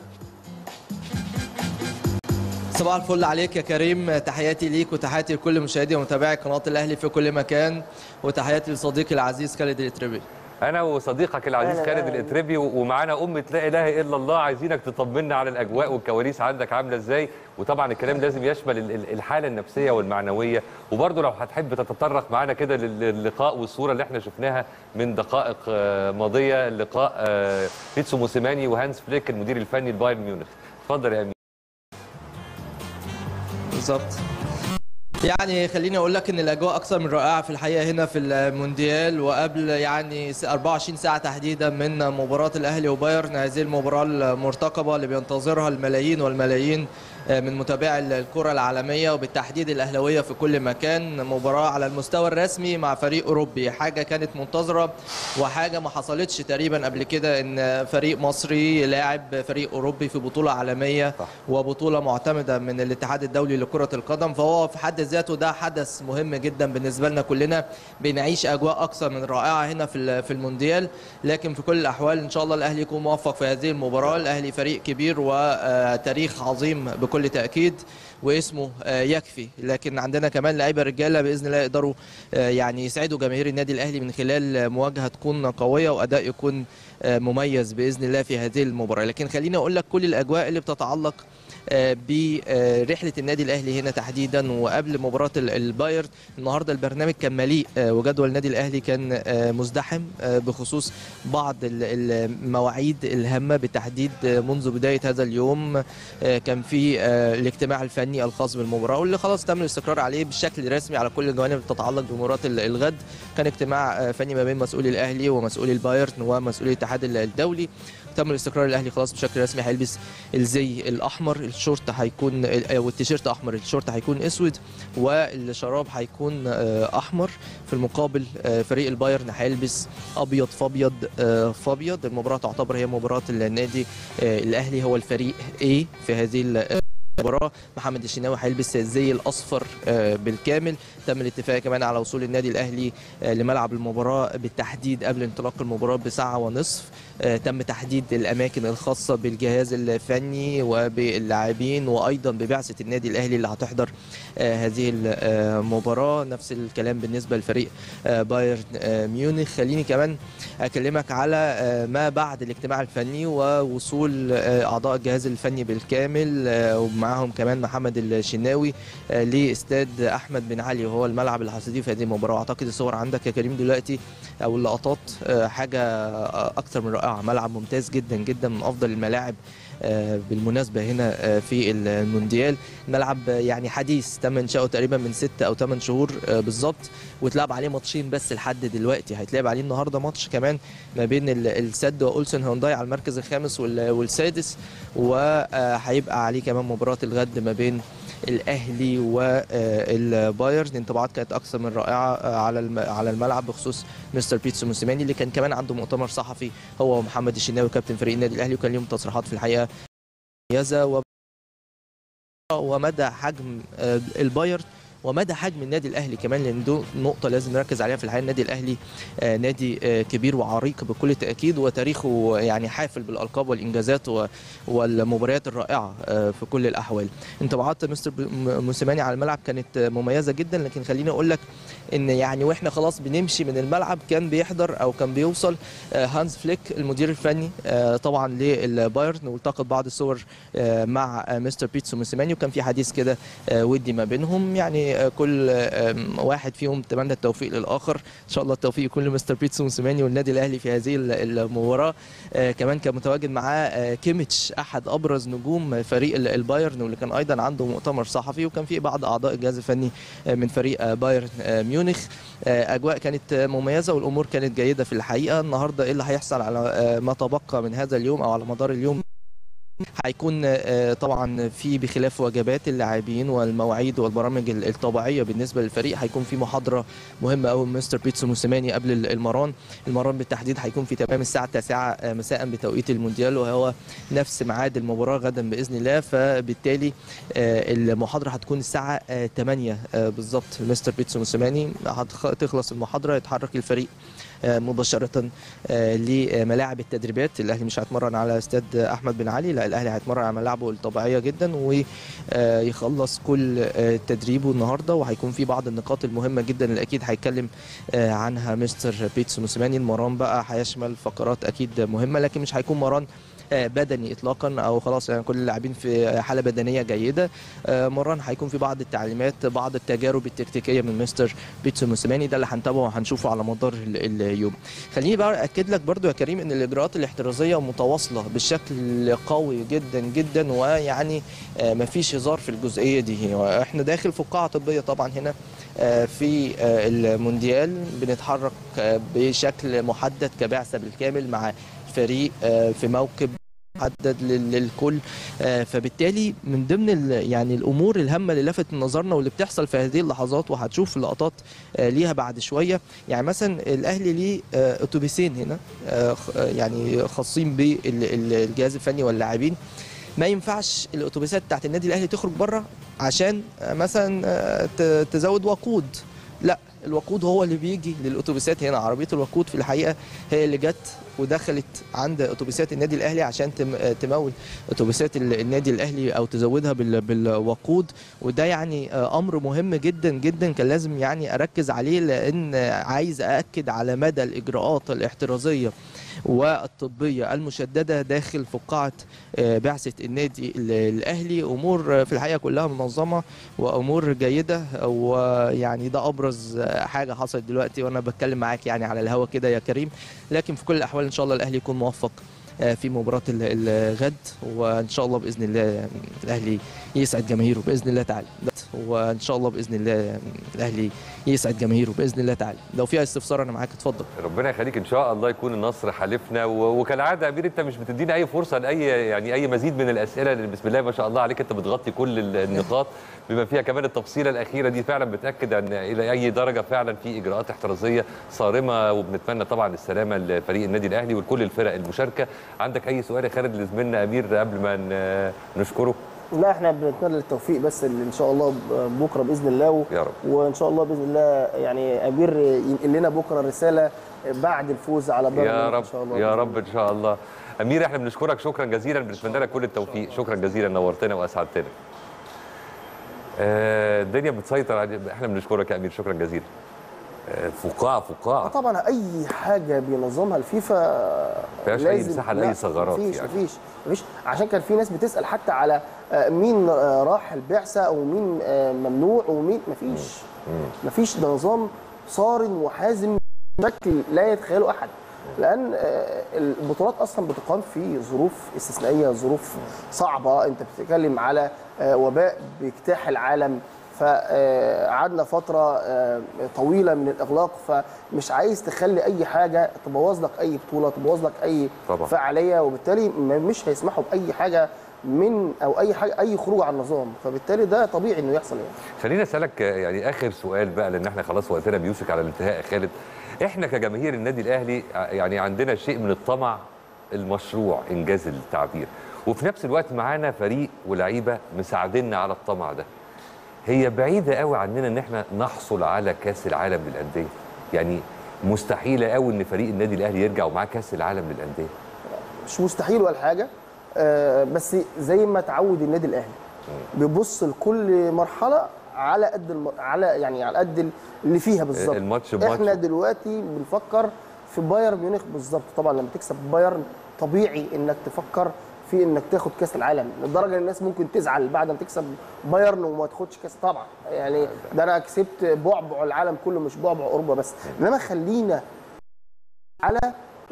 صباح الفل عليك يا كريم. تحياتي ليك وتحياتي لكل مشاهدي ومتابعي قناة الأهلي في كل مكان. وتحياتي لصديقي العزيز خالد الاتربي. أنا وصديقك العزيز خالد. الاتربي ومعانا أم لا إله إلا الله عايزينك تطمنا على الأجواء والكواليس عندك عاملة إزاي؟ وطبعا الكلام لازم يشمل ال- ال- الحالة النفسية والمعنوية. وبرضه لو هتحب تتطرق معانا كده لل- للقاء والصورة اللي إحنا شفناها من دقائق آه، ماضية لقاء آه، بيتسو موسيماني وهانس فليك المدير الفني لبايرن ميونخ. اتفضل يا أمير. بالظبط. يعني خليني أقول لك إن الأجواء أكثر من رائعة في الحقيقة هنا في المونديال وقبل يعني 24 ساعة تحديدا من مباراة الأهلي وبايرن هذه المباراة المرتقبة اللي بينتظرها الملايين والملايين من متابعي الكرة العالمية وبالتحديد الأهلاوية في كل مكان مباراة على المستوى الرسمي مع فريق أوروبي. حاجة كانت منتظرة وحاجة ما حصلتش تقريبا قبل كده إن فريق مصري لاعب فريق أوروبي في بطولة عالمية وبطولة معتمدة من الاتحاد الدولي لكرة القدم. فهو في حد ذاته ده حدث مهم جدا بالنسبة لنا كلنا. بنعيش أجواء أكثر من رائعة هنا في ال- في المونديال. لكن في كل الأحوال إن شاء الله الأهلي يكون موفق في هذه المباراة. الأهلي فريق كبير وتاريخ عظيم بكل تأكيد واسمه آه، يكفي. لكن عندنا كمان لعيبة رجالة بإذن الله يقدروا آه، يعني يسعدوا جماهير النادي الأهلي من خلال مواجهة تكون قوية وأداء يكون آه، مميز بإذن الله في هذه المباراة. لكن خليني أقول لك كل الأجواء اللي بتتعلق برحلة النادي الأهلي هنا تحديدا وقبل مباراة ال- البايرن. النهارده البرنامج كان مليء آه، وجدول النادي الأهلي كان آه، مزدحم آه، بخصوص بعض ال- المواعيد الهامة بالتحديد منذ بداية هذا اليوم كان في الاجتماع الفني الخاص بالمباراة واللي خلاص تم الاستقرار عليه بشكل رسمي على كل الجوانب تتعلق بمباراة ال- الغد. كان اجتماع فني ما بين مسؤولي الأهلي ومسؤولي البايرن ومسؤولي الاتحاد الدولي. تم الاستقرار الاهلي خلاص بشكل رسمي هيلبس الزي الأحمر الشورت هيكون أو التيشيرت أحمر الشورت هيكون أسود والشراب هيكون آه، أحمر. في المقابل آه، فريق البايرن هيلبس أبيض في ابيض آه، في ابيض. المباراة تعتبر هي مباراة النادي الأهلي هو الفريق A في هذه ال- المباراة. محمد الشناوي هيلبس الزي الأصفر بالكامل. تم الاتفاق كمان على وصول النادي الأهلي لملعب المباراة بالتحديد قبل انطلاق المباراة بساعة ونصف. تم تحديد الأماكن الخاصة بالجهاز الفني وباللاعبين وأيضا ببعثة النادي الأهلي اللي هتحضر آه، هذه المباراه نفس الكلام بالنسبة لفريق آه، بايرن آه، ميونخ. خليني كمان أكلمك على آه، ما بعد الاجتماع الفني ووصول آه، أعضاء الجهاز الفني بالكامل آه، ومعاهم كمان محمد الشناوي آه، لاستاد أحمد بن علي وهو الملعب اللي هيستضيف هذه المباراة. أعتقد الصور عندك يا كريم دلوقتي أو اللقطات آه، حاجة آه، أكثر من رائعة. ملعب ممتاز جدا جدا من أفضل الملاعب آه، بالمناسبة هنا آه، في المونديال. ملعب آه، يعني حديث تم انشاؤه تقريبا من ست أو ثمان شهور بالظبط. واتلعب عليه ماتشين بس لحد دلوقتي. هيتلعب عليه النهارده ماتش كمان ما بين ال- السد وأولسان هيونداي على المركز الخامس وال- والسادس. وهيبقى عليه كمان مباراة الغد ما بين الأهلي والبايرن. انطباعات كانت أكثر من رائعة آه، على على الملعب بخصوص مستر بيتسو موسيماني اللي كان كمان عنده مؤتمر صحفي هو ومحمد الشناوي كابتن فريق النادي الأهلي وكان ليهم تصريحات في الحقيقة مميزة ومدى حجم آه، البايرن. ومدى حجم النادي الأهلي كمان لأن دي نقطة لازم نركز عليها في الحقيقة. النادي الأهلي آه، نادي آه، كبير وعريق بكل تأكيد وتاريخه يعني حافل بالألقاب والإنجازات والمباريات الرائعة آه، في كل الأحوال. انطباعات مستر موسيماني على الملعب كانت مميزة جدا. لكن خليني أقول لك إن يعني وإحنا خلاص بنمشي من الملعب كان بيحضر أو كان بيوصل هانز فليك المدير الفني طبعا للبايرن والتقط بعض الصور مع مستر بيتسو موسيماني. وكان في حديث كده ودي ما بينهم. يعني آه، كل واحد فيهم تمنى التوفيق للآخر. إن شاء الله التوفيق يكون لمستر بيتسو موسيماني والنادي الأهلي في هذه ال- المباراة. آه، كمان كان متواجد معاه آه، كيميتش أحد أبرز نجوم فريق ال- البايرن واللي كان أيضا عنده مؤتمر صحفي وكان في بعض أعضاء الجهاز الفني من فريق بايرن ميونخ. أجواء كانت مميزة والأمور كانت جيدة في الحقيقة. النهارده إيه اللي هيحصل على ما تبقى من هذا اليوم أو على مدار اليوم؟ هيكون آه، طبعا في بخلاف وجبات اللاعبين والمواعيد والبرامج ال- الطبيعية بالنسبة للفريق. هيكون في محاضرة مهمة قوي مستر بيتسو موسيماني قبل ال- المران. المران بالتحديد هيكون في تمام الساعة 9 آه، مساء بتوقيت المونديال وهو نفس ميعاد المباراة غدا بإذن الله. فبالتالي آه، المحاضرة هتكون الساعة آه، 8 آه، بالظبط. مستر بيتسو موسيماني هتخلص المحاضرة يتحرك الفريق. آه، مباشرة آه، لملاعب التدريبات. الأهلي مش هيتمرن على استاد أحمد بن علي لا الأهلي هيتمرن على ملاعبه الطبيعية جدا ويخلص كل آه، تدريبه النهاردة وهيكون في بعض النقاط المهمة جدا اللي أكيد هيتكلم عنها مستر بيتسو موسيماني المران بقى هيشمل فقرات أكيد مهمة لكن مش هيكون مران بدني اطلاقا أو خلاص يعني كل اللاعبين في حالة بدنية جيدة. آه، مران هيكون في بعض التعليمات بعض التجارب التكتيكية من مستر بيتسو موسيماني. ده اللي هنتابعه وهنشوفه على مدار ال- اليوم. خليني بقى أكد لك برضو يا كريم إن الإجراءات الاحترازية متواصلة بشكل قوي جدا جدا ويعني آه، مفيش هزار في الجزئية دي. إحنا داخل في قاعة طبية طبعا هنا آه، في آه، المونديال. بنتحرك آه، بشكل محدد كبعثة بالكامل مع فريق آه، في موكب محدد لل- للكل آه، فبالتالي من ضمن يعني الأمور الهامة اللي لفت نظرنا واللي بتحصل في هذه اللحظات وهتشوف لقطات آه، ليها بعد شوية. يعني مثلا الأهلي ليه أتوبيسين هنا يعني خاصين بالجهاز الفني واللاعبين. ما ينفعش الأتوبيسات بتاعت النادي الأهلي تخرج بره عشان مثلا تزود وقود. لا الوقود هو اللي بيجي للأتوبيسات هنا عربية الوقود في الحقيقة هي اللي جت ودخلت عند اتوبيسات النادي الاهلي عشان آه، تمول اتوبيسات ال- النادي الاهلي أو تزودها بال- بالوقود. وده يعني آه، أمر مهم جدا جدا كان لازم يعني اركز عليه لأن عايز ااكد على مدى الاجراءات الاحترازية. والطبية المشددة داخل فقاعة آه، بعثة النادي ال- الأهلي. أمور آه، في الحقيقة كلها منظمة وأمور جيدة ويعني ده أبرز آه، حاجة حصلت دلوقتي وأنا بتكلم معاك يعني على الهوا كده يا كريم. لكن في كل الأحوال إن شاء الله الأهلي يكون موفق. في مباراة ال- الغد وإن شاء الله بإذن الله الأهلي يسعد جماهيره. بإذن الله تعالى. وإن شاء الله بإذن الله الأهلي يسعد جماهيره. بإذن الله تعالى. لو في استفسار أنا معاك اتفضل. ربنا يخليك. إن شاء الله يكون النصر حالفنا و- وكالعادة يا أمير أنت مش بتدينا أي فرصة لأي يعني أي مزيد من الأسئلة بسم الله ما شاء الله عليك. أنت بتغطي كل ال- النقاط. بما فيها كمان التفصيلة الأخيرة دي فعلا بتأكد إن إلى أي درجة فعلا في إجراءات احترازية صارمة وبنتمنى طبعا السلامة لفريق النادي الأهلي ولكل الفرق المشاركة. عندك أي سؤال يا خالد لزميلنا أمير قبل ما نشكره؟ لا إحنا بنتمنى التوفيق بس اللي إن شاء الله بكرة بإذن الله. و... يا رب. وإن شاء الله بإذن الله يعني أمير ينقل لنا بكرة رسالة بعد الفوز على بايرن يا رب. إن شاء الله يا رب إن شاء الله. أمير إحنا بنشكرك. شكرا جزيلا. بنتمنى لك كل التوفيق. شكرا جزيلا. نورتنا وأسعدتنا. الدنيا بتسيطر علي إحنا بنشكرك يا أمير. شكرا جزيلا. آه، فقاعة فقاعة. طبعا أي حاجة بينظمها الفيفا فيهاش أي لازم- مساحة لأي لا، ثغرات مفيش يعني. مفيش مفيش. عشان كان في ناس بتسأل حتى على آه، مين آه، راح البعثة أو مين آه، ممنوع ومين مفيش. مفيش ده نظام صارم وحازم بشكل لا يتخيله أحد. لأن آه، البطولات أصلا بتقام في ظروف استثنائية ظروف صعبة. أنت بتتكلم على آه، وباء باجتاح العالم. فقعدنا فترة آه، طويلة من الإغلاق. فمش عايز تخلي أي حاجة تبوظ لك أي بطولة تبوظ لك أي طبعا. فعالية. وبالتالي مش هيسمحوا بأي حاجة من أو أي حاجة أي خروج عن النظام. فبالتالي ده طبيعي إنه يحصل يعني. خليني أسألك آه، يعني آخر سؤال بقى لأن إحنا خلاص وقتنا بيوشك على الانتهاء يا خالد. إحنا كجماهير النادي الأهلي يعني عندنا شيء من الطمع المشروع إنجاز التعبير. وفي نفس الوقت معانا فريق ولاعيبه مساعديننا على الطمع ده. هي بعيدة قوي عننا إن إحنا نحصل على كأس العالم للأندية. يعني مستحيلة قوي إن فريق النادي الأهلي يرجع ومعاه كأس العالم للأندية. مش مستحيل ولا حاجة آه، بس زي ما تعود النادي الأهلي. بيبص لكل مرحلة على قد الم... على يعني على قد اللي فيها بالظبط. الماتش. إحنا دلوقتي بنفكر في بايرن ميونخ بالظبط. طبعا لما تكسب بايرن طبيعي إنك تفكر في إنك تاخد كأس العالم لدرجة إن الناس ممكن تزعل بعد ما تكسب بايرن وما تاخدش كأس. طبعا يعني ده أنا كسبت بعبع العالم كله مش بعبع أوروبا بس. إنما خلينا على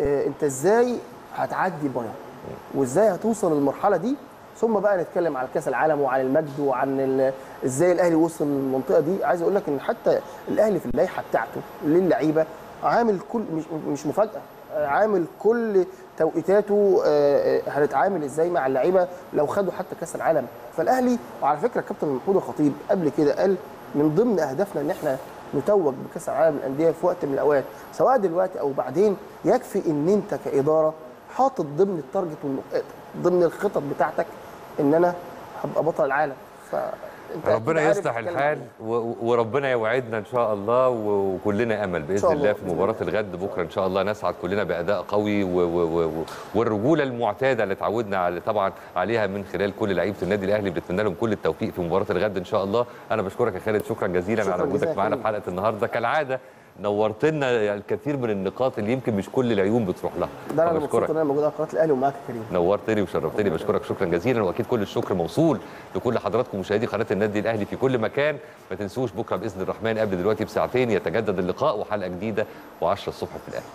آه، أنت إزاي هتعدي بايرن؟ وإزاي هتوصل للمرحلة دي؟ ثم بقى نتكلم على كأس العالم وعن المجد وعن إزاي الأهلي وصل للمنطقة دي. عايز أقول لك إن حتى الأهلي في اللائحة بتاعته للعيبة عامل كل مش مش مفاجأة عامل كل توقيتاته آه، آه، هنتعامل إزاي مع اللعيبة لو خدوا حتى كأس العالم. فالأهلي وعلى فكرة الكابتن محمود الخطيب قبل كده قال من ضمن أهدافنا إن إحنا نتوج بكأس العالم للأندية في وقت من الأوقات سواء دلوقتي أو بعدين يكفي إن أنت كإدارة حاطط ضمن التارجت ضمن الخطط بتاعتك إن أنا هبقى بطل العالم. فانت ربنا يصلح الحال وربنا يوعدنا إن شاء الله وكلنا أمل بإذن الله. في مباراة الغد بكرة إن شاء الله نسعد كلنا بأداء قوي و و و والرجولة المعتادة اللي اتعودنا على طبعا عليها من خلال كل لعيبة النادي الأهلي بنتمنى لهم كل التوفيق في مباراة الغد إن شاء الله. أنا بشكرك يا خالد شكرا جزيلا شكراً على وجودك معانا. في حلقة النهارده. كالعادة نورت لنا الكثير من النقاط اللي يمكن مش كل العيون بتروح لها. ده أنا مبسوط. إن أنا موجود على قناة الأهلي ومعاك يا كريم. نورتني وشرفتني بشكرك شكرا جزيلا وأكيد كل الشكر موصول لكل حضراتكم مشاهدي قناة النادي الأهلي في كل مكان. ما تنسوش بكرة بإذن الرحمن قبل دلوقتي بساعتين يتجدد اللقاء وحلقة جديدة و10 الصبح في الأهلي.